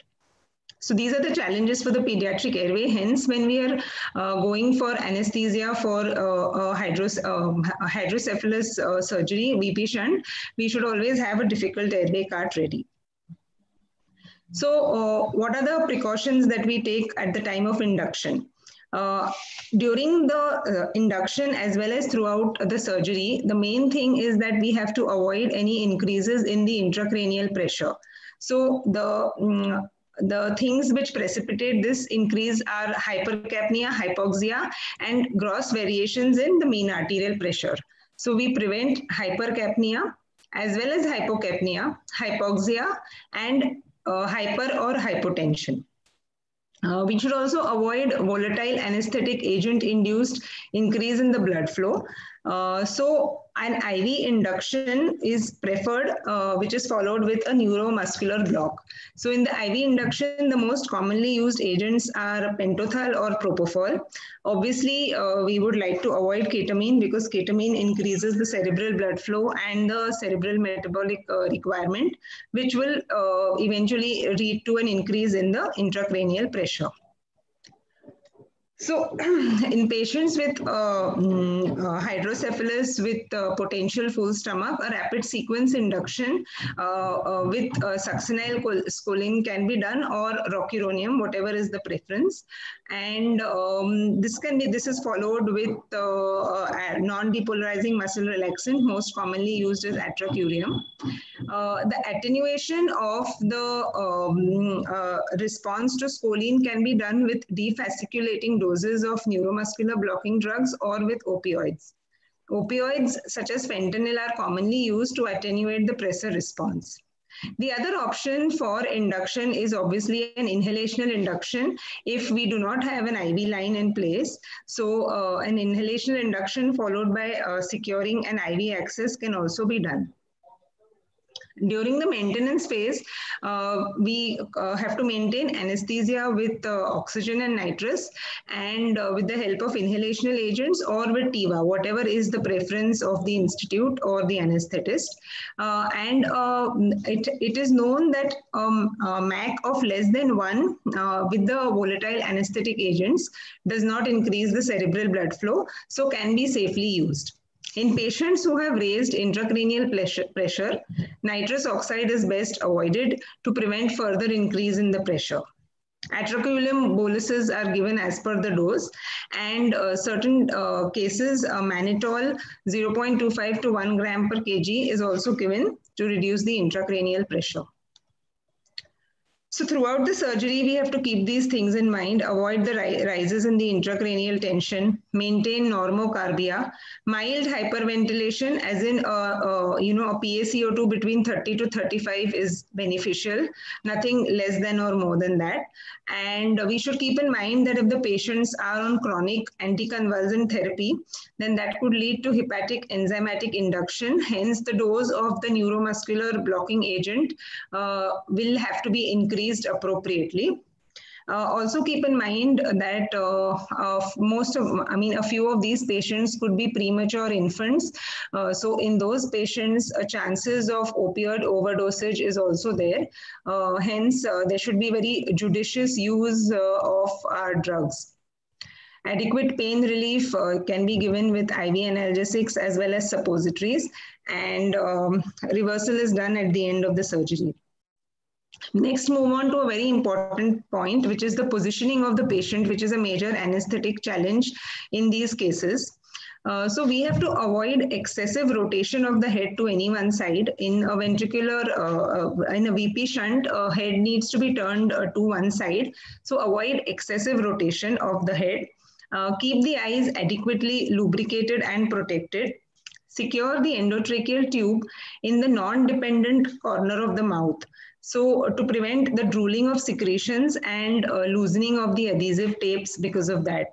So these are the challenges for the pediatric airway. Hence, when we are uh, going for anesthesia for uh, um, hydrocephalus uh, surgery, VP shunt, we should always have a difficult airway cart ready. So uh, what are the precautions that we take at the time of induction? Uh, during the uh, induction as well as throughout the surgery, the main thing is that we have to avoid any increases in the intracranial pressure. So the um, the things which precipitate this increase are hypercapnia, hypoxia, and gross variations in the mean arterial pressure. So we prevent hypercapnia as well as hypocapnia, hypoxia, and uh, hyper or hypotension. Uh, we should also avoid volatile anesthetic agent induced increase in the blood flow. Uh, so an IV induction is preferred, uh, which is followed with a neuromuscular block. So in the IV induction, the most commonly used agents are pentothal or propofol. Obviously, uh, we would like to avoid ketamine because ketamine increases the cerebral blood flow and the cerebral metabolic uh, requirement, which will uh, eventually lead to an increase in the intracranial pressure. So, in patients with uh, mm, uh, hydrocephalus with uh, potential full stomach, a rapid sequence induction uh, uh, with uh, succinyl scoline can be done or rocuronium, whatever is the preference. And um, this can be this is followed with non-depolarizing muscle relaxant, most commonly used as atracurium. the attenuation of the um, response to scoline can be done with defasciculating doses of neuromuscular blocking drugs or with opioids. Opioids such as fentanyl are commonly used to attenuate the pressor response. The other option for induction is obviously an inhalational induction if we do not have an IV line in place. So uh, an inhalational induction followed by uh, securing an IV access can also be done. During the maintenance phase, uh, we uh, have to maintain anesthesia with uh, oxygen and nitrous and uh, with the help of inhalational agents or with TIVA, whatever is the preference of the institute or the anesthetist. Uh, and it, it is known that um, MAC of less than 1 with the volatile anesthetic agents does not increase the cerebral blood flow, so can be safely used. In patients who have raised intracranial pressure, nitrous oxide is best avoided to prevent further increase in the pressure. Atracurium boluses are given as per the dose, and uh, certain uh, cases, uh, mannitol 0.25 to 1 gram per kg is also given to reduce the intracranial pressure. So throughout the surgery, we have to keep these things in mind, avoid the ri rises in the intracranial tension, maintain normocarbia, mild hyperventilation as in, uh, uh, you know, a PaCO2 between 30 to 35 is beneficial, nothing less than or more than that. And we should keep in mind that if the patients are on chronic anticonvulsant therapy, then that could lead to hepatic enzymatic induction. Hence, the dose of the neuromuscular blocking agent uh, will have to be increased appropriately. Uh, also keep in mind that uh, most of, I mean, a few of these patients could be premature infants. Uh, so in those patients, uh, chances of opioid overdosage is also there. Uh, hence, there should be very judicious use of our drugs. Adequate pain relief can be given with IV analgesics as well as suppositories and um, reversal is done at the end of the surgery. Next, move on to a very important point, which is the positioning of the patient, which is a major anesthetic challenge in these cases. Uh, so we have to avoid excessive rotation of the head to any one side. In a ventricular, uh, uh in a VP shunt, head needs to be turned uh, to one side. So avoid excessive rotation of the head. Uh, keep the eyes adequately lubricated and protected. Secure the endotracheal tube in the non-dependent corner of the mouth. So to prevent the drooling of secretions and uh, loosening of the adhesive tapes because of that.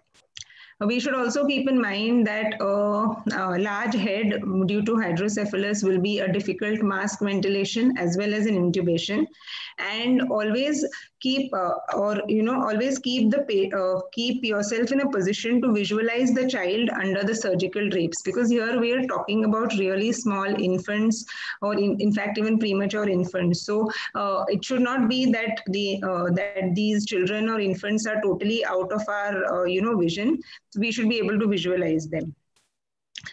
We should also keep in mind that a, a large head due to hydrocephalus will be a difficult mask ventilation as well as an intubation and always keep uh, or you know always keep the uh, keep yourself in a position to visualize the child under the surgical drapes. Because here we are talking about really small infants or in, in fact even premature infants. So uh, it should not be that the uh, that these children or infants are totally out of our uh, you know vision. So we should be able to visualize them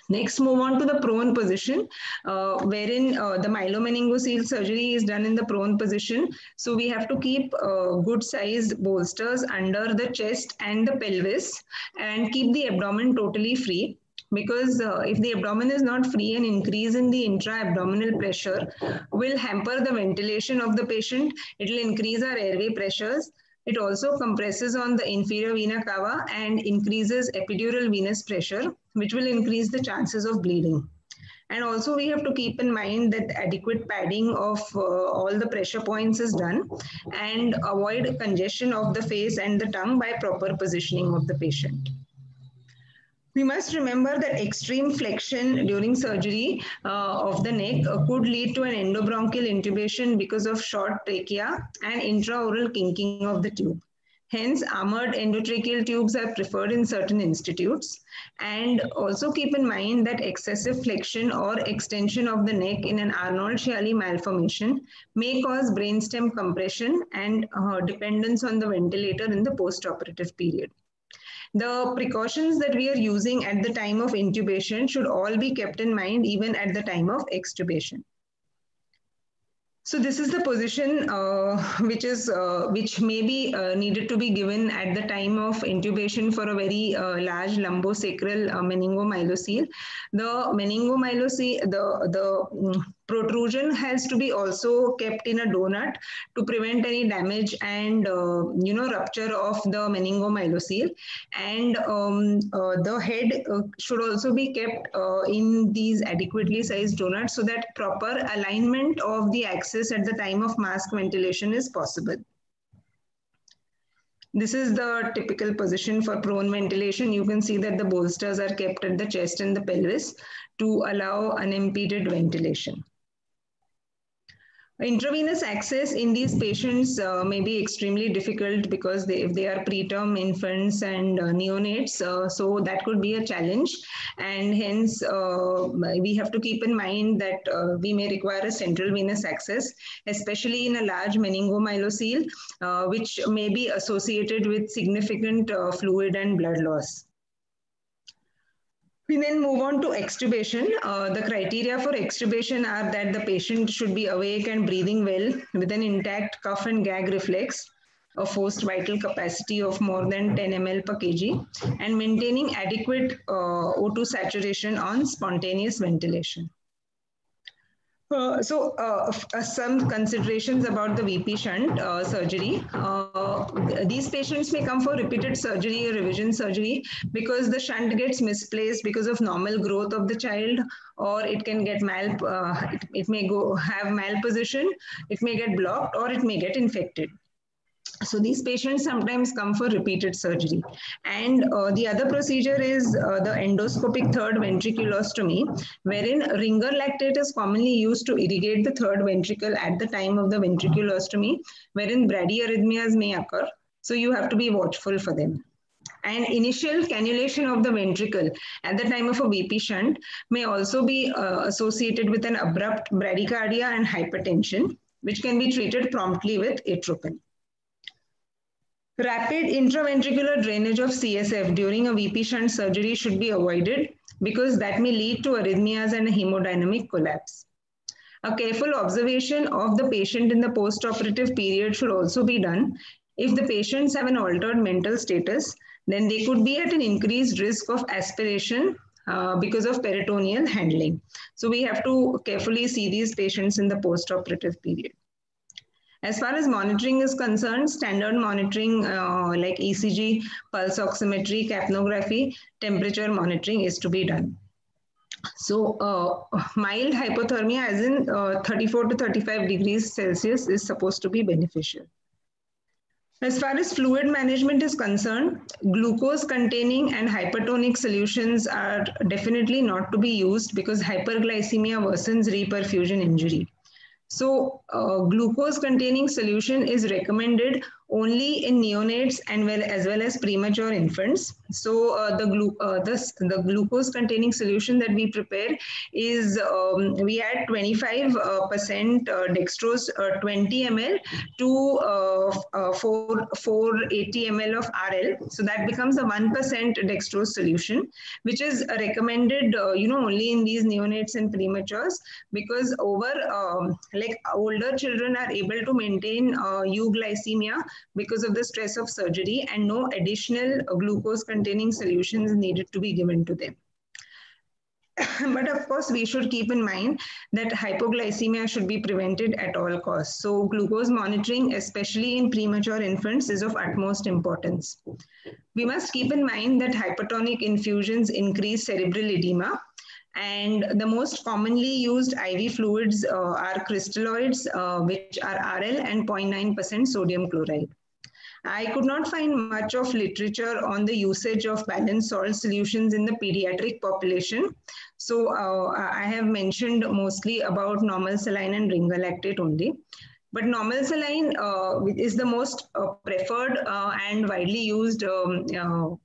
Next, move on to the prone position, uh, wherein uh, the myelomeningocele surgery is done in the prone position. So we have to keep uh, good sized bolsters under the chest and the pelvis and keep the abdomen totally free because uh, if the abdomen is not free an increase in the intra-abdominal pressure will hamper the ventilation of the patient. It will increase our airway pressures. It also compresses on the inferior vena cava and increases epidural venous pressure, which will increase the chances of bleeding. And also we have to keep in mind that adequate padding of uh, all the pressure points is done and avoid congestion of the face and the tongue by proper positioning of the patient. We must remember that extreme flexion during surgery uh, of the neck uh, could lead to an endobronchial intubation because of short trachea and intraoral kinking of the tube. Hence, armored endotracheal tubes are preferred in certain institutes. And also keep in mind that excessive flexion or extension of the neck in an Arnold-Chiari malformation may cause brainstem compression and uh, dependence on the ventilator in the postoperative period. The precautions that we are using at the time of intubation should all be kept in mind even at the time of extubation. So this is the position uh, which is uh, which may be uh, needed to be given at the time of intubation for a very uh, large lumbosacral uh, meningomyelocele. The meningomyelocele, the the mm, protrusion has to be also kept in a donut to prevent any damage and uh, you know rupture of the meningomyelocele and um, uh, the head uh, should also be kept uh, in these adequately sized donuts so that proper alignment of the axis at the time of mask ventilation is possible this is the typical position for prone ventilation. You can see that the bolsters are kept at the chest and the pelvis to allow unimpeded ventilation. Intravenous access in these patients uh, may be extremely difficult because they, if they are preterm infants and uh, neonates, uh, so that could be a challenge. And hence, uh, we have to keep in mind that uh, we may require a central venous access, especially in a large meningomyelocele, uh, which may be associated with significant fluid and blood loss. We then move on to extubation. Uh, the criteria for extubation are that the patient should be awake and breathing well with an intact cuff and gag reflex, a forced vital capacity of more than 10 ml per kg, and maintaining adequate uh, O2 saturation on spontaneous ventilation. Uh, so, uh, uh, some considerations about the VP shunt uh, surgery. Uh, these patients may come for repeated surgery or revision surgery because the shunt gets misplaced because of normal growth of the child, or it can get mal. It, it may go have malposition, it may get blocked, or it may get infected. So these patients sometimes come for repeated surgery. And uh, the other procedure is uh, the endoscopic third ventriculostomy, wherein ringer lactate is commonly used to irrigate the third ventricle at the time of the ventriculostomy, wherein bradyarrhythmias may occur. So you have to be watchful for them. And initial cannulation of the ventricle at the time of a VP shunt may also be uh, associated with an abrupt bradycardia and hypertension, which can be treated promptly with atropine. Rapid intraventricular drainage of CSF during a VP shunt surgery should be avoided because that may lead to arrhythmias and a hemodynamic collapse. A careful observation of the patient in the postoperative period should also be done. If the patients have an altered mental status, then they could be at an increased risk of aspiration uh, because of peritoneal handling. So we have to carefully see these patients in the postoperative period. As far as monitoring is concerned, standard monitoring uh, like ECG, pulse oximetry, capnography, temperature monitoring is to be done. So uh, mild hypothermia as in uh, 34 to 35 degrees Celsius is supposed to be beneficial. As far as fluid management is concerned, glucose containing and hypertonic solutions are definitely not to be used because hyperglycemia worsens reperfusion injury. So uh, glucose containing solution is recommended only in neonates and well as well as premature infants. So uh, the glu uh, this, the glucose containing solution that we prepare is um, we add 25 uh, percent uh, dextrose uh, 20 ml to uh, 4 480 ml of RL. So that becomes a one percent dextrose solution, which is recommended you know only in these neonates and prematures because over um, like older children are able to maintain euglycemia because of the stress of surgery and no additional glucose containing solutions needed to be given to them. but of course, we should keep in mind that hypoglycemia should be prevented at all costs. So glucose monitoring, especially in premature infants, is of utmost importance. We must keep in mind that hypertonic infusions increase cerebral edema and the most commonly used IV fluids uh, are crystalloids, uh, which are RL and 0.9% sodium chloride. I could not find much of literature on the usage of balanced salt solutions in the pediatric population. So uh, I have mentioned mostly about normal saline and Ringer lactate only. But normal saline uh, is the most uh, preferred uh, and widely used um,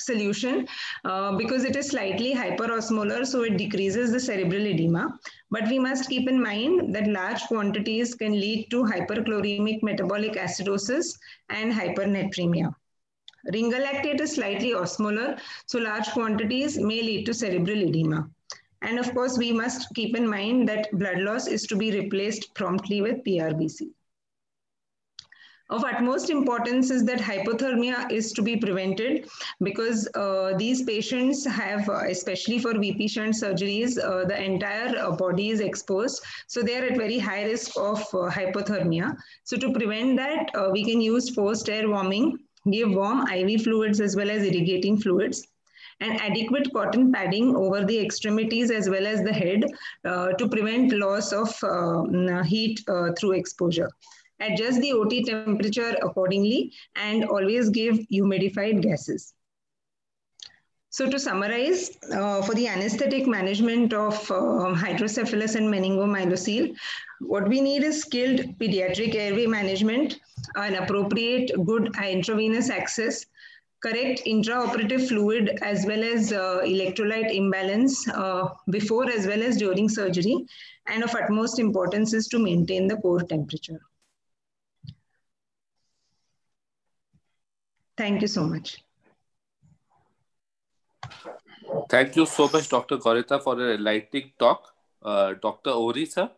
solution uh, because it is slightly hyperosmolar, so it decreases the cerebral edema. But we must keep in mind that large quantities can lead to hyperchloremic metabolic acidosis and hypernatremia. Ringer lactate is slightly osmolar, so large quantities may lead to cerebral edema. And of course, we must keep in mind that blood loss is to be replaced promptly with PRBC. Of utmost importance is that hypothermia is to be prevented because uh, these patients have, uh, especially for VP shunt surgeries, uh, the entire uh, body is exposed. So they are at very high risk of uh, hypothermia. So to prevent that, uh, we can use forced air warming, give warm IV fluids as well as irrigating fluids and adequate cotton padding over the extremities as well as the head to prevent loss of uh, heat through exposure adjust the OT temperature accordingly, and always give humidified gases. So to summarize, uh, for the anesthetic management of uh, hydrocephalus and meningomyelocele, what we need is skilled pediatric airway management, an appropriate good intravenous access, correct intraoperative fluid as well as uh, electrolyte imbalance uh, before as well as during surgery, and of utmost importance is to maintain the core temperature. Thank you so much. Thank you so much, Dr. Gaurita, for an enlightening talk. Uh, Dr. Ohri, sir?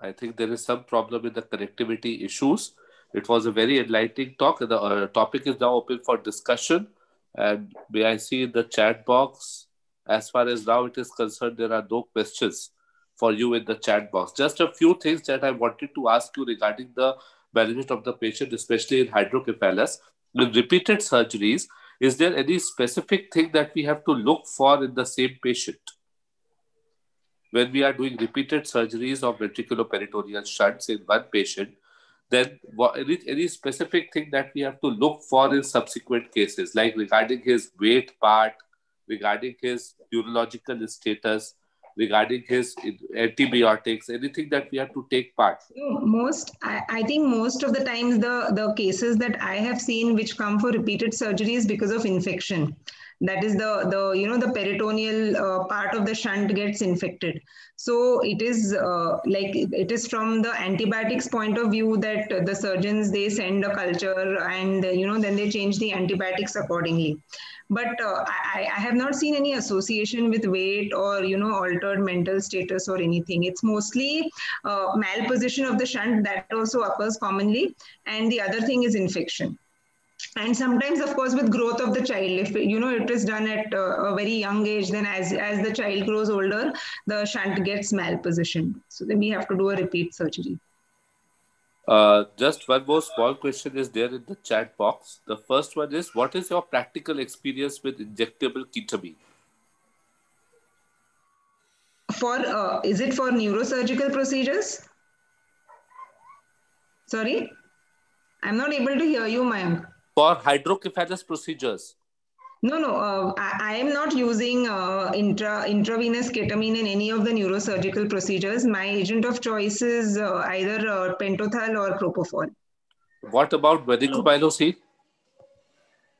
I think there is some problem with the connectivity issues. It was a very enlightening talk. The uh, topic is now open for discussion. And may I see in the chat box, as far as now it is concerned, there are no questions for you in the chat box. Just a few things that I wanted to ask you regarding the management of the patient, especially in hydrocephalus. With repeated surgeries, is there any specific thing that we have to look for in the same patient? When we are doing repeated surgeries of ventriculoperitoneal shunts in one patient, then any, any specific thing that we have to look for in subsequent cases, like regarding his weight part, regarding his neurological status, regarding his antibiotics, anything that we have to take part? Most, I, I, think most of the times the, the cases that I have seen which come for repeated surgeries because of infection. That is the, the you know, the peritoneal uh, part of the shunt gets infected. So it is uh, like, it is from the antibiotics point of view that the surgeons, they send a culture and, you know, then they change the antibiotics accordingly but uh, I, I, have not seen any association with weight or you know altered mental status or anything. It's mostly uh, malposition of the shunt that also occurs commonly. And the other thing is infection. And sometimes of course with growth of the child if you know it is done at uh, a very young age then as as the child grows older the shunt gets malpositioned. So then we have to do a repeat surgery uh, just one more small question is there in the chat box. The first one is What is your practical experience with injectable ketamine? For uh, is it for neurosurgical procedures? Sorry, I'm not able to hear you, Mayank. For hydrocephalus procedures. No, no, uh, I, I, am not using uh, intra, intravenous ketamine in any of the neurosurgical procedures. My agent of choice is uh, either uh, pentothal or propofol. What about vancomycin?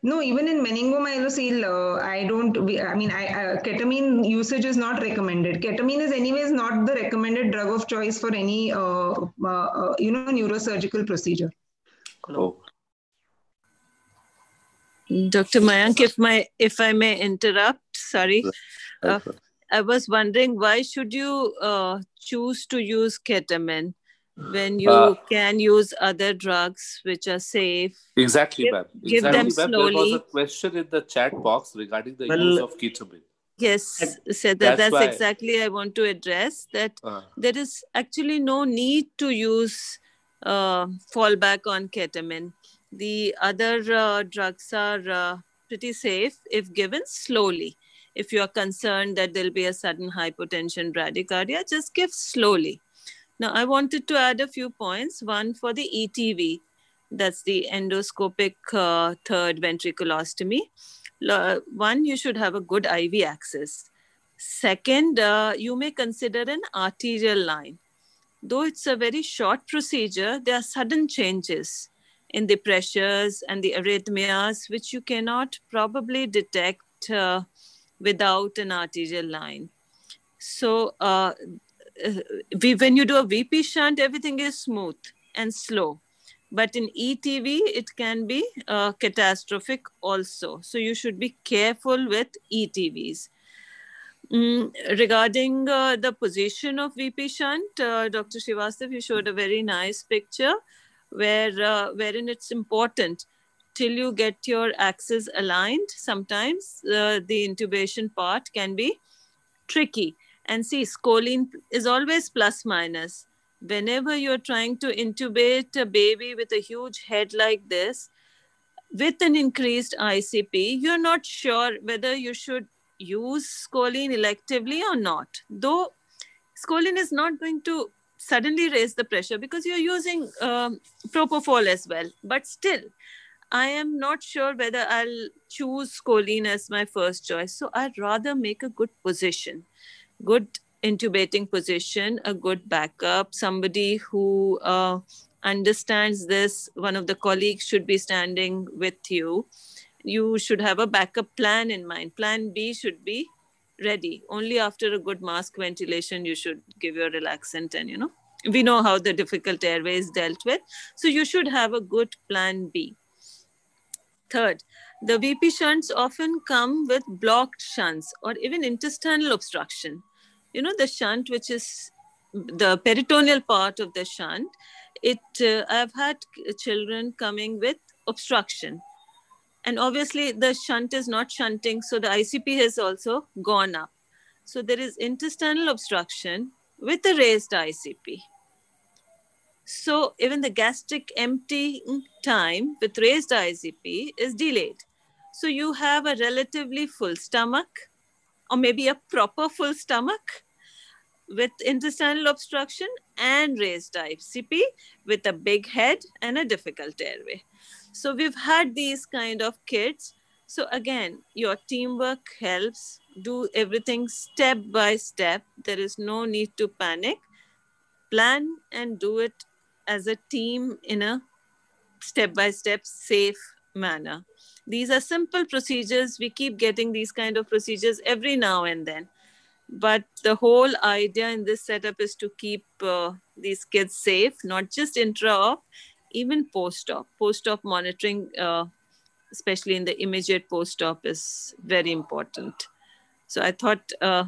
No, even in meningomycin, uh, I don't, I mean, I, uh, ketamine usage is not recommended. Ketamine is anyways not the recommended drug of choice for any, uh, uh you know, neurosurgical procedure. Oh. Dr. Mayank, if my if I may interrupt, sorry. Uh, I was wondering why should you uh, choose to use ketamine when you uh, can use other drugs which are safe? Exactly, give, ma'am. Give exactly, them slowly. There was a question in the chat box regarding the well, use of ketamine. Yes, so that, that's, that's exactly I want to address that uh. there is actually no need to use uh, fallback on ketamine the other uh, drugs are uh, pretty safe if given slowly. If you are concerned that there'll be a sudden hypotension, bradycardia, just give slowly. Now, I wanted to add a few points. One for the ETV, that's the endoscopic uh, third ventriculostomy. One, you should have a good IV access. Second, uh, you may consider an arterial line. Though it's a very short procedure, there are sudden changes in the pressures and the arrhythmias, which you cannot probably detect uh, without an arterial line. So, uh, uh we, when you do a VP shunt, everything is smooth and slow. But in ETV, it can be uh, catastrophic also. So, you should be careful with ETVs. Mm, regarding uh, the position of VP shunt, uh, Dr. Srivastav, you showed a very nice picture where uh, wherein it's important till you get your axis aligned. Sometimes uh, the intubation part can be tricky. And see scoline is always plus minus. Whenever you're trying to intubate a baby with a huge head like this with an increased icp you're not sure whether you should use scoline electively or not. Though scoline is not going to suddenly raise the pressure because you're using um, propofol as well. But still, I am not sure whether I'll choose scoline as my first choice. So I'd rather make a good position, good intubating position, a good backup, somebody who uh, understands this. One of the colleagues should be standing with you. You should have a backup plan in mind. Plan B should be ready. Only after a good mask ventilation, you should give your relaxant and, you know, we know how the difficult airway is dealt with. So you should have a good plan B. Third, the VP shunts often come with blocked shunts or even intestinal obstruction. You know, the shunt, which is the peritoneal part of the shunt, it uh, I've had children coming with obstruction and obviously the shunt is not shunting so the icp has also gone up. So there is intestinal obstruction with a raised icp so even the gastric emptying time with raised icp is delayed. So you have a relatively full stomach or maybe a proper full stomach with intestinal obstruction and raised ICP with a big head and a difficult airway. So we've had these kind of kids. So again, your teamwork helps. Do everything step by step. There is no need to panic. Plan and do it as a team in a step by step safe manner. These are simple procedures. We keep getting these kind of procedures every now and then. But the whole idea in this setup is to keep uh, these kids safe, not just intra-op, even post-op. Post-op monitoring, uh, especially in the immediate post-op, is very important. So I thought uh,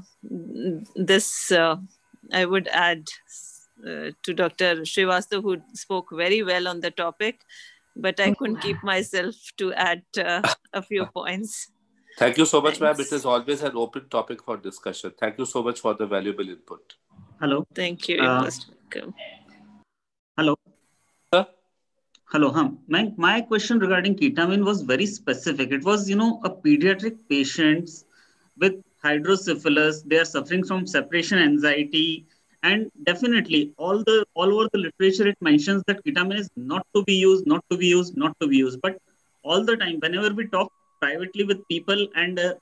this uh, I would add uh, to Dr. Srivastav, who spoke very well on the topic, but I couldn't keep myself to add uh, a few points. Thank you so much, ma'am. It is always an open topic for discussion. Thank you so much for the valuable input. Hello. Thank you. Uh, welcome. Hello. Hello, hum. My, my question regarding ketamine was very specific. It was, you know, a pediatric patients with hydrocephalus. They are suffering from separation anxiety, and definitely all the all over the literature it mentions that ketamine is not to be used, not to be used, not to be used. But all the time, whenever we talk privately with people and uh,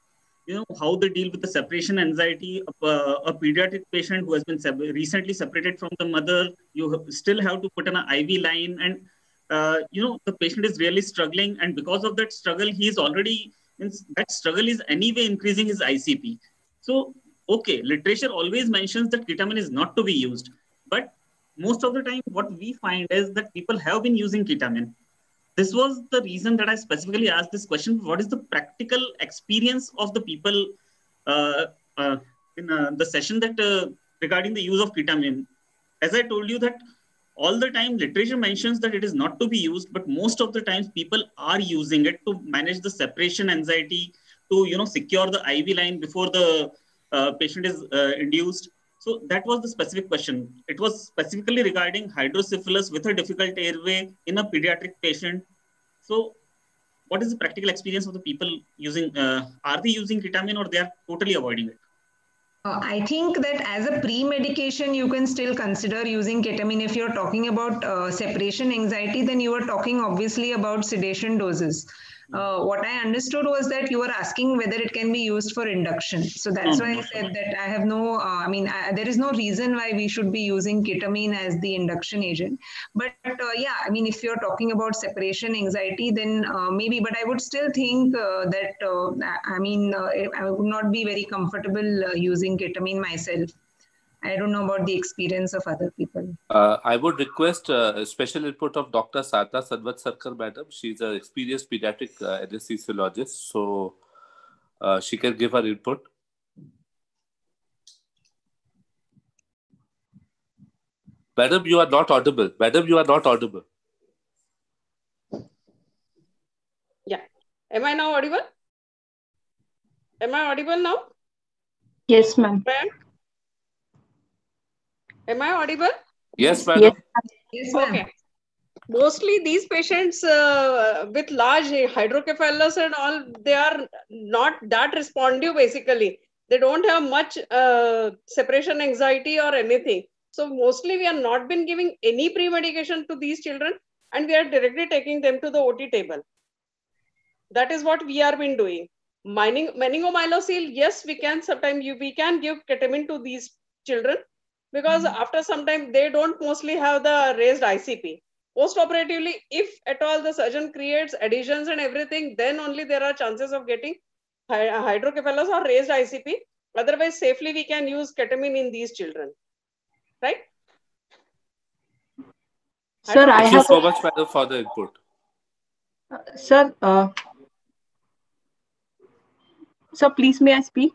you know how they deal with the separation anxiety uh, a pediatric patient who has been recently separated from the mother you still have to put an iv line and uh, you know the patient is really struggling and because of that struggle he is already that struggle is anyway increasing his icp so okay literature always mentions that ketamine is not to be used but most of the time what we find is that people have been using ketamine this was the reason that I specifically asked this question. What is the practical experience of the people uh, uh, in uh, the session that uh, regarding the use of ketamine? As I told you that all the time literature mentions that it is not to be used, but most of the times people are using it to manage the separation anxiety, to you know secure the IV line before the uh, patient is uh, induced. So that was the specific question. It was specifically regarding hydrocephalus with a difficult airway in a pediatric patient. So what is the practical experience of the people using, uh, are they using ketamine or they are totally avoiding it? Uh, I think that as a pre-medication, you can still consider using ketamine. If you're talking about uh, separation anxiety, then you are talking obviously about sedation doses uh, what I understood was that you were asking whether it can be used for induction. So that's why I said that I have no, uh, I mean, I, there is no reason why we should be using ketamine as the induction agent. But uh, yeah, I mean, if you're talking about separation anxiety, then uh, maybe, but I would still think uh, that, uh, I mean, I would not be very comfortable using ketamine myself. I don't know about the experience of other people. Uh, I would request uh, a special input of Dr. Sadhna Sarkar, madam. She's an experienced pediatric uh, anesthesiologist, so uh, she can give her input. Madam, you are not audible. Madam, you are not audible. Yeah. Am I now audible? Am I audible now? Yes, ma'am. Am I audible? Yes, madam. Yes, okay. Mostly these patients uh, with large hydrocephalus and all, they are not that responsive basically. They don't have much uh, separation anxiety or anything. So mostly we are not been giving any pre-medication to these children and we are directly taking them to the OT table. That is what we are been doing. Mining, meningomyelocele, yes, we can sometimes we can give ketamine to these children, because mm-hmm. after some time they don't mostly have the raised ICP. Post-operatively, if at all the surgeon creates adhesions and everything, then only there are chances of getting hydrocephalus or raised ICP. Otherwise, safely we can use ketamine in these children. Right? Sir, I Thank have... you so much, madam, for the input. Uh, sir, uh, sir, please may I speak?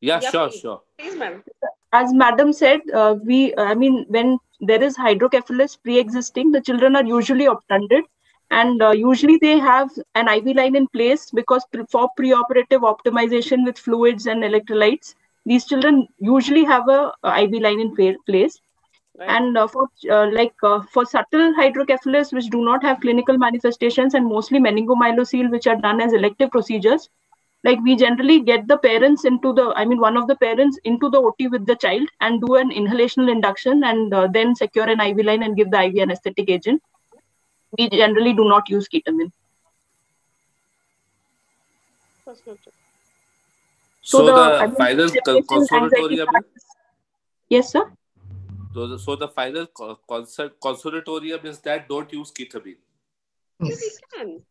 Yeah, yeah sure, please. sure. Please, ma'am as madam said uh, we i mean when there is hydrocephalus pre-existing the children are usually obtunded and uh, usually they have an iv line in place because for preoperative optimization with fluids and electrolytes these children usually have a, a iv line in place right. and uh, for uh, like uh, for subtle hydrocephalus which do not have clinical manifestations and mostly meningomyelocele which are done as elective procedures like we generally get the parents into the i mean one of the parents into the ot with the child and do an inhalational induction and uh, then secure an iv line and give the iv anesthetic agent. We generally do not use ketamine. So, so the, the I mean, final consolatory yes sir? So the, so the final consolatorium is that don't use ketamine. Yes, we can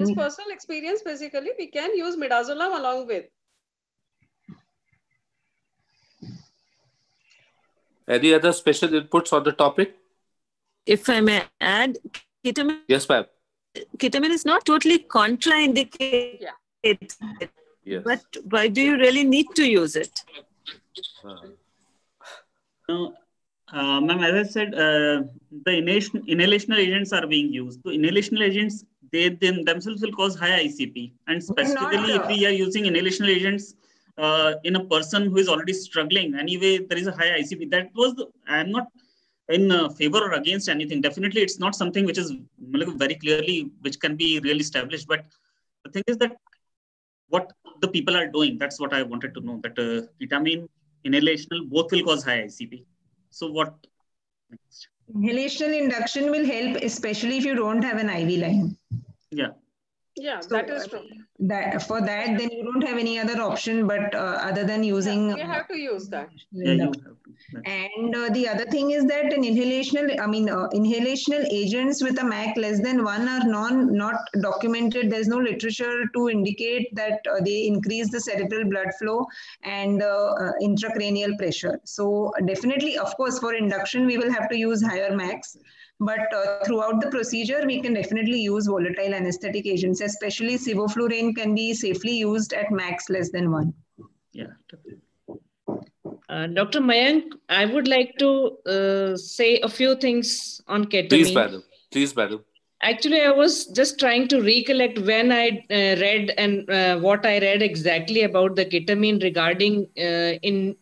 this mm. personal experience, basically, we can use midazolam along with. Any other special inputs on the topic? If I may add, ketamine. Yes, ma'am. Ketamine is not totally contraindicated. Yeah. Yes. But why do you really need to use it? Uh, no, uh, ma'am, as I said, uh, the inhalation, inhalational agents are being used. So inhalational agents they them, themselves will cause high ICP. And specifically, if we are using inhalational agents uh, in a person who is already struggling, anyway, there is a high ICP. That was, the, I'm not in uh, favor or against anything. Definitely, it's not something which is very clearly, which can be really established. But the thing is that what the people are doing, that's what I wanted to know, that uh, ketamine, inhalational, both will cause high ICP. So what next? Inhalational induction will help, especially if you don't have an IV line. Yeah. Yeah, so, that is true. That for that, then you don't have any other option but uh, other than using. Yeah, you have to use that. Yeah, you have to. And uh, the other thing is that an inhalational, I mean, uh, inhalational agents with a MAC less than one are non not documented. There's no literature to indicate that uh, they increase the cerebral blood flow and uh, intracranial pressure. So definitely, of course, for induction we will have to use higher MACs. But uh, throughout the procedure, we can definitely use volatile anesthetic agents, especially sevoflurane can be safely used at MACs less than one. Yeah. Uh, Dr. Mayank, I would like to uh, say a few things on ketamine. Please, madam. Please, madam. Actually, I was just trying to recollect when I uh, read and uh, what I read exactly about the ketamine regarding uh, in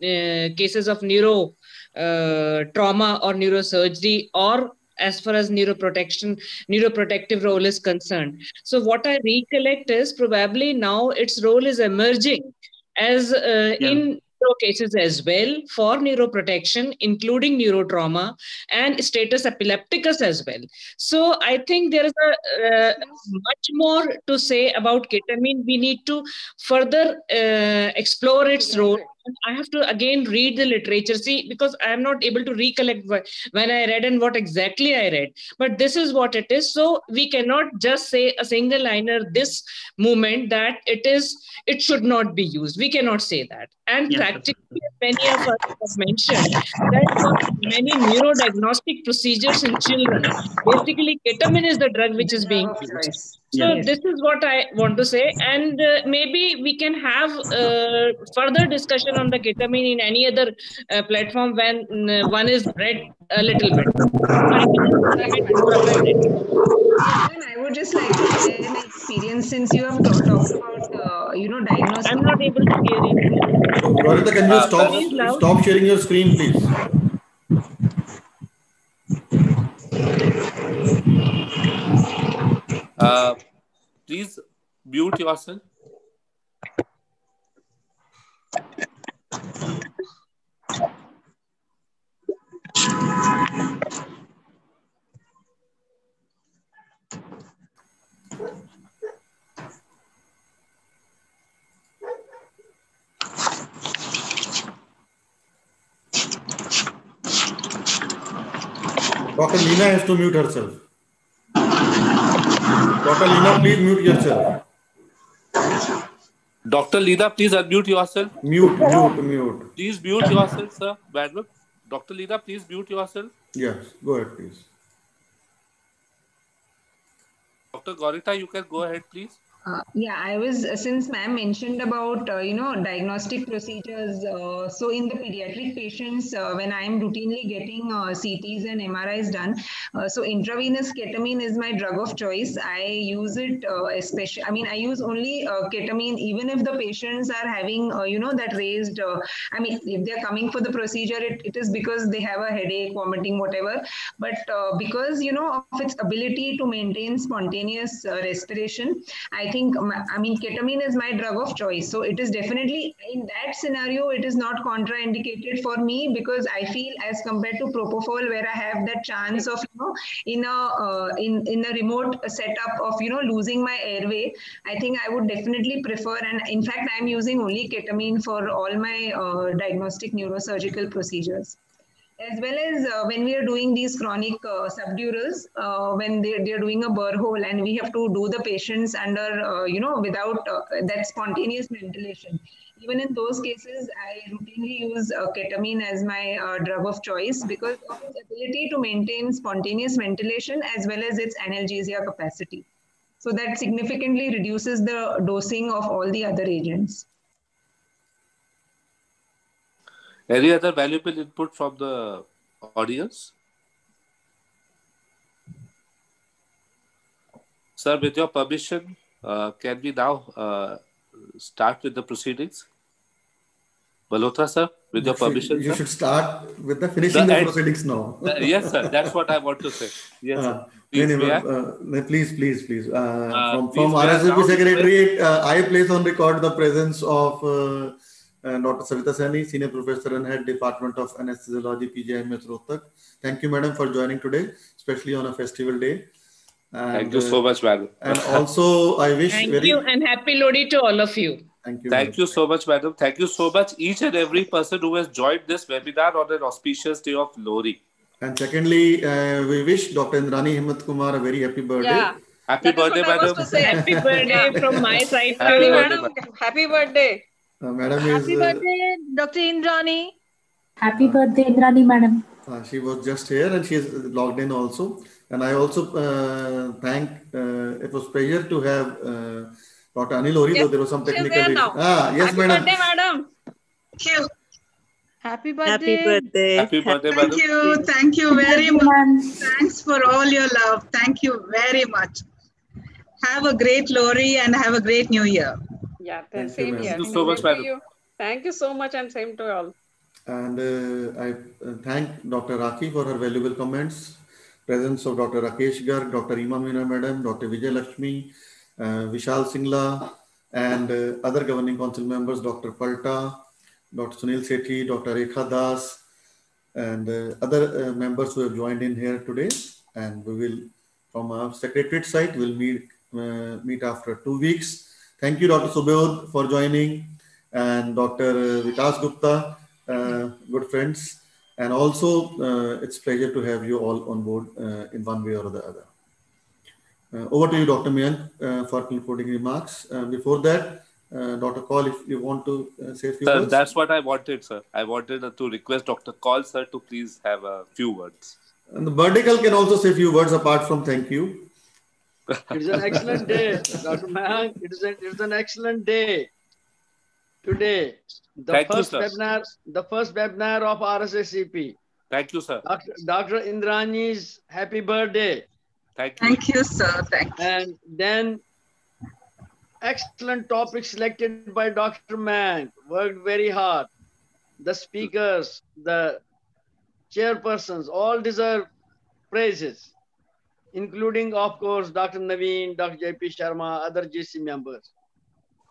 cases of neuro trauma or neurosurgery or as far as neuroprotection neuroprotective role is concerned so what i recollect is probably now its role is emerging as uh, yeah. in cases as well for neuroprotection, including neurotrauma and status epilepticus as well. So I think there is a uh, much more to say about ketamine. We need to further uh, explore its role I have to again read the literature. See, because I am not able to recollect when I read and what exactly I read. But this is what it is. So we cannot just say a single liner this moment that it is it should not be used. We cannot say that. And yeah. practically, many of us have mentioned that for many neurodiagnostic procedures in children, basically ketamine is the drug which is being used. So yes. this is what I want to say, and uh, maybe we can have uh, further discussion on the ketamine in any other uh, platform when uh, one is read a little bit. I would just like to share my experience since you have talked about, uh, you know, diagnosis. I'm not able to hear you. Gaurita, can you stop, stop sharing your screen, please? Uh, please mute yourself. Dr. Lina has to mute herself. Dr. Lina, please mute yourself. Dr. Lina, please unmute yourself. Mute, mute, mute. Please mute yourself, sir. Bandwidth. Dr. Lina, please mute yourself. Yes, go ahead, please. Dr. Gaurita, you can go ahead, please. Uh, yeah, I was uh, since ma'am mentioned about uh, you know diagnostic procedures. Uh, so in the pediatric patients, uh, when I am routinely getting uh, CTs and MRIs done, so intravenous ketamine is my drug of choice. I use it especially. I mean, I use only ketamine even if the patients are having you know that raised. I mean, if they are coming for the procedure, it, it is because they have a headache, vomiting, whatever. But because you know of its ability to maintain spontaneous respiration, I think think, I mean, ketamine is my drug of choice. So it is definitely in that scenario, it is not contraindicated for me because I feel as compared to propofol, where I have that chance of, you know, in a uh, in in a remote setup of, you know, losing my airway. I think I would definitely prefer, and in fact, I'm using only ketamine for all my uh, diagnostic neurosurgical procedures as well as uh, when we are doing these chronic uh, subdurals, uh, when they're, they're doing a burr hole and we have to do the patients under, uh, you know, without uh, that spontaneous ventilation. Even in those cases, I routinely use uh, ketamine as my drug of choice because of its ability to maintain spontaneous ventilation as well as its analgesia capacity. So that significantly reduces the dosing of all the other agents. Any other valuable input from the audience? Sir, with your permission, uh, can we now uh, start with the proceedings? Malhotra, sir, with you your permission. you should start with the finishing the, the proceedings now. uh, yes, sir. That's what I want to say. Yes, sir. Uh, please, uh, please, please, please. Uh, from from RSACP Secretariat, I place on record the presence of and Dr. Savita Saini, Senior Professor and Head Department of Anesthesiology, PGIMS Rohtak. Thank you, Madam, for joining today, especially on a festival day. And, Thank you so much, madam. And also, I wish Thank very... you and happy Lohri to all of you. Thank you. Thank you so much, madam. Thank you so much, each and every person who has joined this webinar on an auspicious day of Lohri. And secondly, uh, we wish Dr. Indrani Himmat Kumar a very happy birthday. Yeah. Happy birthday, madam. Happy birthday from my side Happy too. birthday, Madam, happy birthday. Uh, madam Happy is, birthday, Dr. Indrani. Happy birthday, Indrani madam. uh, she was just here and she is logged in also. And I also uh, thank, uh, it was pleasure to have uh, Dr. Anil Ohri, Yes, though there was some technical issue. Ah, yes, happy madam. birthday, madam. Thank you. Happy birthday. Happy birthday. Happy birthday, Thank madam. you. Thank you very much. Thanks for all your love. Thank you very much. Have a great Lohri and have a great new year. Yeah, Thank you, same ma'am. here. Thank you so much, Same you. Thank you so much and same to all. And uh, I uh, thank Dr. Raki for her valuable comments. Presence of Dr. Rakesh Garg, Dr. Ima Meena Madam, Dr. Vijay Lakshmi, uh, Vishal Singla, and uh, other governing council members, Dr. Palta, Dr. Sunil Sethi, Dr. Rekha Das, and uh, other uh, members who have joined in here today. And we will, from our secretariat side, we'll meet uh, meet after two weeks. Thank you, Dr. Subodh, for joining, and Dr. Vikas Gupta, uh, good friends. And also, uh, it's pleasure to have you all on board uh, in one way or the other. Uh, over to you, Dr. Mayank, uh, for concluding remarks. Uh, before that, Dr. Kaul, if you want to say a few Sir, words. that's what I wanted, sir. I wanted to request Dr. Kaul, sir, to please have a few words. And the vertical can also say a few words apart from thank you. It's an excellent day, Dr. Mayank. It is, a, it is an excellent day today. The Thank first sir. webinar, the first webinar of RSACP. Thank you, sir. Dr. Dr. Indrani's happy birthday. Thank you. Thank you, sir. Thank you. And then excellent topic selected by Dr. Mayank, worked very hard. The speakers, the chairpersons, all deserve praises, including, of course, Dr. Naveen, Dr. JP Sharma, other GC members.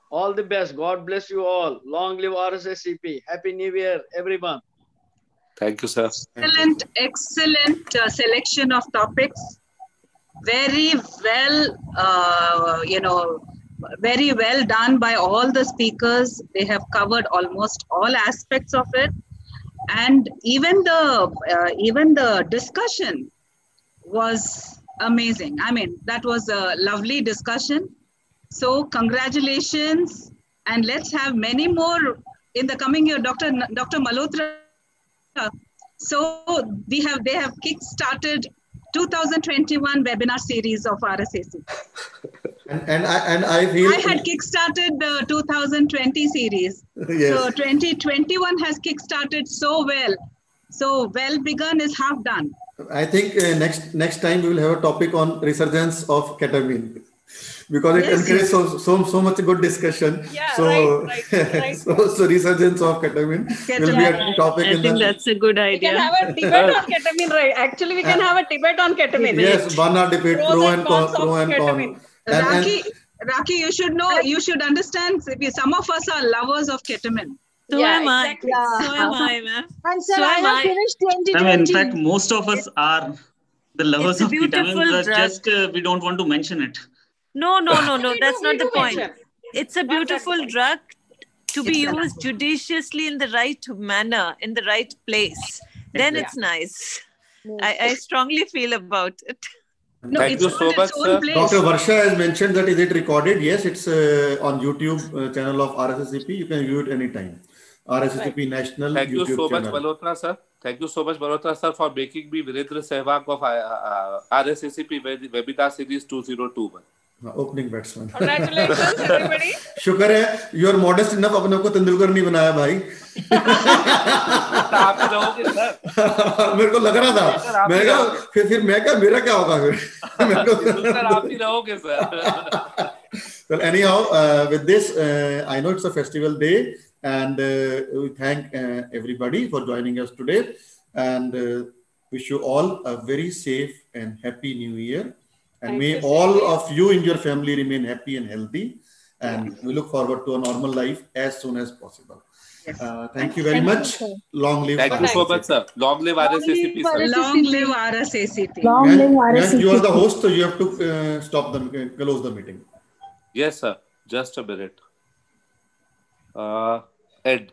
All the best. God bless you all. Long live RSACP. Happy New Year, everyone. Thank you, sir. Excellent, excellent uh, selection of topics. Very well, uh, you know, very well done by all the speakers. They have covered almost all aspects of it, and even the uh, even the discussion was amazing. I mean, that was a lovely discussion. So congratulations, and let's have many more in the coming year. Dr. N- Dr. Malhotra so we have they have kick-started 2021 webinar series of RSAC. And, and, I, and I feel. I had kick-started the 2020 series. Yes. So 2021 has kick-started so well. So well begun is half done. I think uh, next next time we will have a topic on resurgence of ketamine because it Yes, encourages so, so so much good discussion. Yeah, so, right, right, right. so so resurgence of ketamine will be a topic I in think the that's a good idea. We idea. can have a debate on ketamine, right? Actually, we can have a debate on ketamine. yes one hour debate Pros pro and and con pro and con. ketamine. And, and Raki, Raki, you should know, you should understand. Some of us are lovers of ketamine. So Yeah, am I. exactly. So am I, ma'am. And sir, So I have I. finished 2020. I mean, in fact, most of us are the lovers of ketamine. beautiful but. Just uh, we don't want to mention it. No, no, no, no. That's do- not the point. mention. It's a beautiful point. drug to be Exactly. used judiciously in the right manner, in the right place. Then Exactly. it's nice. I, I strongly feel about it. No, Thank it's you got so much, sir. place. Dr. Varsha has mentioned that is it recorded? Yes, it's uh, on YouTube uh, channel of RSACP. You can view it anytime. RSSCP National Thank YouTube you so much, channel. Malhotra, sir. Thank you so much, Malhotra, sir, for making me Virendra Sehwag of uh, uh, RSACP Webinar Series 2021. हाँ, opening batsman. Congratulations, everybody. शुक्र है you are modest enough अपने को तेंदुलकर नहीं बनाया भाई ही। मेरे को लग रहा था मैं क्या फिर फिर मैं क्या मेरा क्या होगा फिर मेरे को आप ही रहोगे, sir. well anyhow uh, with this uh, i know it's a festival day and uh, we thank uh, everybody for joining us today and uh, wish you all a very safe and happy new year and Thank may you, all Sylvia. of you and your family remain happy and healthy And we look forward to a normal life as soon as possible. Uh, thank you very thank much. You, Long live Thank you so much, sir. Long live RSACP, sir. Long live RSACP. Long live RSACP. You are the host, so you have to uh, stop the close the meeting. Yes, sir. Just a minute. Uh, Ed.